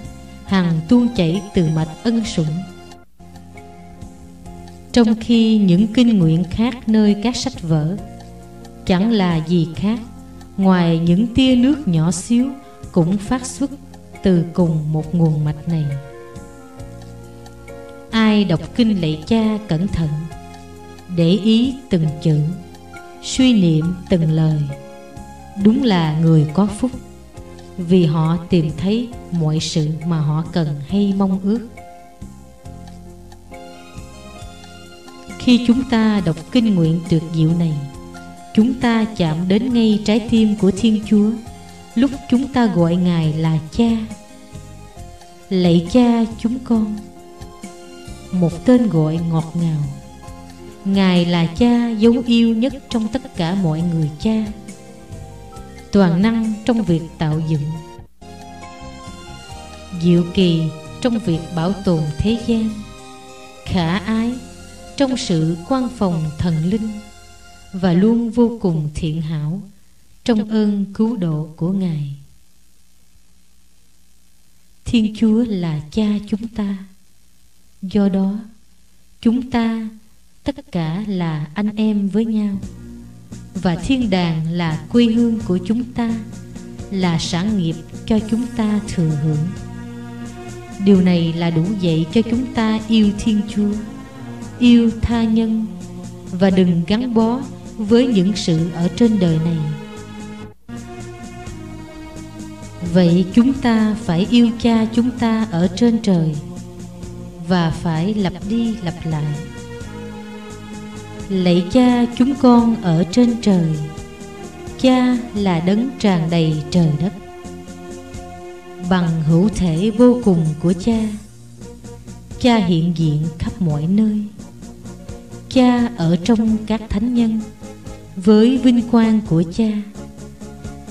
hằng tuôn chảy từ mạch ân sủng. Trong khi những kinh nguyện khác nơi các sách vở, chẳng là gì khác, ngoài những tia nước nhỏ xíu cũng phát xuất từ cùng một nguồn mạch này. Ai đọc kinh lạy cha cẩn thận, để ý từng chữ, suy niệm từng lời, đúng là người có phúc vì họ tìm thấy mọi sự mà họ cần hay mong ước. Khi chúng ta đọc kinh nguyện tuyệt diệu này, chúng ta chạm đến ngay trái tim của thiên chúa. Lúc chúng ta gọi ngài là cha, lạy cha chúng con. Một tên gọi ngọt ngào. Ngài là cha dấu yêu nhất trong tất cả mọi người cha toàn năng trong việc tạo dựng. Diệu kỳ trong việc bảo tồn thế gian. Khả ái trong sự quan phòng thần linh. Và luôn vô cùng thiện hảo trong ơn cứu độ của ngài. Thiên chúa là cha chúng ta. Do đó, chúng ta, tất cả là anh em với nhau và thiên đàng là quê hương của chúng ta, là sản nghiệp cho chúng ta thừa hưởng. Điều này là đủ dạy cho chúng ta yêu thiên chúa, yêu tha nhân, và đừng gắn bó với những sự ở trên đời này. Vậy chúng ta phải yêu cha chúng ta ở trên trời, và phải lặp đi lặp lại lạy cha chúng con ở trên trời. Cha là đấng tràn đầy trời đất. Bằng hữu thể vô cùng của cha cha hiện diện khắp mọi nơi. Cha ở trong các thánh nhân, với vinh quang của cha.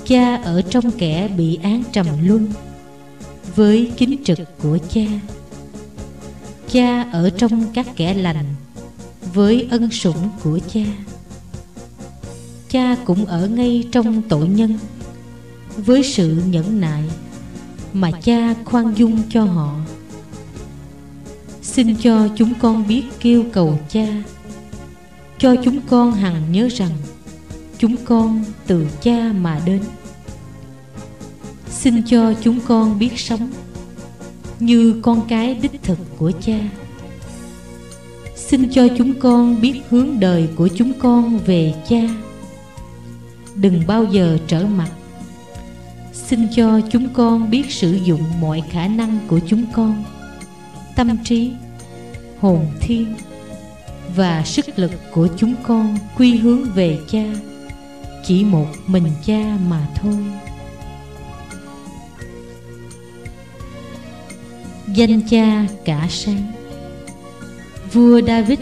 Cha ở trong kẻ bị án trầm luân, với kính trực của cha. Cha ở trong các kẻ lành với ân sủng của cha. Cha cũng ở ngay trong tội nhân. Với sự nhẫn nại mà cha khoan dung cho họ. Xin cho chúng con biết kêu cầu cha. Cho chúng con hằng nhớ rằng chúng con từ cha mà đến. Xin cho chúng con biết sống như con cái đích thực của cha xin cho chúng con biết hướng đời của chúng con về cha. Đừng bao giờ trở mặt. Xin cho chúng con biết sử dụng mọi khả năng của chúng con, tâm trí, hồn thiên và sức lực của chúng con quy hướng về cha, chỉ một mình cha mà thôi. Danh cha cả sáng vua david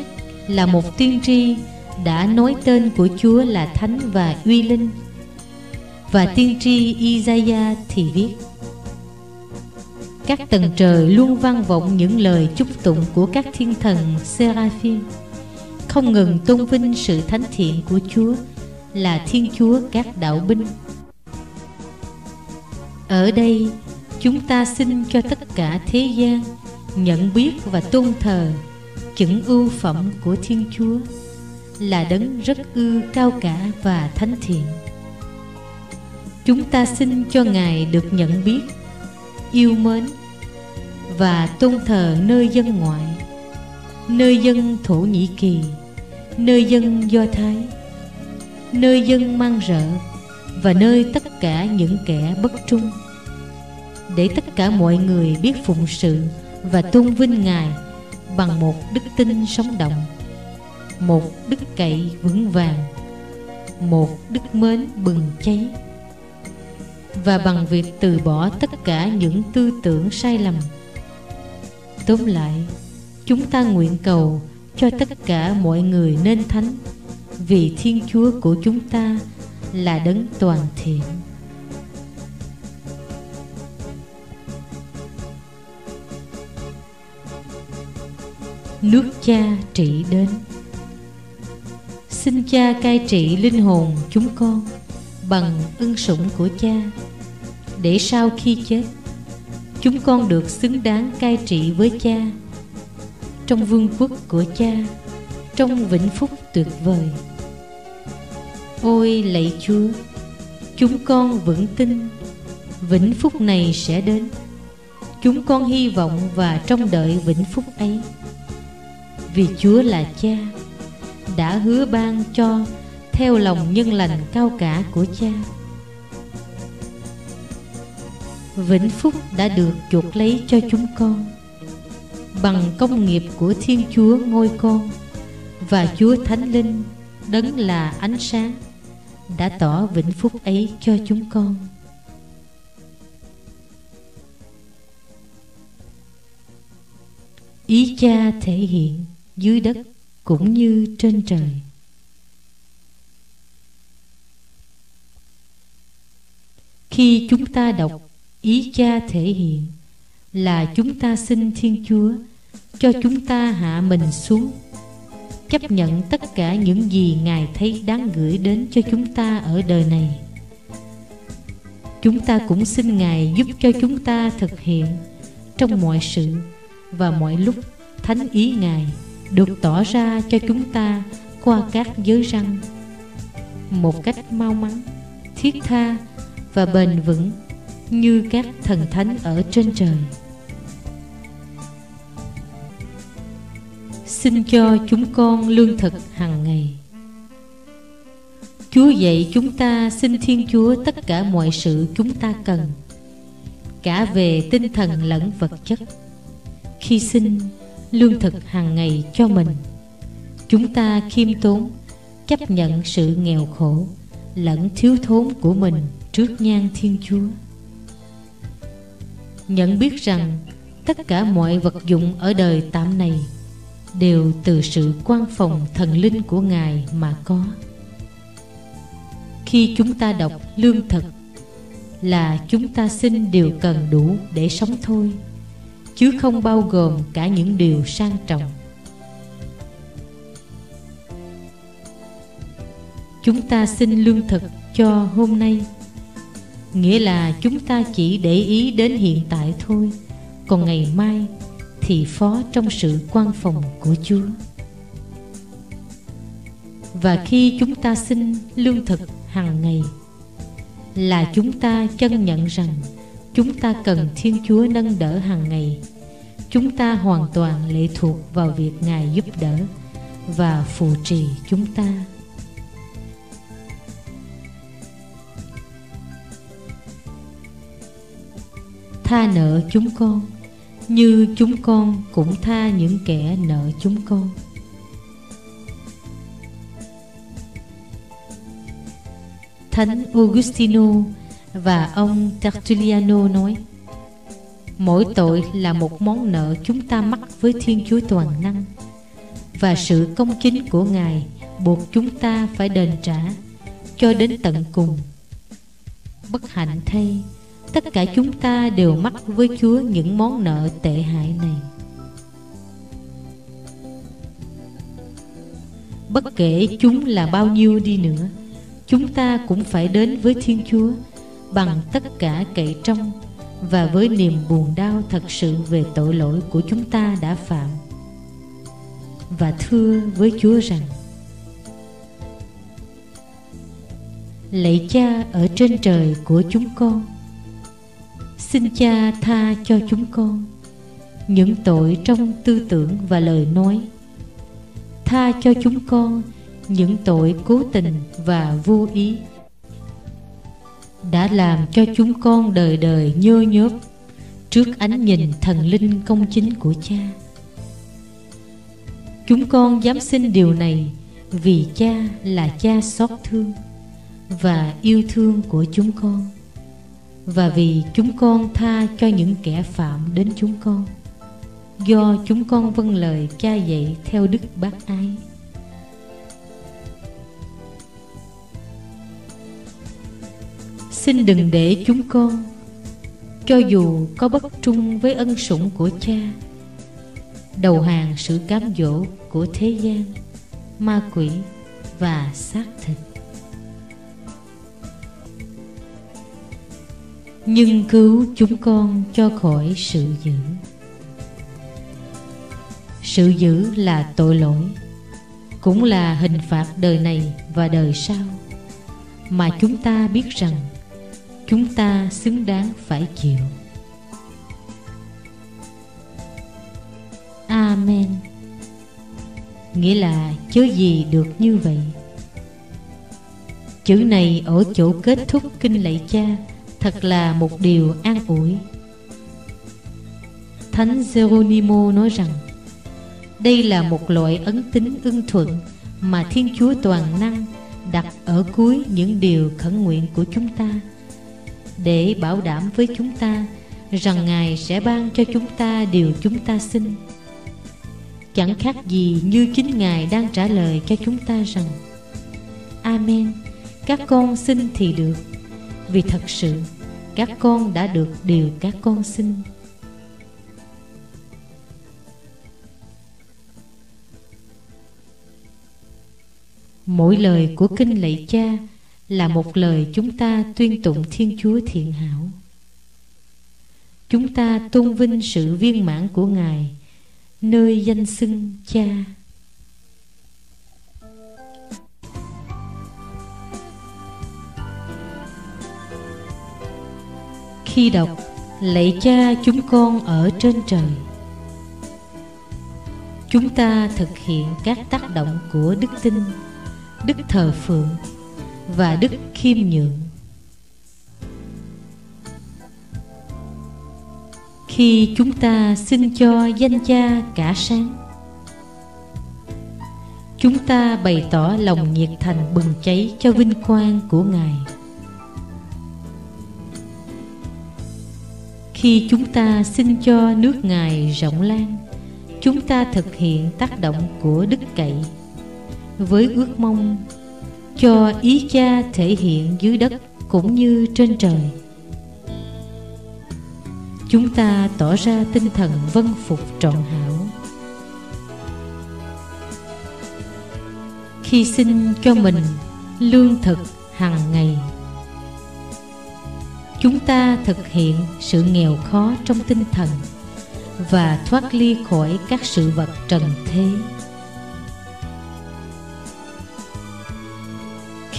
là một tiên tri đã nói tên của chúa là thánh và uy linh. Và tiên tri isaiah thì viết, các tầng trời luôn vang vọng những lời chúc tụng của các thiên thần seraphim. Không ngừng tôn vinh sự thánh thiện của chúa là thiên chúa các đạo binh. Ở đây, chúng ta xin cho tất cả thế gian nhận biết và tôn thờ chứng ưu phẩm của thiên chúa là đấng rất ư cao cả và thánh thiện. Chúng ta xin cho ngài được nhận biết, yêu mến và tôn thờ nơi dân ngoại, nơi dân thổ nhĩ kỳ, nơi dân do thái, nơi dân mang rợ và nơi tất cả những kẻ bất trung. Để tất cả mọi người biết phụng sự và tôn vinh ngài bằng một đức tin sống động, một đức cậy vững vàng, một đức mến bừng cháy. Và bằng việc từ bỏ tất cả những tư tưởng sai lầm, tóm lại, chúng ta nguyện cầu cho tất cả mọi người nên thánh, vì thiên chúa của chúng ta là đấng toàn thiện. Nước cha trị đến. Xin cha cai trị linh hồn chúng con bằng ân sủng của cha, để sau khi chết, chúng con được xứng đáng cai trị với cha. Trong vương quốc của cha, trong vĩnh phúc tuyệt vời. Ôi lạy chúa, chúng con vững tin, vĩnh phúc này sẽ đến. Chúng con hy vọng và trông đợi vĩnh phúc ấy vì chúa là cha, đã hứa ban cho theo lòng nhân lành cao cả của cha. Vĩnh phúc đã được chuộc lấy cho chúng con, bằng công nghiệp của thiên chúa ngôi con và chúa thánh linh đấng là ánh sáng đã tỏ vĩnh phúc ấy cho chúng con. Ý cha thể hiện dưới đất cũng như trên trời. Khi chúng ta đọc ý cha thể hiện là chúng ta xin thiên chúa cho chúng ta hạ mình xuống, chấp nhận tất cả những gì ngài thấy đáng gửi đến cho chúng ta ở đời này. Chúng ta cũng xin ngài giúp cho chúng ta thực hiện trong mọi sự và mọi lúc thánh ý ngài được tỏ ra cho chúng ta qua các giới răng. Một cách mau mắn, thiết tha và bền vững như các thần thánh ở trên trời. Xin cho chúng con lương thực hàng ngày. Chúa dạy chúng ta xin thiên chúa tất cả mọi sự chúng ta cần, cả về tinh thần lẫn vật chất. Khi xin lương thực hàng ngày cho mình. Chúng ta khiêm tốn, chấp nhận sự nghèo khổ, lẫn thiếu thốn của mình trước nhan thiên chúa. Nhận biết rằng tất cả mọi vật dụng ở đời tạm này đều từ sự quan phòng thần linh của ngài mà có. Khi chúng ta đọc lương thực là chúng ta xin điều cần đủ để sống thôi chứ không bao gồm cả những điều sang trọng. Chúng ta xin lương thực cho hôm nay. Nghĩa là chúng ta chỉ để ý đến hiện tại thôi. Còn ngày mai thì phó trong sự quan phòng của chúa. Và khi chúng ta xin lương thực hàng ngày, là chúng ta chân nhận rằng chúng ta cần thiên chúa nâng đỡ hàng ngày. Chúng ta hoàn toàn lệ thuộc vào việc ngài giúp đỡ và phù trì chúng ta. Tha nợ chúng con, như chúng con cũng tha những kẻ nợ chúng con. Thánh augustino và ông tertulliano nói, mỗi tội là một món nợ chúng ta mắc với thiên chúa toàn năng. Và sự công chính của ngài buộc chúng ta phải đền trả cho đến tận cùng. Bất hạnh thay, tất cả chúng ta đều mắc với chúa những món nợ tệ hại này. Bất kể chúng là bao nhiêu đi nữa, chúng ta cũng phải đến với thiên chúa bằng tất cả cậy trong và với niềm buồn đau thật sự về tội lỗi của chúng ta đã phạm. Và thưa với chúa rằng, lạy cha ở trên trời của chúng con, xin cha tha cho chúng con những tội trong tư tưởng và lời nói. Tha cho chúng con những tội cố tình và vô ý đã làm cho chúng con đời đời nhơ nhớp trước ánh nhìn thần linh công chính của cha. Chúng con dám xin điều này vì cha là cha xót thương và yêu thương của chúng con và vì chúng con tha cho những kẻ phạm đến chúng con. Do chúng con vâng lời cha dạy theo đức bác ái. Xin đừng để chúng con, cho dù có bất trung với ân sủng của cha, đầu hàng sự cám dỗ của thế gian, ma quỷ và xác thịt. Nhưng cứu chúng con cho khỏi sự dữ. Sự dữ là tội lỗi, cũng là hình phạt đời này và đời sau, mà chúng ta biết rằng chúng ta xứng đáng phải chịu. Amen. Nghĩa là chớ gì được như vậy. Chữ này ở chỗ kết thúc kinh lạy cha thật là một điều an ủi. Thánh geronimo nói rằng, đây là một loại ấn tính ưng thuận mà thiên chúa toàn năng đặt ở cuối những điều khẩn nguyện của chúng ta để bảo đảm với chúng ta rằng ngài sẽ ban cho chúng ta điều chúng ta xin. Chẳng khác gì như chính ngài đang trả lời cho chúng ta rằng, amen, các con xin thì được. Vì thật sự, các con đã được điều các con xin. Mỗi lời của kinh lạy cha là một lời chúng ta tuyên tụng thiên chúa thiện hảo. Chúng ta tôn vinh sự viên mãn của ngài, nơi danh xưng cha. Khi đọc, lạy cha, chúng con ở trên trời. Chúng ta thực hiện các tác động của đức tin, đức thờ phượng và đức khiêm nhượng. Khi chúng ta xin cho danh cha cả sáng chúng ta bày tỏ lòng nhiệt thành bừng cháy cho vinh quang của ngài. Khi chúng ta xin cho nước ngài rộng lan chúng ta thực hiện tác động của đức cậy. Với ước mong cho ý cha thể hiện dưới đất cũng như trên trời. Chúng ta tỏ ra tinh thần vân phục trọn hảo. Khi xin cho mình lương thực hàng ngày, chúng ta thực hiện sự nghèo khó trong tinh thần và thoát ly khỏi các sự vật trần thế.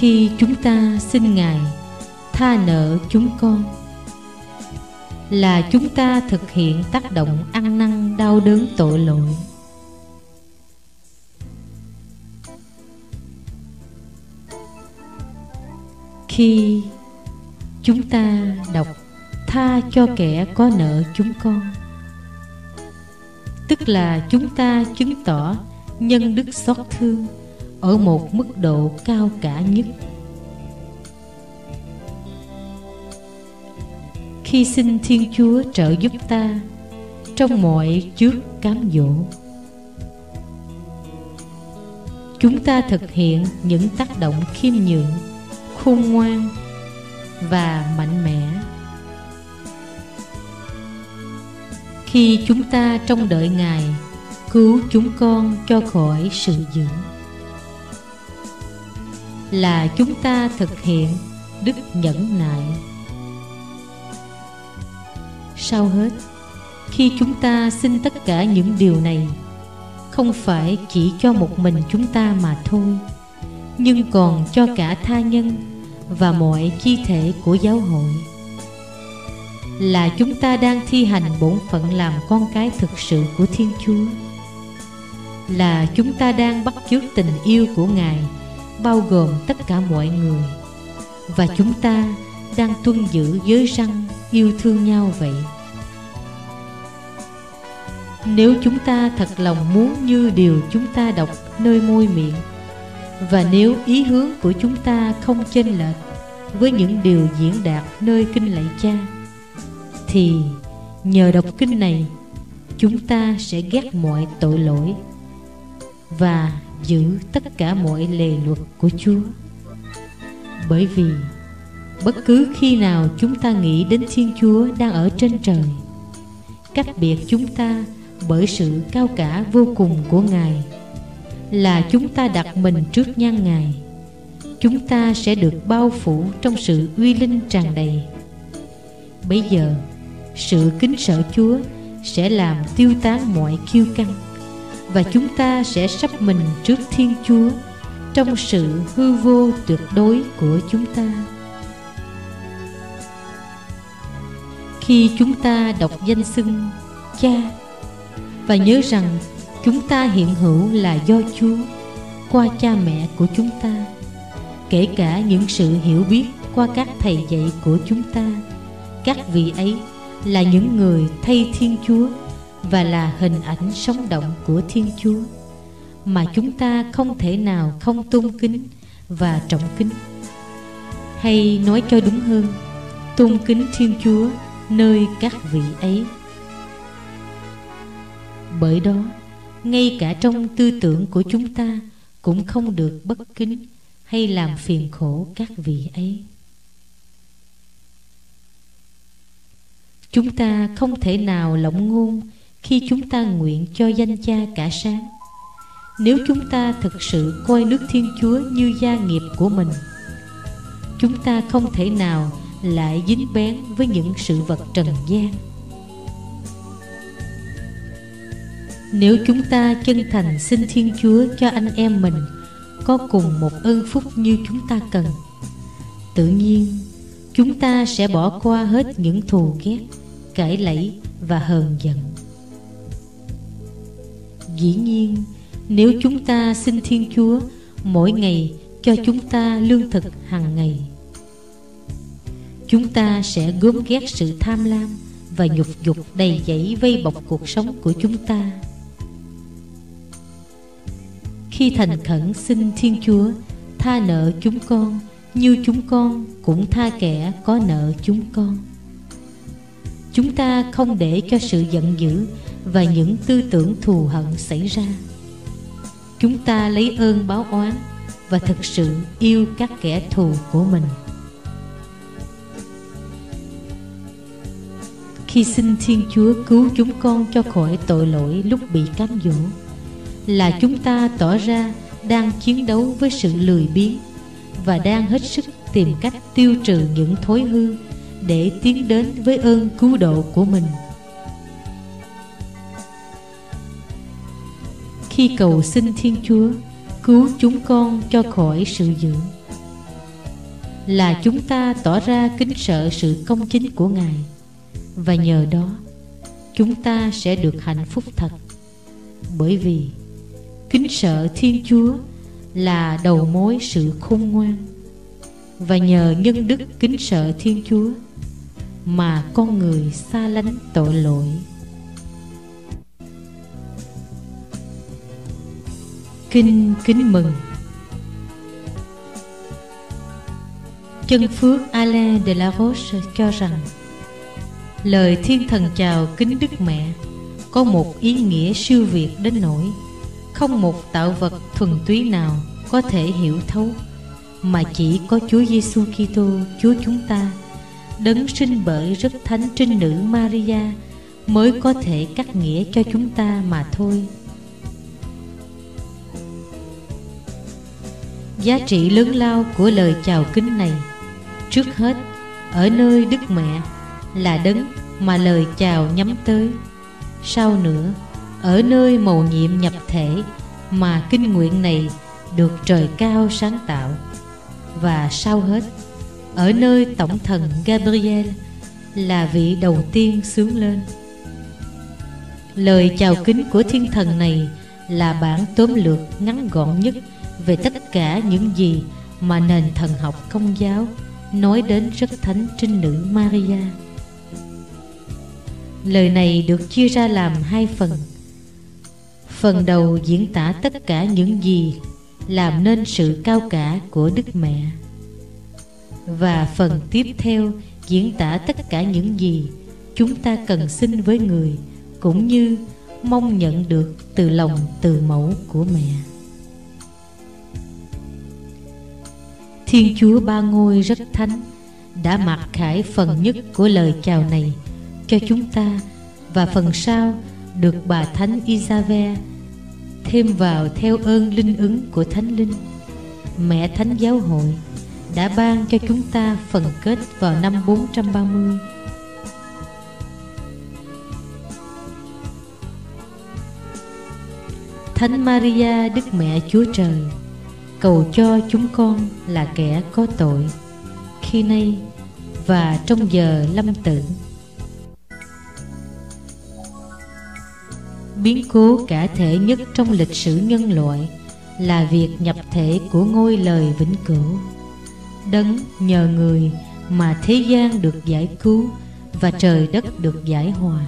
Khi chúng ta xin ngài tha nợ chúng con. Là chúng ta thực hiện tác động ăn năn, đau đớn, tội lỗi. Khi chúng ta đọc tha cho kẻ có nợ chúng con, tức là chúng ta chứng tỏ nhân đức xót thương ở một mức độ cao cả nhất. Khi xin thiên chúa trợ giúp ta trong mọi trước cám dỗ, chúng ta thực hiện những tác động khiêm nhượng khôn ngoan và mạnh mẽ. Khi chúng ta trông đợi ngài, cứu chúng con cho khỏi sự dữ là chúng ta thực hiện đức nhẫn nại. Sau hết, khi chúng ta xin tất cả những điều này, không phải chỉ cho một mình chúng ta mà thôi, nhưng còn cho cả tha nhân và mọi chi thể của giáo hội. Là chúng ta đang thi hành bổn phận làm con cái thực sự của thiên chúa. Là chúng ta đang bắt chước tình yêu của ngài bao gồm tất cả mọi người. Và chúng ta đang tuân giữ giới răng yêu thương nhau vậy. Nếu chúng ta thật lòng muốn như điều chúng ta đọc nơi môi miệng và nếu ý hướng của chúng ta không chênh lệch với những điều diễn đạt nơi kinh lạy cha thì nhờ đọc kinh này chúng ta sẽ ghét mọi tội lỗi và giữ tất cả mọi lề luật của Chúa. Bởi vì bất cứ khi nào chúng ta nghĩ đến Thiên Chúa đang ở trên trời, cách biệt chúng ta bởi sự cao cả vô cùng của Ngài là chúng ta đặt mình trước nhan Ngài. Chúng ta sẽ được bao phủ trong sự uy linh tràn đầy. Bây giờ Sự kính sợ Chúa Sẽ làm tiêu tán mọi kiêu căng và chúng ta sẽ sắp mình trước Thiên Chúa Trong sự hư vô tuyệt đối của chúng ta. Khi chúng ta đọc danh xưng Cha Và nhớ rằng chúng ta hiện hữu là do Chúa qua cha mẹ của chúng ta, kể cả những sự hiểu biết qua các thầy dạy của chúng ta, các vị ấy là những người thay thiên chúa và là hình ảnh sống động của thiên chúa, mà chúng ta không thể nào không tôn kính và trọng kính. Hay nói cho đúng hơn, tôn kính thiên chúa nơi các vị ấy. Bởi đó, ngay cả trong tư tưởng của chúng ta cũng không được bất kính hay làm phiền khổ các vị ấy. Chúng ta không thể nào lộng ngôn khi chúng ta nguyện cho danh cha cả sáng. Nếu chúng ta thực sự coi nước thiên chúa như gia nghiệp của mình chúng ta không thể nào lại dính bén với những sự vật trần gian. Nếu chúng ta chân thành xin Thiên Chúa cho anh em mình có cùng một ơn phúc như chúng ta cần Tự nhiên chúng ta sẽ bỏ qua hết những thù ghét, cãi lẫy và hờn giận. Dĩ nhiên nếu chúng ta xin Thiên Chúa, mỗi ngày cho chúng ta lương thực hàng ngày, Chúng ta sẽ gớm ghét sự tham lam và nhục dục đầy dẫy vây bọc cuộc sống của chúng ta khi thành khẩn xin Thiên Chúa, tha nợ chúng con, như chúng con cũng tha kẻ có nợ chúng con. Chúng ta không để cho sự giận dữ và những tư tưởng thù hận xảy ra. Chúng ta lấy ơn báo oán và thực sự yêu các kẻ thù của mình. Khi xin Thiên Chúa cứu chúng con cho khỏi tội lỗi lúc bị cám dỗ, là chúng ta tỏ ra đang chiến đấu với sự lười biếng và đang hết sức tìm cách tiêu trừ những thối hư để tiến đến với ơn cứu độ của mình. Khi cầu xin Thiên Chúa cứu chúng con cho khỏi sự dữ là chúng ta tỏ ra kính sợ sự công chính của Ngài, và nhờ đó, chúng ta sẽ được hạnh phúc thật bởi vì, kính sợ Thiên Chúa là đầu mối sự khôn ngoan, và nhờ nhân đức kính sợ Thiên Chúa mà con người xa lánh tội lỗi. Kinh kính mừng Chân phước Alain de la Roche cho rằng, Lời thiên thần chào kính Đức Mẹ có một ý nghĩa siêu việt đến nỗi không một tạo vật thuần túy nào có thể hiểu thấu, mà chỉ có Chúa Giêsu Kitô, Chúa chúng ta đấng sinh bởi rất thánh trinh nữ Maria mới có thể cắt nghĩa cho chúng ta mà thôi. Giá trị lớn lao của lời chào kính này, trước hết, ở nơi Đức Mẹ là đấng mà lời chào nhắm tới. Sau nữa, ở nơi mầu nhiệm nhập thể mà kinh nguyện này được trời cao sáng tạo và sau hết ở nơi tổng thần Gabriel là vị đầu tiên sướng lên. Lời chào kính của thiên thần này là bản tóm lược ngắn gọn nhất về tất cả những gì mà nền thần học công giáo nói đến rất thánh trinh nữ Maria. Lời này được chia ra làm hai phần. Phần đầu diễn tả tất cả những gì làm nên sự cao cả của Đức Mẹ. Và phần tiếp theo, diễn tả tất cả những gì chúng ta cần xin với người, Cũng như mong nhận được từ lòng từ mẫu của mẹ Thiên Chúa Ba Ngôi rất thánh đã mặc khải phần nhất của lời chào này cho chúng ta và phần sau được bà Thánh Isave thêm vào theo ơn linh ứng của Thánh Linh. Mẹ Thánh Giáo hội đã ban cho chúng ta phần kết vào năm 430. Thánh Maria Đức Mẹ Chúa Trời, cầu cho chúng con là kẻ có tội khi nay và trong giờ lâm tử. Biến cố cả thể nhất trong lịch sử nhân loại là việc nhập thể của ngôi lời vĩnh cửu Đấng nhờ người mà thế gian được giải cứu Và trời đất được giải hòa.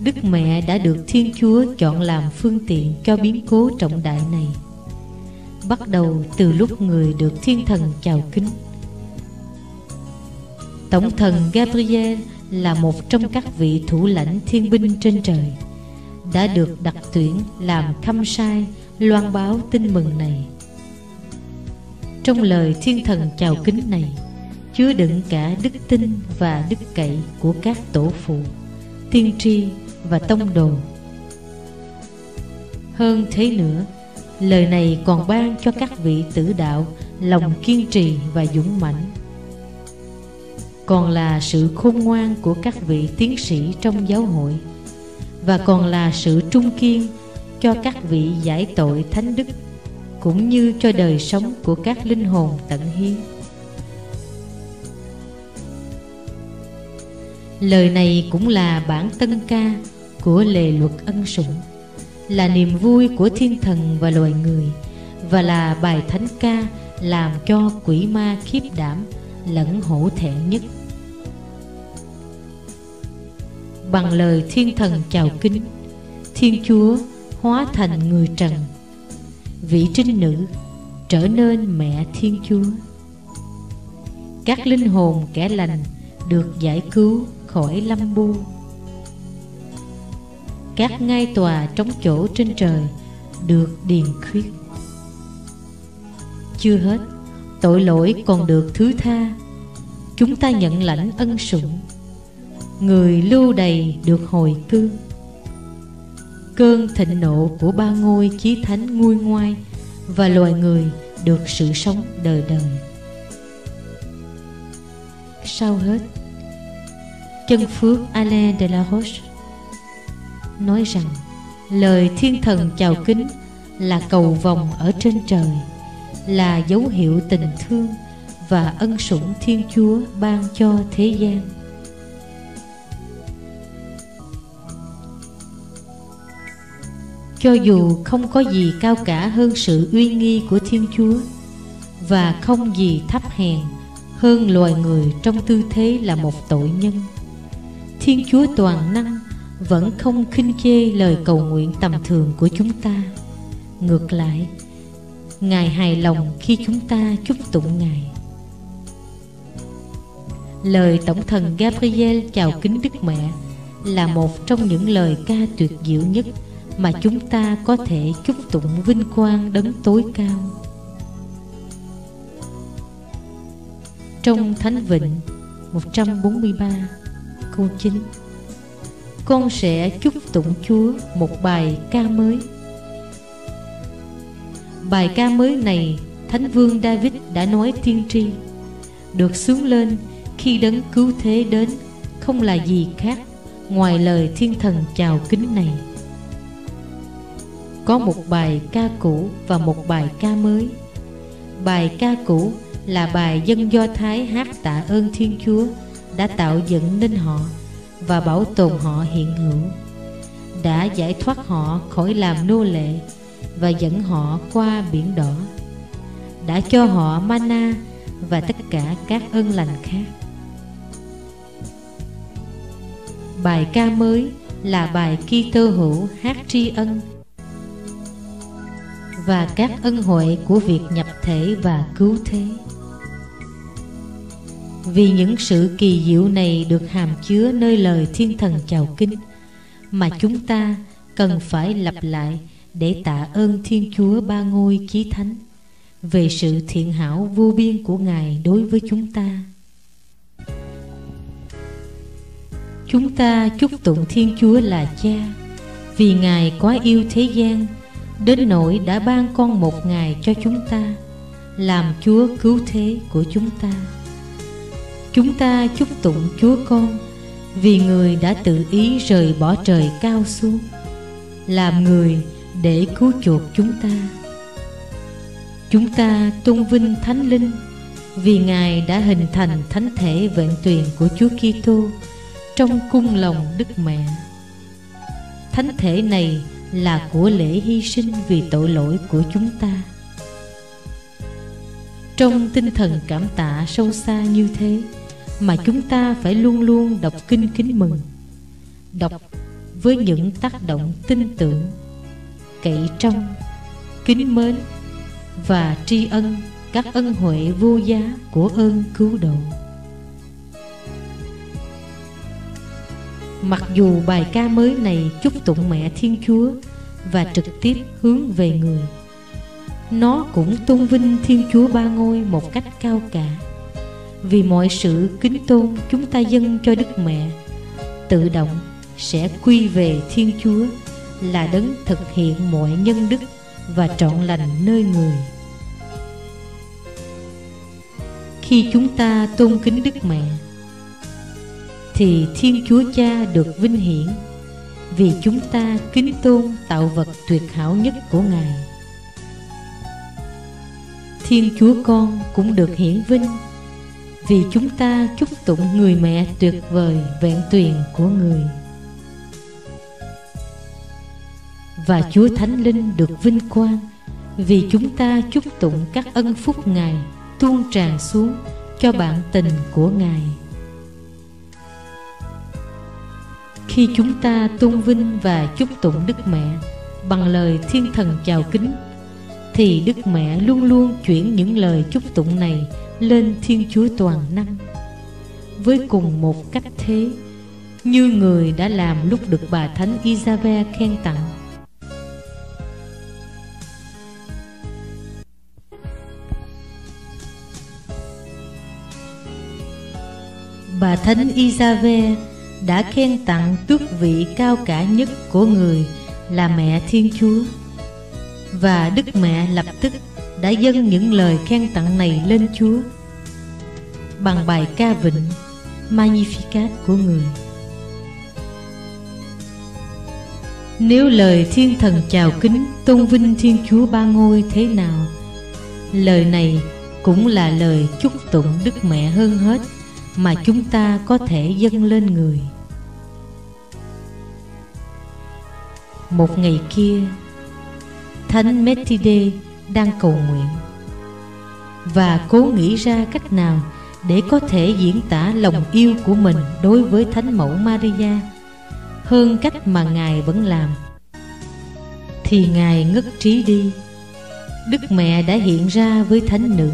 Đức Mẹ đã được Thiên Chúa chọn làm phương tiện cho biến cố trọng đại này. Bắt đầu từ lúc người được thiên thần chào kính. Tổng thần Gabriel là một trong các vị thủ lãnh thiên binh trên trời, Đã được đặc tuyển làm khâm sai loan báo tin mừng này. Trong lời thiên thần chào kính này Chứa đựng cả đức tin và đức cậy của các tổ phụ Tiên tri và tông đồ. Hơn thế nữa, lời này còn ban cho các vị tử đạo lòng kiên trì và dũng mãnh. Còn là sự khôn ngoan của các vị tiến sĩ trong giáo hội, và còn là sự trung kiên cho các vị giải tội thánh đức cũng như cho đời sống của các linh hồn tận hiến. Lời này cũng là bản tân ca của lề luật ân sủng, là niềm vui của thiên thần và loài người, và là bài thánh ca làm cho quỷ ma khiếp đảm, lẫn hổ thẹn nhất. Bằng lời thiên thần chào kính, thiên chúa hóa thành người trần vị trinh nữ trở nên mẹ thiên chúa. Các linh hồn kẻ lành được giải cứu khỏi lâm bu. Các ngai tòa trống chỗ trên trời được điền khuyết. Chưa hết, tội lỗi còn được thứ tha. Chúng ta nhận lãnh ân sủng. Người lưu đầy được hồi cương cơn thịnh nộ của ba ngôi chí thánh nguôi ngoai và loài người được sự sống đời đời. Sau hết, chân phước Alain de la Roche nói rằng, lời thiên thần chào kính là cầu vòng ở trên trời, là dấu hiệu tình thương và ân sủng thiên chúa ban cho thế gian. Cho dù không có gì cao cả hơn sự uy nghi của thiên chúa và không gì thấp hèn hơn loài người trong tư thế là một tội nhân, thiên chúa toàn năng vẫn không khinh chê lời cầu nguyện tầm thường của chúng ta. Ngược lại, ngài hài lòng khi chúng ta chúc tụng ngài. Lời tổng thần gabriel chào kính đức mẹ là một trong những lời ca tuyệt diệu nhất mà chúng ta có thể chúc tụng vinh quang đấng tối cao trong Thánh Vịnh 143 câu 9 con sẽ chúc tụng Chúa một bài ca mới. Bài ca mới này, Thánh Vương David đã nói tiên tri, Được xuống lên khi đấng cứu thế đến Không là gì khác ngoài lời thiên thần chào kính này có một bài ca cũ và một bài ca mới. Bài ca cũ là bài dân Do Thái hát tạ ơn Thiên Chúa, Đã tạo dựng nên họ và bảo tồn họ hiện hữu, đã giải thoát họ khỏi làm nô lệ và dẫn họ qua biển đỏ, đã cho họ mana và tất cả các ơn lành khác. Bài ca mới là bài Kitô hữu hát tri ân và các ân huệ của việc nhập thể và cứu thế. Vì những sự kỳ diệu này được hàm chứa nơi lời thiên thần chào kinh Mà chúng ta cần phải lặp lại để tạ ơn Thiên Chúa Ba Ngôi Chí Thánh Về sự thiện hảo vô biên của Ngài đối với chúng ta. Chúng ta chúc tụng Thiên Chúa là Cha, Vì Ngài quá yêu thế gian Đến nỗi đã ban con một ngày cho chúng ta, Làm Chúa cứu thế của chúng ta. Chúng ta chúc tụng Chúa Con, Vì Người đã tự ý rời bỏ trời cao xuống, Làm người để cứu chuộc chúng ta. Chúng ta tôn vinh thánh linh, vì ngài đã hình thành thánh thể vẹn tuyền của chúa kitô trong cung lòng đức mẹ. Thánh thể này là của lễ hy sinh vì tội lỗi của chúng ta. Trong tinh thần cảm tạ sâu xa như thế, mà chúng ta phải luôn luôn đọc kinh kính mừng, đọc với những tác động tin tưởng, cậy trong, kính mến và tri ân các ân huệ vô giá của ơn cứu độ. Mặc dù bài ca mới này chúc tụng mẹ thiên chúa và trực tiếp hướng về người, nó cũng tôn vinh thiên chúa ba ngôi một cách cao cả. Vì mọi sự kính tôn chúng ta dâng cho đức mẹ, tự động sẽ quy về thiên chúa là đấng thực hiện mọi nhân đức và trọn lành nơi người. Khi chúng ta tôn kính đức mẹ thì thiên chúa cha được vinh hiển, vì chúng ta kính tôn tạo vật tuyệt hảo nhất của ngài. Thiên chúa con cũng được hiển vinh, vì chúng ta chúc tụng người mẹ tuyệt vời vẹn tuyền của người. Và chúa thánh linh được vinh quang, vì chúng ta chúc tụng các ân phúc ngài tuôn tràn xuống cho bạn tình của ngài. Khi chúng ta tôn vinh và chúc tụng đức mẹ bằng lời thiên thần chào kính, thì đức mẹ luôn luôn chuyển những lời chúc tụng này lên thiên chúa toàn năng. Với cùng một cách thế, như người đã làm lúc được bà thánh Isabel khen tặng. Bà thánh Isabel đã khen tặng tước vị cao cả nhất của người là mẹ Thiên Chúa. Và Đức Mẹ lập tức đã dâng những lời khen tặng này lên Chúa bằng bài ca vịnh Magnificat của người. Nếu lời thiên thần chào kính tôn vinh Thiên Chúa ba ngôi thế nào, lời này cũng là lời chúc tụng Đức Mẹ hơn hết mà chúng ta có thể dâng lên người. Một ngày kia, Thánh Methide đang cầu nguyện. Và cố nghĩ ra cách nào Để có thể diễn tả lòng yêu của mình Đối với Thánh Mẫu Maria. Hơn cách mà Ngài vẫn làm, Thì Ngài ngất trí đi. Đức Mẹ đã hiện ra với Thánh Nữ.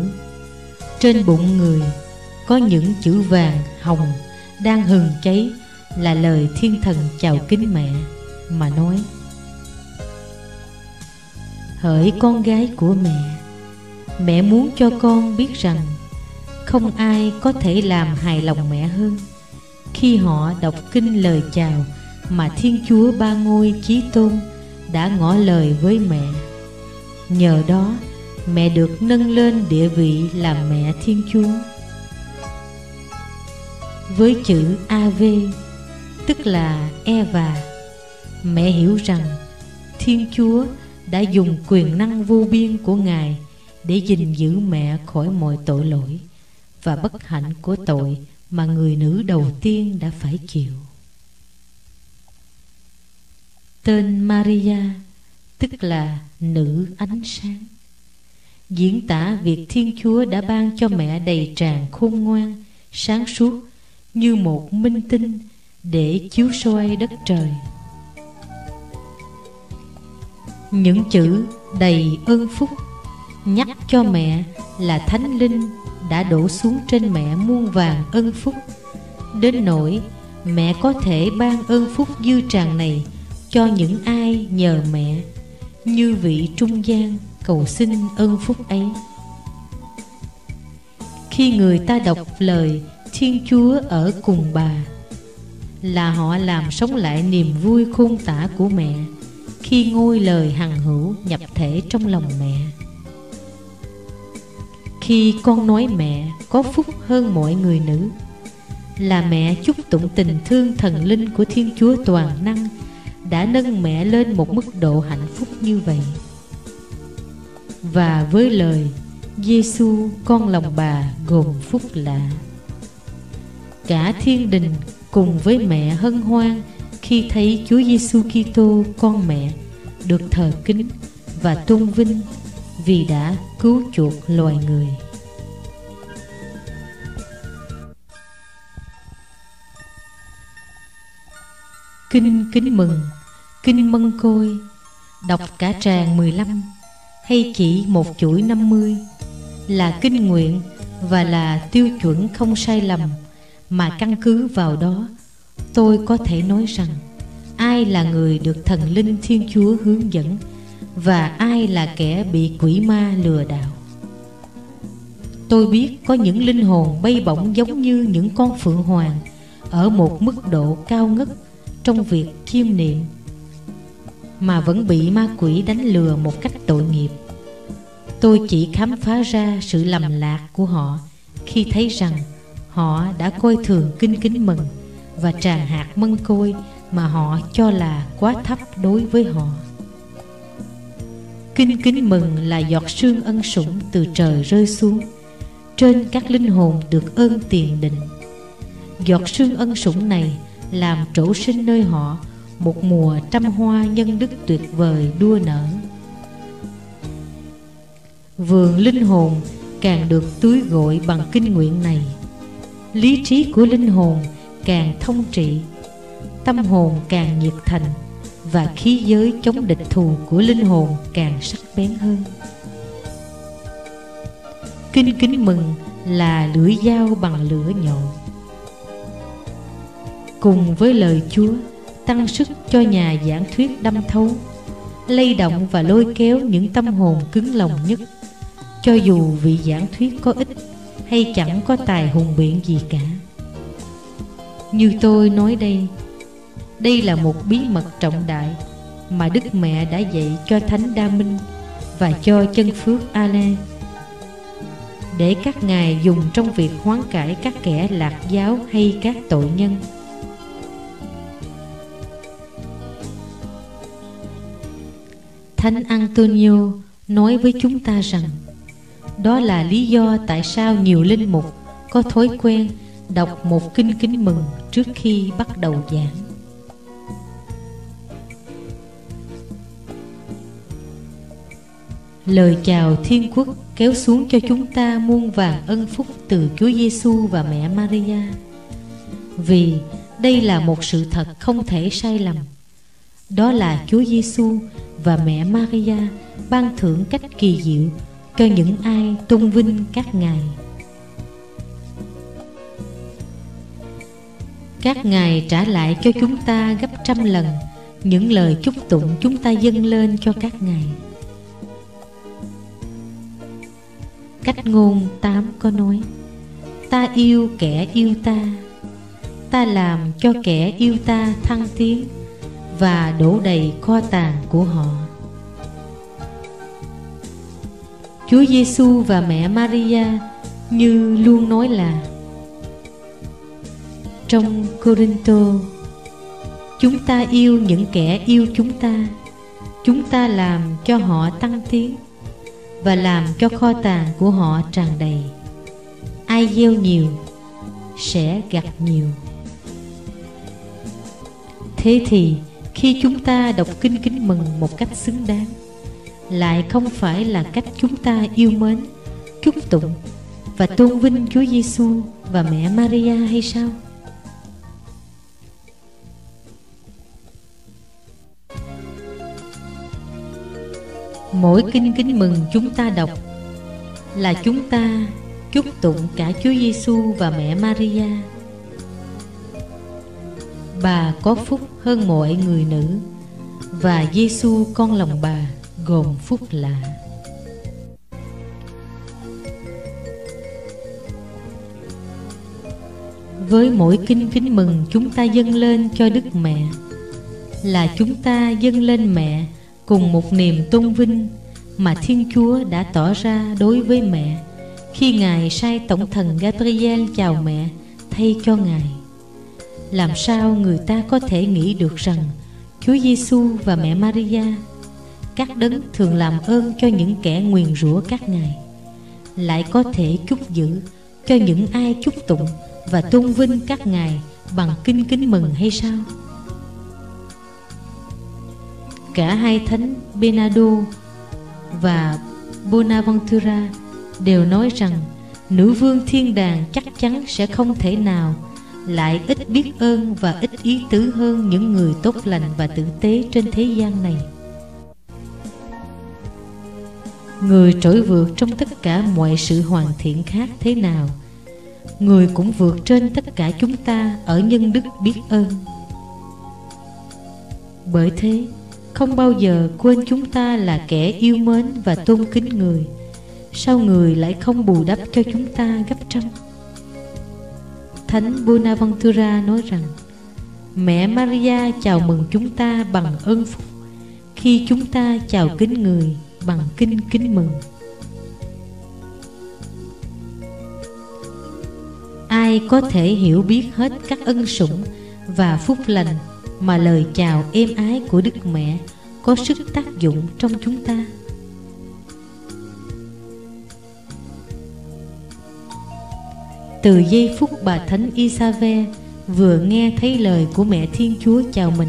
Trên bụng người Có những chữ vàng hồng Đang hừng cháy Là lời thiên thần chào kính mẹ Mà nói hỡi con gái của mẹ. Mẹ muốn cho con biết rằng không ai có thể làm hài lòng mẹ hơn. Khi họ đọc kinh lời chào mà thiên chúa ba ngôi chí tôn đã ngỏ lời với mẹ, nhờ đó mẹ được nâng lên địa vị làm mẹ thiên chúa. Với chữ av tức là eva mẹ hiểu rằng thiên chúa đã dùng quyền năng vô biên của Ngài để gìn giữ mẹ khỏi mọi tội lỗi và bất hạnh của tội mà người nữ đầu tiên đã phải chịu. Tên Maria tức là nữ ánh sáng diễn tả việc Thiên Chúa đã ban cho mẹ đầy tràn khôn ngoan, sáng suốt như một minh tinh để chiếu soi đất trời. Những chữ đầy ơn phúc Nhắc cho mẹ là Thánh Linh đã đổ xuống trên mẹ muôn vàng ân phúc. Đến nỗi mẹ có thể ban ơn phúc dư tràn này Cho những ai nhờ mẹ, Như vị trung gian cầu xin ơn phúc ấy. Khi người ta đọc lời Thiên Chúa ở cùng bà, Là họ làm sống lại niềm vui khôn tả của mẹ khi ngôi lời hằng hữu nhập thể trong lòng mẹ. Khi con nói mẹ có phúc hơn mọi người nữ, là mẹ chúc tụng tình thương thần linh của thiên chúa toàn năng đã nâng mẹ lên một mức độ hạnh phúc như vậy. Và với lời Giêsu con lòng bà gồm phúc lạ. Cả thiên đình cùng với mẹ hân hoan khi thấy Chúa Giêsu Kitô con mẹ được thờ kính và tôn vinh vì đã cứu chuộc loài người. Kinh kính mừng, kinh mân côi, đọc cả tràng 15 hay chỉ một chuỗi 50 là kinh nguyện và là tiêu chuẩn không sai lầm mà căn cứ vào đó tôi có thể nói rằng, ai là người được thần linh thiên chúa hướng dẫn và ai là kẻ bị quỷ ma lừa đảo? Tôi biết có những linh hồn bay bổng giống như những con phượng hoàng ở một mức độ cao ngất trong việc chiêm niệm, mà vẫn bị ma quỷ đánh lừa một cách tội nghiệp. Tôi chỉ khám phá ra sự lầm lạc của họ khi thấy rằng họ đã coi thường kinh kính mừng và tràn hạt mân côi mà họ cho là quá thấp đối với họ. Kinh kính mừng là giọt sương ân sủng từ trời rơi xuống, trên các linh hồn được ơn tiền định. Giọt sương ân sủng này làm trổ sinh nơi họ một mùa trăm hoa nhân đức tuyệt vời đua nở. Vườn linh hồn càng được tưới gội bằng kinh nguyện này. Lý trí của linh hồn càng thông trị, tâm hồn càng nhiệt thành và khí giới chống địch thù của linh hồn càng sắc bén hơn. Kinh kính mừng là lưỡi dao bằng lửa nhọn. Cùng với lời chúa, tăng sức cho nhà giảng thuyết đâm thấu, lay động và lôi kéo những tâm hồn cứng lòng nhất. Cho dù vị giảng thuyết có ích hay chẳng có tài hùng biện gì cả như tôi nói đây đây là một bí mật trọng đại mà đức mẹ đã dạy cho thánh đa minh và cho chân phước a la để các ngài dùng trong việc hoán cải các kẻ lạc giáo hay các tội nhân. Thánh antonio nói với chúng ta rằng, đó là lý do tại sao nhiều linh mục có thói quen đọc một kinh kính mừng trước khi bắt đầu giảng. Lời chào thiên quốc kéo xuống cho chúng ta muôn vàng ân phúc từ Chúa Giêsu và mẹ Maria. Vì đây là một sự thật không thể sai lầm. Đó là Chúa Giêsu và mẹ Maria ban thưởng cách kỳ diệu cho những ai tôn vinh các ngài các ngài trả lại cho chúng ta gấp trăm lần. Những lời chúc tụng chúng ta dâng lên cho các ngài. Cách ngôn tám có nói, ta yêu kẻ yêu ta. Ta làm cho kẻ yêu ta thăng tiến và đổ đầy kho tàng của họ. Chúa Giêsu và mẹ Maria như luôn nói là trong Corinto. Chúng ta yêu những kẻ yêu chúng ta. Chúng ta làm cho họ tăng tiến và làm cho kho tàng của họ tràn đầy. Ai gieo nhiều sẽ gặt nhiều. Thế thì khi chúng ta đọc kinh kính mừng một cách xứng đáng lại không phải là cách chúng ta yêu mến, chúc tụng và tôn vinh Chúa Giêsu và mẹ Maria hay sao? Mỗi kinh kính mừng chúng ta đọc là chúng ta chúc tụng cả Chúa Giêsu và mẹ Maria. Bà có phúc hơn mọi người nữ và Giêsu con lòng bà gồm phúc lạ với mỗi kinh kính mừng chúng ta dâng lên cho đức mẹ, là chúng ta dâng lên mẹ cùng một niềm tôn vinh mà thiên chúa đã tỏ ra đối với mẹ. Khi ngài sai tổng thần gabriel chào mẹ, thay cho ngài, làm sao người ta có thể nghĩ được rằng Chúa Giêsu và mẹ Maria các đấng thường làm ơn cho những kẻ nguyền rủa các ngài, lại có thể chúc giữ cho những ai chúc tụng và tôn vinh các ngài bằng kinh kính mừng hay sao? Cả hai thánh Benado và Bonaventura đều nói rằng nữ vương thiên đàng chắc chắn sẽ không thể nào lại ít biết ơn và ít ý tứ hơn những người tốt lành và tử tế trên thế gian này. Người trỗi vượt trong tất cả mọi sự hoàn thiện khác thế nào, người cũng vượt trên tất cả chúng ta ở nhân đức biết ơn. Bởi thế không bao giờ quên chúng ta là kẻ yêu mến và tôn kính người. Sao người lại không bù đắp cho chúng ta gấp trăm? Thánh bonaventura nói rằng, mẹ maria chào mừng chúng ta bằng ơn phúc. Khi chúng ta chào kính người bằng kinh kính mừng. Ai có thể hiểu biết hết các ân sủng và phúc lành mà lời chào êm ái của Đức Mẹ có sức tác dụng trong chúng ta. Từ giây phút bà Thánh Isave vừa nghe thấy lời của mẹ Thiên Chúa chào mình,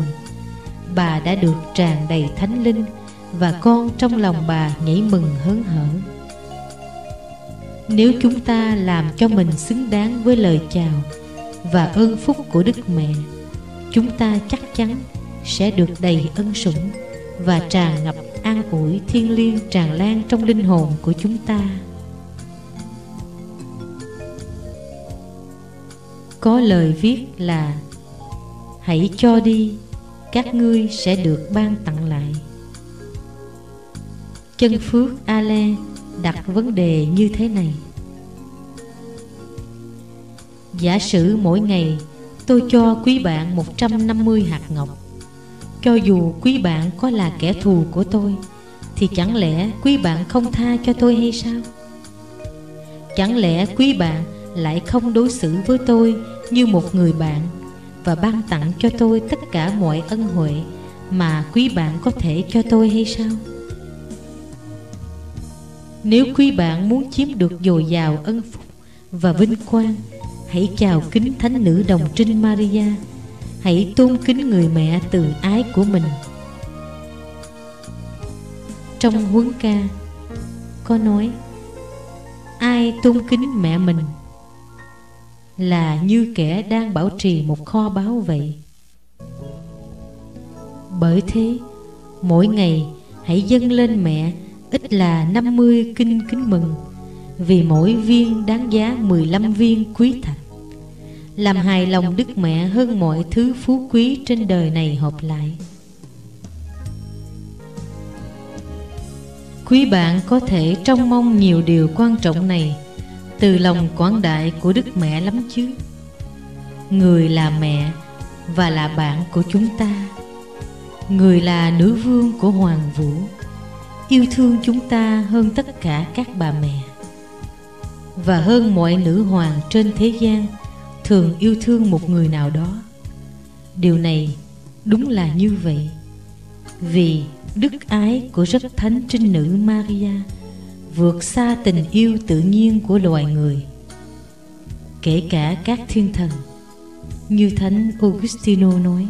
bà đã được tràn đầy thánh linh và con trong lòng bà nhảy mừng hớn hở. Nếu chúng ta làm cho mình xứng đáng với lời chào và ơn phúc của Đức Mẹ, chúng ta chắc chắn sẽ được đầy ân sủng và tràn ngập an ủi thiên liêng tràn lan trong linh hồn của chúng ta. Có lời viết là Hãy cho đi, các ngươi sẽ được ban tặng lại. Chân Phước Ale đặt vấn đề như thế này Giả sử mỗi ngày tôi cho quý bạn 150 hạt ngọc Cho dù quý bạn có là kẻ thù của tôi, Thì chẳng lẽ quý bạn không tha cho tôi hay sao? Chẳng lẽ quý bạn lại không đối xử với tôi như một người bạn Và ban tặng cho tôi tất cả mọi ân huệ mà quý bạn có thể cho tôi hay sao? Nếu quý bạn muốn chiếm được dồi dào ân phúc và vinh quang Hãy chào kính Thánh Nữ Đồng Trinh Maria. Hãy tôn kính người mẹ từ ái của mình. Trong huấn ca, Có nói, Ai tôn kính mẹ mình Là như kẻ đang bảo trì một kho báu vậy? Bởi thế, Mỗi ngày hãy dâng lên mẹ ít là 50 kinh kính mừng, vì mỗi viên đáng giá 15 viên quý thạch làm hài lòng Đức Mẹ hơn mọi thứ phú quý trên đời này hợp lại. Quý bạn có thể trông mong nhiều điều quan trọng này từ lòng quảng đại của Đức Mẹ lắm chứ? Người là mẹ và là bạn của chúng ta. Người là nữ vương của Hoàng Vũ, yêu thương chúng ta hơn tất cả các bà mẹ. Và hơn mọi nữ hoàng trên thế gian thường yêu thương một người nào đó. Điều này đúng là như vậy. Vì đức ái của rất thánh trinh nữ maria vượt xa tình yêu tự nhiên của loài người. Kể cả các thiên thần, như thánh augustino nói.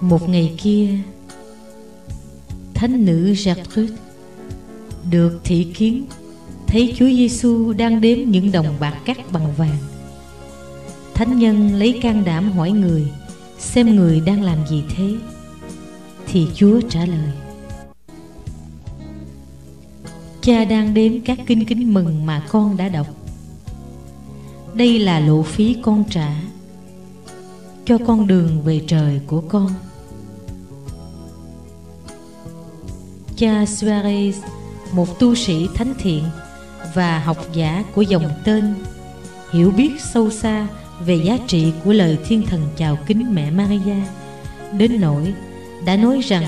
Một ngày kia, Thánh nữ Gertrude Được thị kiến Thấy Chúa Giêsu đang đếm những đồng bạc cắt bằng vàng. Thánh nhân lấy can đảm hỏi người Xem người đang làm gì thế? Thì Chúa trả lời Cha đang đếm các kinh kính mừng mà con đã đọc. Đây là lộ phí con trả Cho con đường về trời của con. Cha Suarez, một tu sĩ thánh thiện và học giả của dòng tên, hiểu biết sâu xa về giá trị của lời thiên thần chào kính mẹ Maria, đến nỗi đã nói rằng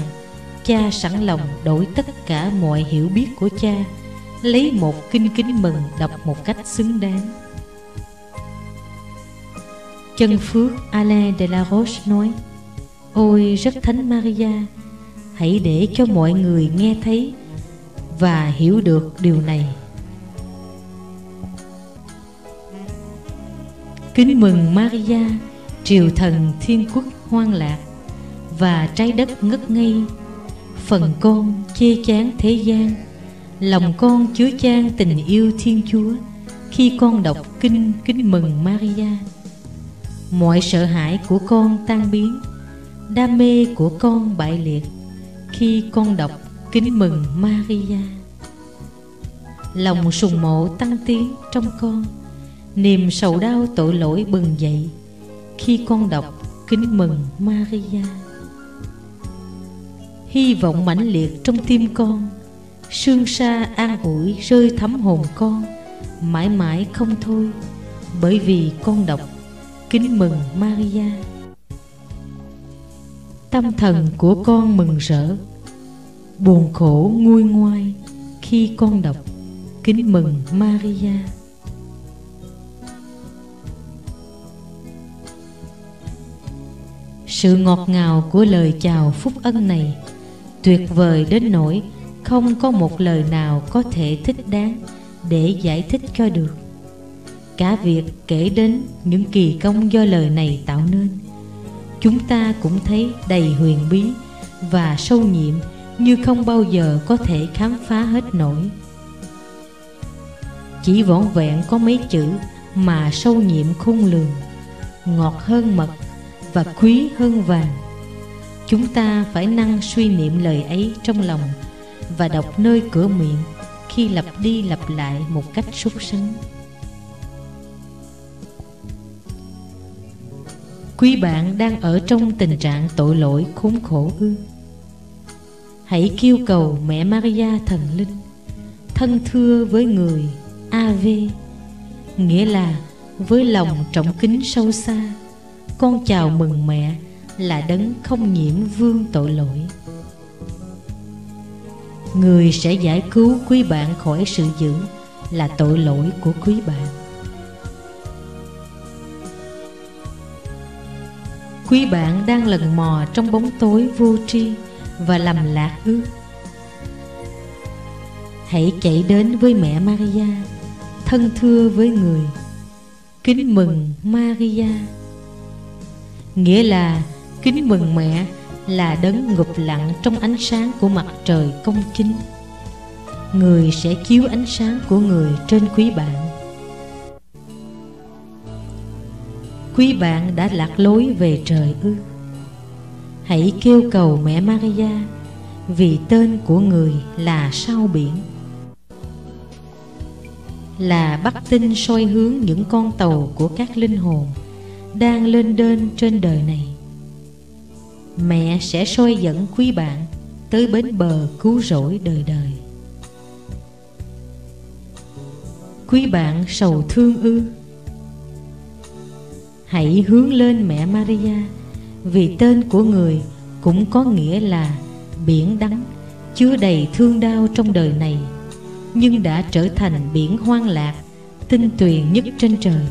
cha sẵn lòng đổi tất cả mọi hiểu biết của cha, lấy một kinh kính mừng đọc một cách xứng đáng. Chân phước Alain de la Roche nói Ôi rất thánh Maria Hãy để cho mọi người nghe thấy Và hiểu được điều này. Kính mừng Maria, Triều thần thiên quốc hoang lạc Và trái đất ngất ngây. Phần con chê chán thế gian, Lòng con chứa chan tình yêu Thiên Chúa. Khi con đọc kinh, kính mừng Maria. Mọi sợ hãi của con tan biến, Đam mê của con bại liệt. Khi con đọc, kính mừng Maria. Lòng sùng mộ tăng tiến trong con. Niềm sầu đau tội lỗi bừng dậy. Khi con đọc, kính mừng Maria. Hy vọng mãnh liệt trong tim con. Sương sa an ủi rơi thấm hồn con. Mãi mãi không thôi. Bởi vì con đọc, Kính mừng Maria. Tâm thần của con mừng rỡ. Buồn khổ nguôi ngoai Khi con đọc, Kính mừng Maria. Sự ngọt ngào của lời chào phúc ân này. Tuyệt vời đến nỗi Không có một lời nào có thể thích đáng Để giải thích cho được. Cả việc kể đến những kỳ công do lời này tạo nên, Chúng ta cũng thấy đầy huyền bí Và sâu nhiệm như không bao giờ có thể khám phá hết nổi. Chỉ vỏn vẹn có mấy chữ mà sâu nhiệm khôn lường, Ngọt hơn mật và quý hơn vàng. Chúng ta phải năng suy niệm lời ấy trong lòng Và đọc nơi cửa miệng khi lặp đi lặp lại một cách súc sắng. Quý bạn đang ở trong tình trạng tội lỗi khốn khổ ư? Hãy kêu cầu mẹ Maria thần linh, Thân thưa với người AV Nghĩa là với lòng trọng kính sâu xa. Con chào mừng mẹ là đấng không nhiễm vương tội lỗi. Người sẽ giải cứu quý bạn khỏi sự dữ là tội lỗi của quý bạn. Quý bạn đang lần mò trong bóng tối vô tri và lầm lạc ước. Hãy chạy đến với mẹ Maria, Thân thưa với người. Kính mừng Maria. Nghĩa là kính mừng mẹ là đấng ngụp lặng trong ánh sáng của mặt trời công chính. Người sẽ chiếu ánh sáng của người trên quý bạn. Quý bạn đã lạc lối về trời ư? Hãy kêu cầu mẹ Maria Vì tên của người là sao biển. Là bắt tinh soi hướng những con tàu của các linh hồn. Đang lên đên trên đời này. Mẹ sẽ soi dẫn quý bạn Tới bến bờ cứu rỗi đời đời. Quý bạn sầu thương ư? Hãy hướng lên mẹ Maria, Vì tên của người cũng có nghĩa là biển đắng, Chứa đầy thương đau trong đời này, Nhưng đã trở thành biển hoang lạc, Tinh tuyền nhất trên trời.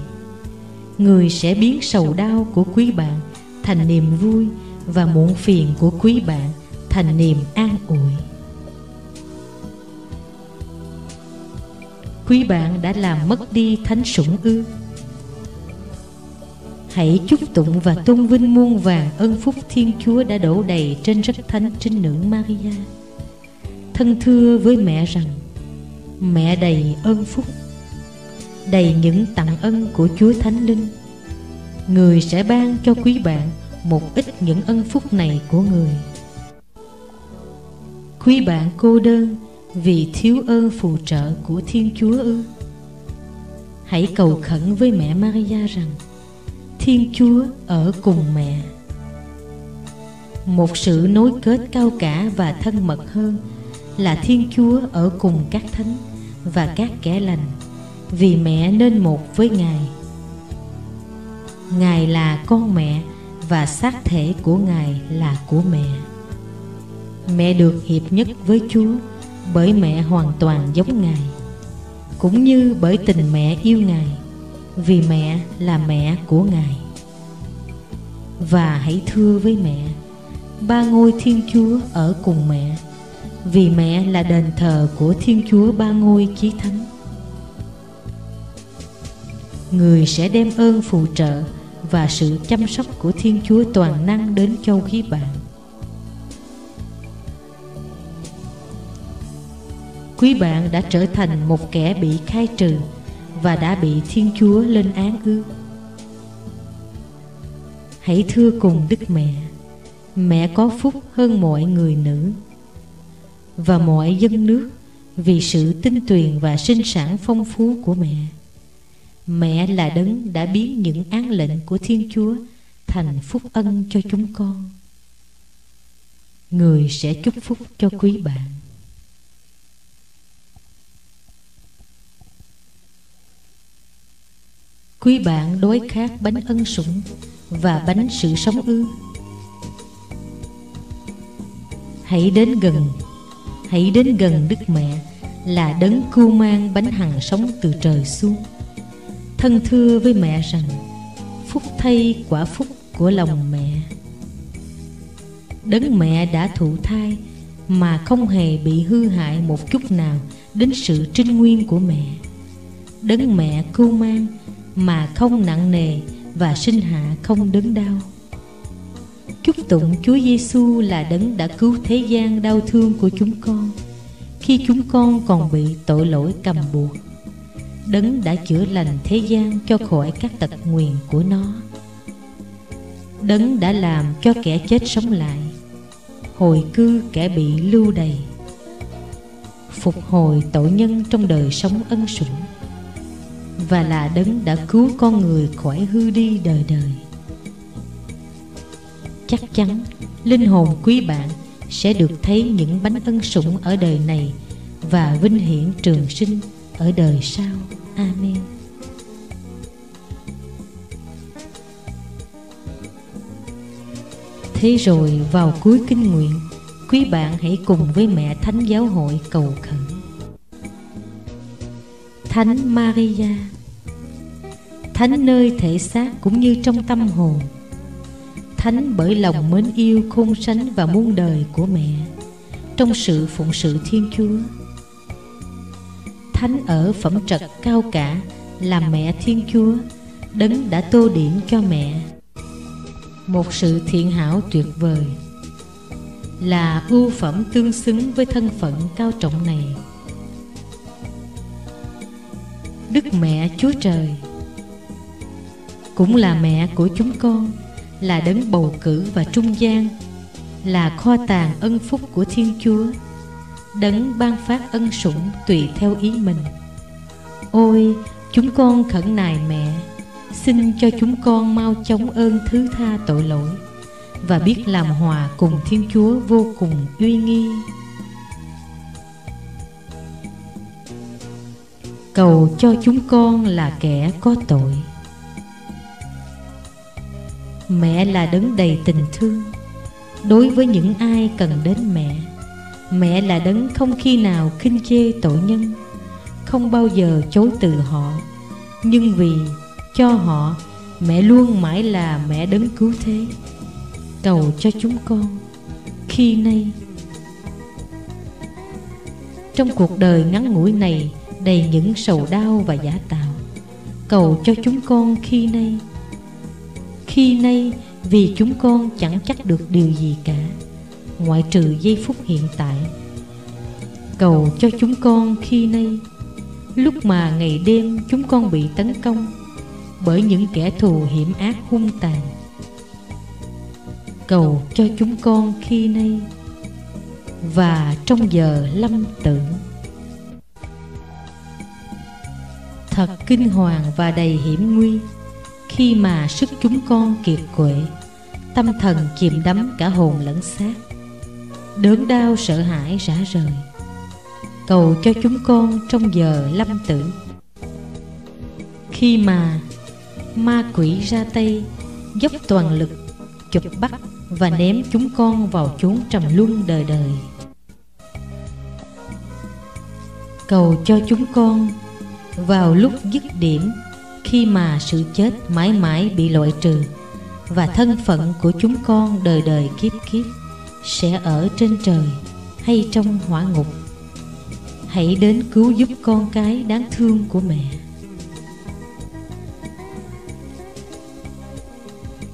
Người sẽ biến sầu đau của quý bạn Thành niềm vui Và muộn phiền của quý bạn Thành niềm an ủi Quý bạn đã làm mất đi thánh sủng ư Hãy chúc tụng và tôn vinh muôn vàng ân phúc Thiên Chúa đã đổ đầy trên rất thánh trinh nữ Maria. Thân thưa với mẹ rằng, mẹ đầy ơn phúc, đầy những tặng ân của Chúa Thánh Linh. Người sẽ ban cho quý bạn một ít những ân phúc này của người. Quý bạn cô đơn vì thiếu ơn phù trợ của Thiên Chúa ư? Hãy cầu khẩn với mẹ Maria rằng, Thiên Chúa ở cùng mẹ Một sự nối kết cao cả và thân mật hơn Là Thiên Chúa ở cùng các thánh và các kẻ lành vì mẹ nên một với Ngài. Ngài là con mẹ và xác thể của Ngài là của mẹ. Mẹ được hiệp nhất với Chúa bởi mẹ hoàn toàn giống Ngài, Cũng như bởi tình mẹ yêu Ngài, vì mẹ là mẹ của Ngài. Và hãy thưa với mẹ, ba ngôi thiên chúa ở cùng mẹ, vì mẹ là đền thờ của thiên chúa ba ngôi chí thánh người sẽ đem ơn phù trợ và sự chăm sóc của thiên chúa toàn năng đến cho quý bạn quý bạn đã trở thành một kẻ bị khai trừ và đã bị thiên chúa lên án ư? Hãy thưa cùng đức mẹ mẹ có phúc hơn mọi người nữ và mọi dân nước vì sự tinh tuyền và sinh sản phong phú của mẹ mẹ là đấng đã biến những án lệnh của thiên chúa thành phúc ân cho chúng con. Người sẽ chúc phúc cho quý bạn. Quý bạn đối khát bánh ân sủng và bánh sự sống ư. Hãy đến gần, hãy đến gần đức mẹ là đấng cưu mang bánh hằng sống từ trời xuống thân thưa với mẹ rằng, phúc thay quả phúc của lòng mẹ. Đấng mẹ đã thụ thai mà không hề bị hư hại một chút nào đến sự trinh nguyên của mẹ. Đấng mẹ cưu mang mà không nặng nề và sinh hạ không đớn đau. Chúc tụng Chúa Giêsu là đấng đã cứu thế gian đau thương của chúng con khi chúng con còn bị tội lỗi cầm buộc đấng đã chữa lành thế gian cho khỏi các tật nguyền của nó. Đấng đã làm cho kẻ chết sống lại, hồi cư kẻ bị lưu đày, phục hồi tội nhân trong đời sống ân sủng, và là đấng đã cứu con người khỏi hư đi đời đời. Chắc chắn, linh hồn quý bạn sẽ được thấy những bánh ân sủng ở đời này và vinh hiển trường sinh ở đời sau amen. Thế rồi vào cuối kinh nguyện, quý bạn hãy cùng với mẹ thánh giáo hội cầu khẩn. Thánh maria, thánh nơi thể xác cũng như trong tâm hồn. Thánh bởi lòng mến yêu, khôn sánh và muôn đời của mẹ, trong sự phụng sự thiên chúa thánh ở phẩm trật cao cả là mẹ thiên chúa, đấng đã tô điểm cho mẹ. Một sự thiện hảo tuyệt vời là ưu phẩm tương xứng với thân phận cao trọng này. Đức mẹ chúa trời cũng là mẹ của chúng con, là đấng bầu cử và trung gian, là kho tàng ân phúc của thiên chúa đấng ban phát ân sủng tùy theo ý mình. Ôi, chúng con khẩn nài mẹ, xin cho chúng con mau chóng ơn thứ tha tội lỗi và biết làm hòa cùng thiên chúa vô cùng uy nghi. Cầu cho chúng con là kẻ có tội. Mẹ là đấng đầy tình thương, đối với những ai cần đến mẹ mẹ là đấng không khi nào khinh chê tội nhân, không bao giờ chối từ họ. Nhưng vì cho họ, mẹ luôn mãi là mẹ đấng cứu thế. Cầu cho chúng con khi nay. Trong cuộc đời ngắn ngủi này đầy những sầu đau và giả tạo, cầu cho chúng con khi nay. Khi nay vì chúng con chẳng chắc được điều gì cả ngoại trừ giây phút hiện tại. Cầu cho chúng con khi nay. Lúc mà ngày đêm chúng con bị tấn công bởi những kẻ thù hiểm ác hung tàn. Cầu cho chúng con khi nay và trong giờ lâm tử. Thật kinh hoàng và đầy hiểm nguy, khi mà sức chúng con kiệt quệ, tâm thần chìm đắm cả hồn lẫn xác đớn đau sợ hãi rã rời. Cầu cho chúng con trong giờ lâm tử. Khi mà ma quỷ ra tay, dốc toàn lực, chụp bắt và ném chúng con vào chốn trầm luân đời đời. Cầu cho chúng con vào lúc dứt điểm khi mà sự chết mãi mãi bị loại trừ và thân phận của chúng con đời đời kiếp kiếp sẽ ở trên trời hay trong hỏa ngục. Hãy đến cứu giúp con cái đáng thương của mẹ.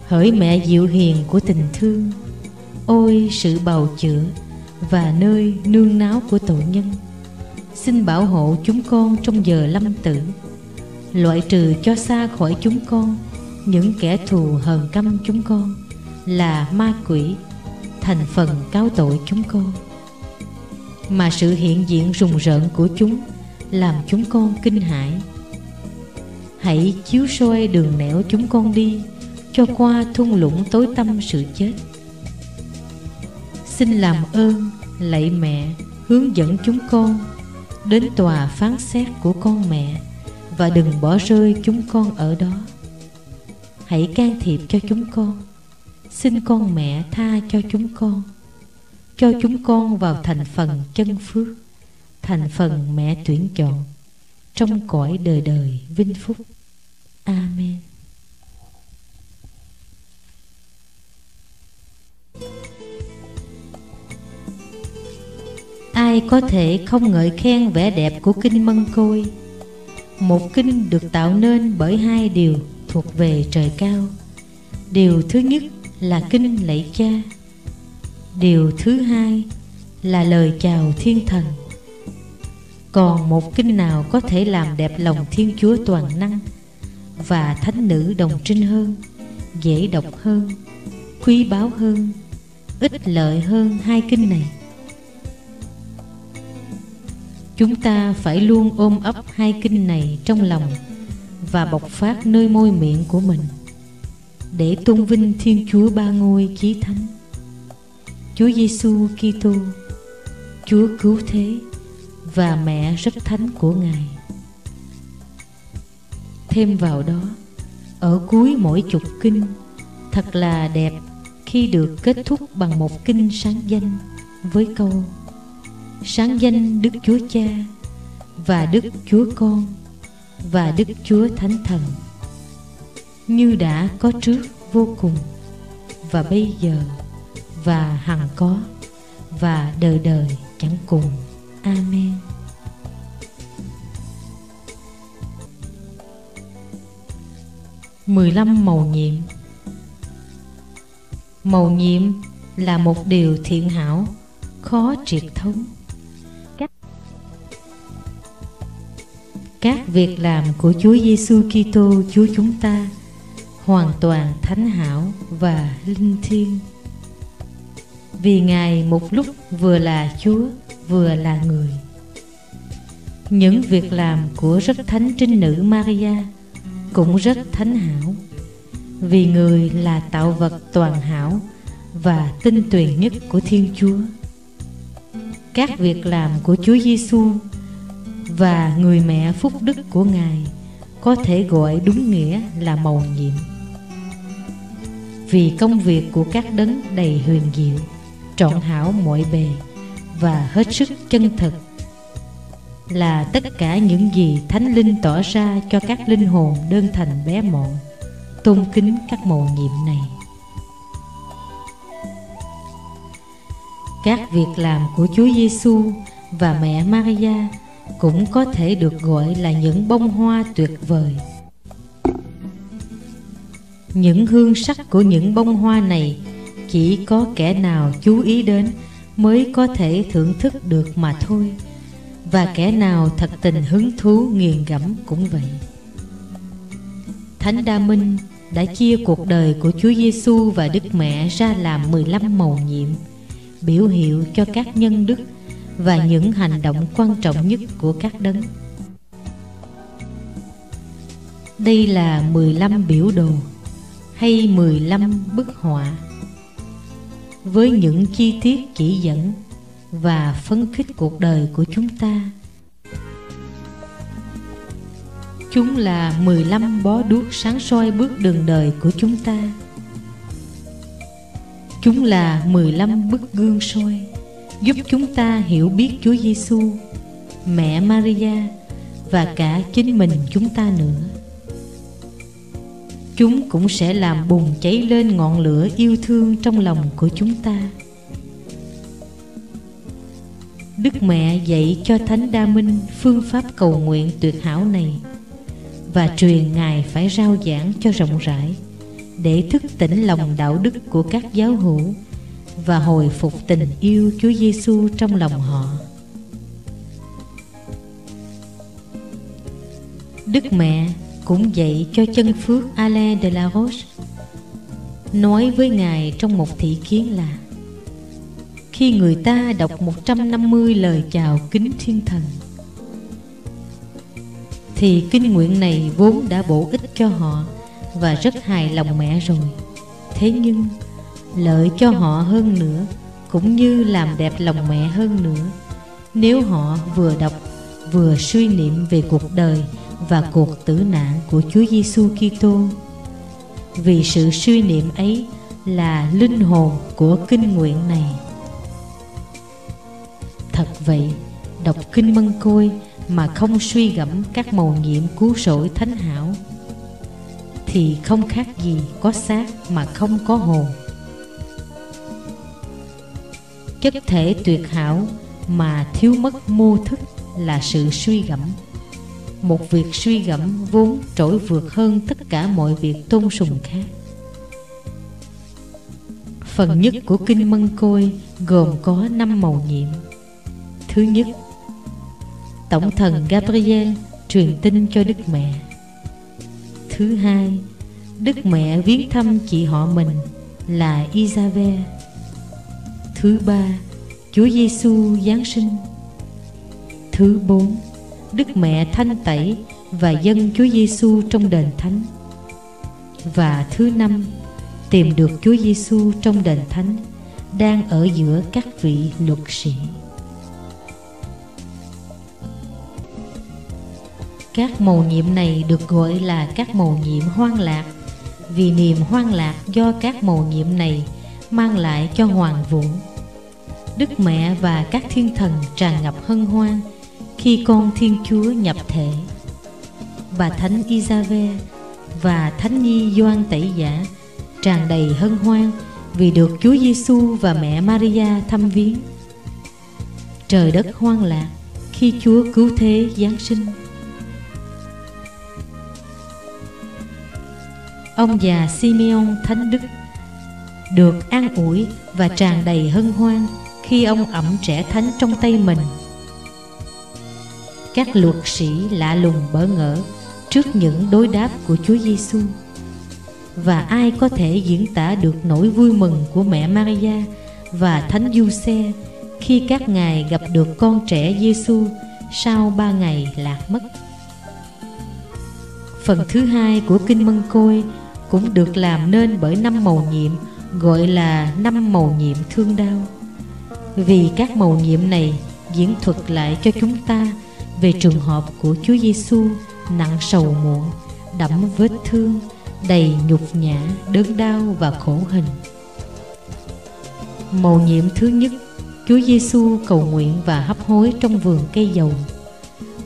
Hỡi mẹ dịu hiền của tình thương, ôi sự bào chữa và nơi nương náu của tội nhân. Xin bảo hộ chúng con trong giờ lâm tử, loại trừ cho xa khỏi chúng con những kẻ thù hờn căm chúng con là ma quỷ thành phần cáo tội chúng con. Mà sự hiện diện rùng rợn của chúng làm chúng con kinh hãi. Hãy chiếu soi đường nẻo chúng con đi cho qua thung lũng tối tăm sự chết. Xin làm ơn, lạy mẹ, hướng dẫn chúng con đến tòa phán xét của con mẹ và đừng bỏ rơi chúng con ở đó. Hãy can thiệp cho chúng con xin con mẹ tha cho chúng con. Cho chúng con vào thành phần chân phước, thành phần mẹ tuyển chọn, trong cõi đời đời vinh phúc. Amen. Ai có thể không ngợi khen vẻ đẹp của kinh mân côi? Một kinh được tạo nên bởi hai điều thuộc về trời cao. Điều thứ nhất là kinh lạy cha. Điều thứ hai là lời chào thiên thần. Còn một kinh nào có thể làm đẹp lòng thiên chúa toàn năng và thánh nữ đồng trinh hơn, dễ đọc hơn, quý báu hơn, ích lợi hơn hai kinh này? Chúng ta phải luôn ôm ấp hai kinh này trong lòng và bộc phát nơi môi miệng của mình để tôn vinh Thiên Chúa Ba Ngôi Chí Thánh, Chúa Giêsu Kitô, Chúa Cứu Thế và Mẹ rất thánh của Ngài. Thêm vào đó, ở cuối mỗi chục kinh thật là đẹp khi được kết thúc bằng một kinh sáng danh với câu sáng danh Đức Chúa Cha và Đức Chúa Con và Đức Chúa Thánh Thần như đã có trước vô cùng và bây giờ và hằng có và đời đời chẳng cùng. Amen. mười lăm màu nhiệm Màu nhiệm là một điều thiện hảo, khó triệt thống các việc làm của Chúa Giêsu Kitô Chúa chúng ta hoàn toàn thánh hảo và linh thiêng. Vì Ngài một lúc vừa là Chúa, vừa là người. Những việc làm của rất thánh trinh nữ Maria cũng rất thánh hảo, vì người là tạo vật toàn hảo và tinh tuyền nhất của Thiên Chúa. Các việc làm của Chúa Giêsu và người mẹ phúc đức của Ngài có thể gọi đúng nghĩa là mầu nhiệm. Vì công việc của các đấng đầy huyền diệu, trọn hảo mọi bề và hết sức chân thực là tất cả những gì Thánh Linh tỏ ra cho các linh hồn đơn thành bé mọn, tôn kính các mầu nhiệm này. Các việc làm của Chúa Giêsu và mẹ Maria cũng có thể được gọi là những bông hoa tuyệt vời những hương sắc của những bông hoa này, chỉ có kẻ nào chú ý đến mới có thể thưởng thức được mà thôi. Và kẻ nào thật tình hứng thú nghiền ngẫm cũng vậy. Thánh đa minh đã chia cuộc đời của chúa giêsu và đức mẹ ra làm 15 màu nhiệm, biểu hiệu cho các nhân đức và những hành động quan trọng nhất của các đấng. Đây là 15 biểu đồ hay 15 bức họa với những chi tiết chỉ dẫn và phấn khích cuộc đời của chúng ta. Chúng là 15 bó đuốc sáng soi bước đường đời của chúng ta. Chúng là 15 bức gương soi giúp chúng ta hiểu biết Chúa Giêsu, mẹ Maria và cả chính mình chúng ta nữa chúng cũng sẽ làm bùng cháy lên ngọn lửa yêu thương trong lòng của chúng ta đức mẹ dạy cho thánh đa minh phương pháp cầu nguyện tuyệt hảo này và truyền ngài phải rao giảng cho rộng rãi để thức tỉnh lòng đạo đức của các giáo hữu và hồi phục tình yêu Chúa Giêsu trong lòng họ. Đức Mẹ cũng dạy cho chân phước Alain de la Roche. Nói với Ngài trong một thị kiến là, khi người ta đọc 150 lời chào kính thiên thần, thì kinh nguyện này vốn đã bổ ích cho họ và rất hài lòng mẹ rồi. Thế nhưng, lợi cho họ hơn nữa, cũng như làm đẹp lòng mẹ hơn nữa. Nếu họ vừa đọc, vừa suy niệm về cuộc đời và cuộc tử nạn của Chúa Giêsu Kitô. Vì sự suy niệm ấy là linh hồn của kinh nguyện này. Thật vậy, đọc kinh Mân Côi mà không suy gẫm các màu nhiệm cứu rỗi thánh hảo thì không khác gì có xác mà không có hồn. Chất thể tuyệt hảo mà thiếu mất mô thức là sự suy gẫm một việc suy gẫm vốn trỗi vượt hơn tất cả mọi việc tôn sùng khác. Phần nhất của kinh mân côi gồm có năm màu nhiệm. Thứ nhất, tổng thần gabriel truyền tin cho đức mẹ. Thứ hai, đức mẹ viếng thăm chị họ mình là isabel. Thứ ba, chúa giêsu giáng sinh. Thứ bốn Đức Mẹ thanh tẩy và dân Chúa Giêsu trong đền thánh. Và thứ năm, tìm được Chúa Giêsu trong đền thánh đang ở giữa các vị luật sĩ. Các mầu nhiệm này được gọi là các mầu nhiệm hoang lạc vì niềm hoang lạc do các mầu nhiệm này mang lại cho hoàng vũ. Đức Mẹ và các thiên thần tràn ngập hân hoan khi con Thiên Chúa nhập thể. Bà Thánh Isabel và Thánh Nhi Doan Tẩy Giả tràn đầy hân hoan vì được Chúa Giêsu và mẹ Maria thăm viếng. Trời đất hoang lạc khi Chúa cứu thế Giáng sinh. Ông già Simeon Thánh Đức được an ủi và tràn đầy hân hoan khi ông ẩm trẻ thánh trong tay mình các luật sĩ lạ lùng bỡ ngỡ trước những đối đáp của Chúa Giêsu và ai có thể diễn tả được nỗi vui mừng của mẹ Maria và Thánh Giuse khi các ngài gặp được con trẻ Giêsu sau ba ngày lạc mất. Phần thứ hai của Kinh Mân Côi cũng được làm nên bởi năm màu nhiệm, gọi là năm màu nhiệm thương đau. Vì các màu nhiệm này diễn thuật lại cho chúng ta về trường hợp của Chúa Giêsu nặng sầu muộn, đẫm vết thương, đầy nhục nhã, đớn đau và khổ hình. Mầu nhiệm thứ nhất, Chúa Giêsu cầu nguyện và hấp hối trong vườn cây dầu.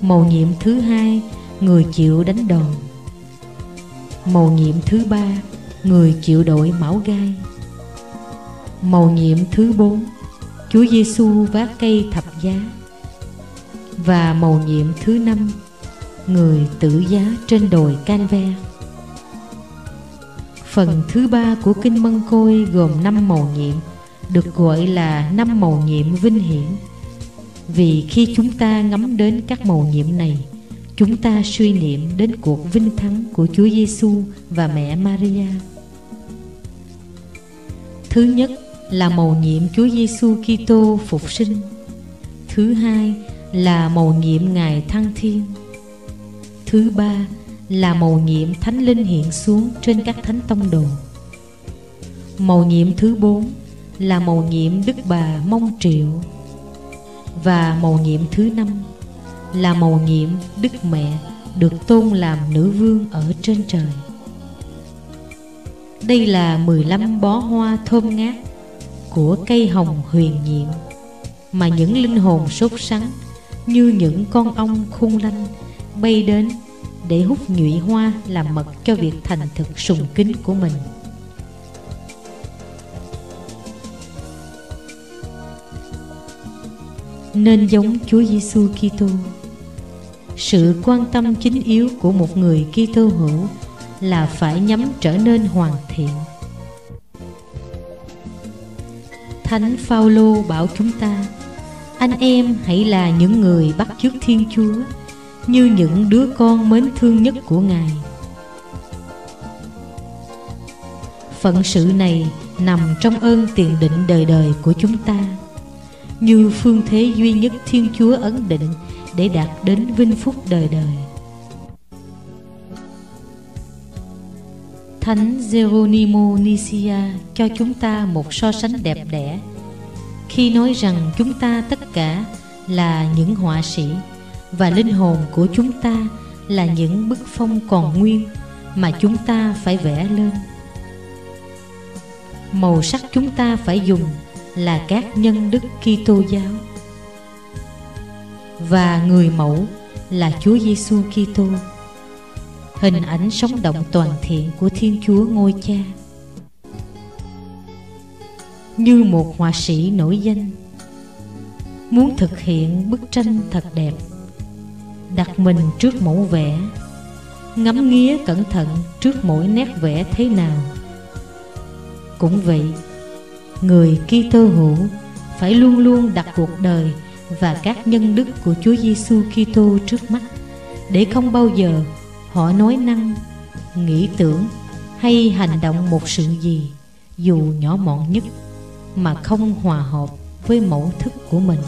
Mầu nhiệm thứ hai, người chịu đánh đòn. Mầu nhiệm thứ ba, người chịu đội mão gai. Mầu nhiệm thứ bốn, Chúa Giêsu vác cây thập giá và màu nhiệm thứ năm, người tử giá trên đồi Canver. Phần thứ ba của kinh Mân Côi gồm năm màu nhiệm, được gọi là năm màu nhiệm vinh hiển vì khi chúng ta ngắm đến các màu nhiệm này, chúng ta suy niệm đến cuộc vinh thắng của Chúa Giêsu và mẹ Maria. Thứ nhất là màu nhiệm Chúa Giêsu Kitô phục sinh. Thứ hai là màu nhiệm Ngài Thăng Thiên. Thứ ba là màu nhiệm Thánh Linh hiện xuống trên các thánh tông đồ. Màu nhiệm thứ bốn là màu nhiệm Đức Bà Mông Triệu. Và màu nhiệm thứ năm là màu nhiệm Đức Mẹ được tôn làm nữ vương ở trên trời. Đây là 15 bó hoa thơm ngát của cây hồng huyền nhiệm mà những linh hồn sốt sắng như những con ong khung lanh, bay đến để hút nhụy hoa làm mật cho việc thành thực sùng kính của mình nên giống Chúa Giêsu Kitô. Sự quan tâm chính yếu của một người Kitô hữu là phải nhắm trở nên hoàn thiện. Thánh Phaolô bảo chúng ta: anh em hãy là những người bắt chước Thiên Chúa, như những đứa con mến thương nhất của Ngài. Phận sự này nằm trong ơn tiền định đời đời của chúng ta như phương thế duy nhất Thiên Chúa ấn định để đạt đến vinh phúc đời đời. Thánh Geronimo Nisia cho chúng ta một so sánh đẹp đẽ khi nói rằng chúng ta tất cả là những họa sĩ và linh hồn của chúng ta là những bức phong còn nguyên mà chúng ta phải vẽ lên. Màu sắc chúng ta phải dùng là các nhân đức Kitô giáo và người mẫu là Chúa Giêsu Kitô. Hình ảnh sống động toàn thiện của Thiên Chúa ngôi Cha. Như một họa sĩ nổi danh. Muốn thực hiện bức tranh thật đẹp đặt mình trước mẫu vẽ ngắm nghía cẩn thận trước mỗi nét vẽ thế nào. Cũng vậy người Kitô hữu phải luôn luôn đặt cuộc đời và các nhân đức của Chúa Giêsu Kitô trước mắt để không bao giờ họ nói năng, nghĩ tưởng hay hành động một sự gì dù nhỏ mọn nhất mà không hòa hợp với mẫu thức của mình.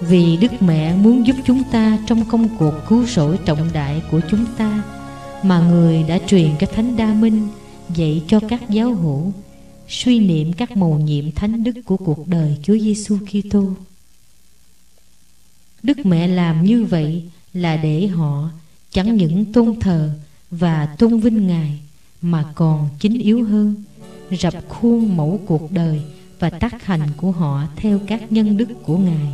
Vì Đức Mẹ muốn giúp chúng ta trong công cuộc cứu rỗi trọng đại của chúng ta, mà người đã truyền các thánh đa minh dạy cho các giáo hữu, suy niệm các mầu nhiệm thánh đức của cuộc đời Chúa Giêsu Kitô. Đức Mẹ làm như vậy là để họ chẳng những tôn thờ và tôn vinh Ngài, mà còn chính yếu hơn rập khuôn mẫu cuộc đời và tác hành của họ theo các nhân đức của Ngài.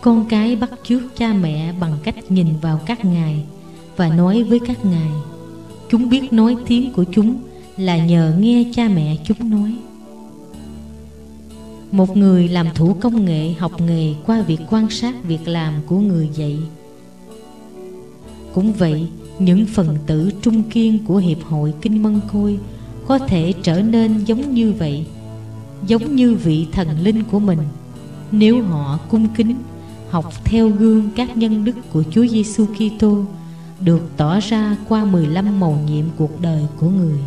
Con cái bắt chước cha mẹ bằng cách nhìn vào các ngài và nói với các ngài Chúng biết nói tiếng của chúng là nhờ nghe cha mẹ chúng nói Một người làm thủ công nghệ học nghề qua việc quan sát việc làm của người dạy Cũng vậy, những phần tử trung kiên của Hiệp hội Kinh Mân Côi Có thể trở nên giống như vậy, Giống như vị thần linh của mình Nếu họ cung kính, Học theo gương các nhân đức của Chúa Giêsu Kitô, được tỏ ra qua 15 mầu nhiệm cuộc đời của người.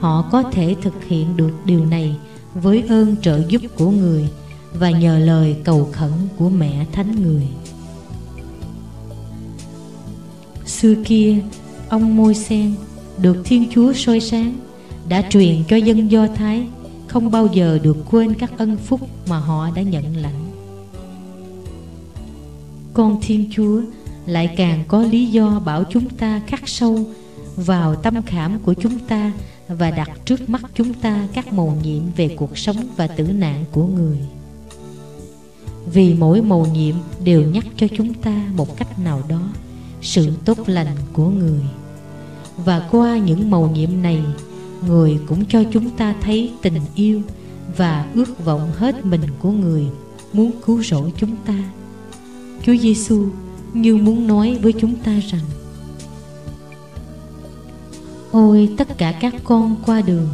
Họ có thể thực hiện được điều này với ơn trợ giúp của người và nhờ lời cầu khẩn của mẹ thánh người. Xưa kia, ông Môi Sen được Thiên Chúa soi sáng đã truyền cho dân Do Thái không bao giờ được quên các ân phúc mà họ đã nhận lãnh. Con Thiên Chúa lại càng có lý do bảo chúng ta khắc sâu vào tâm khảm của chúng ta và đặt trước mắt chúng ta các mầu nhiệm về cuộc sống và tử nạn của người vì mỗi mầu nhiệm đều nhắc cho chúng ta một cách nào đó sự tốt lành của người. Và qua những mầu nhiệm này, người cũng cho chúng ta thấy tình yêu và ước vọng hết mình của người muốn cứu rỗi chúng ta. Chúa Giêsu như muốn nói với chúng ta rằng, Ôi, tất cả các con qua đường,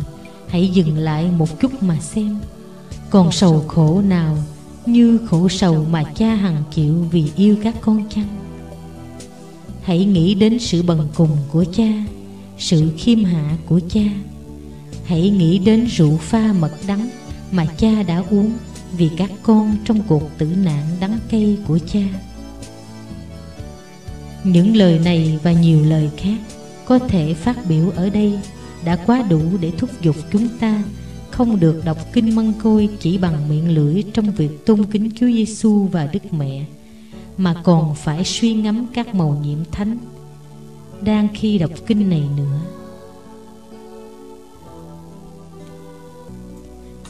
Hãy dừng lại một chút mà xem. Còn sầu khổ nào Như khổ sầu mà cha hằng chịu Vì yêu các con chăng? Hãy nghĩ đến sự bần cùng của cha, Sự khiêm hạ của cha. Hãy nghĩ đến rượu pha mật đắng Mà cha đã uống Vì các con trong cuộc tử nạn đắng cay của cha. Những lời này và nhiều lời khác có thể phát biểu ở đây đã quá đủ để thúc giục chúng ta không được đọc kinh măng côi chỉ bằng miệng lưỡi trong việc tôn kính Chúa Giêsu và Đức Mẹ mà còn phải suy ngẫm các màu nhiệm thánh đang khi đọc kinh này nữa.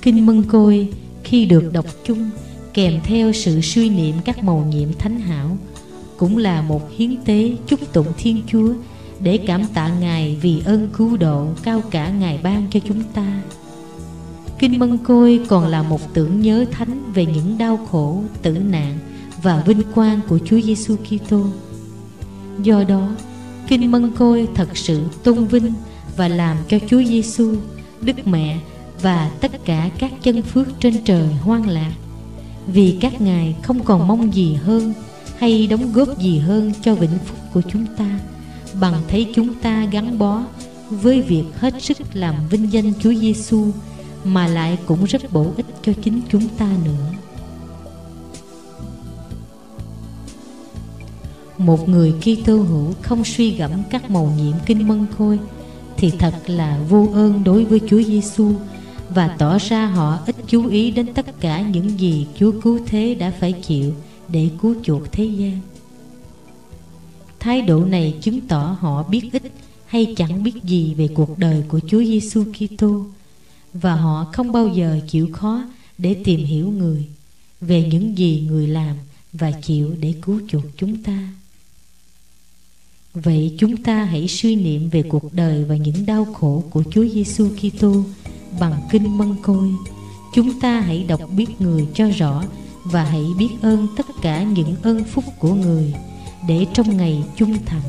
Kinh Mân Côi khi được đọc chung kèm theo sự suy niệm các màu nhiệm thánh hảo cũng là một hiến tế chúc tụng Thiên Chúa để cảm tạ Ngài vì ơn cứu độ cao cả Ngài ban cho chúng ta. Kinh Mân Côi còn là một tưởng nhớ thánh về những đau khổ, tử nạn và vinh quang của Chúa Giêsu Kitô. Do đó, Kinh Mân Côi thật sự tôn vinh và làm cho Chúa Giêsu, Đức Mẹ và tất cả các chân phước trên trời hoan lạc vì các ngài không còn mong gì hơn hay đóng góp gì hơn cho vĩnh phúc của chúng ta bằng thấy chúng ta gắn bó với việc hết sức làm vinh danh Chúa Giêsu mà lại cũng rất bổ ích cho chính chúng ta nữa. Một người khi tu hữu không suy gẫm các màu nhiệm kinh mân khôi thì thật là vô ơn đối với Chúa Giêsu và tỏ ra họ ít chú ý đến tất cả những gì Chúa cứu thế đã phải chịu để cứu chuộc thế gian. Thái độ này chứng tỏ họ biết ít hay chẳng biết gì về cuộc đời của Chúa Giêsu Kitô, và họ không bao giờ chịu khó để tìm hiểu người về những gì người làm và chịu để cứu chuộc chúng ta. Vậy chúng ta hãy suy niệm về cuộc đời và những đau khổ của Chúa Giêsu Kitô bằng kinh mân côi. Chúng ta hãy đọc biết người cho rõ và hãy biết ơn tất cả những ơn phúc của người để trong ngày chung thẳng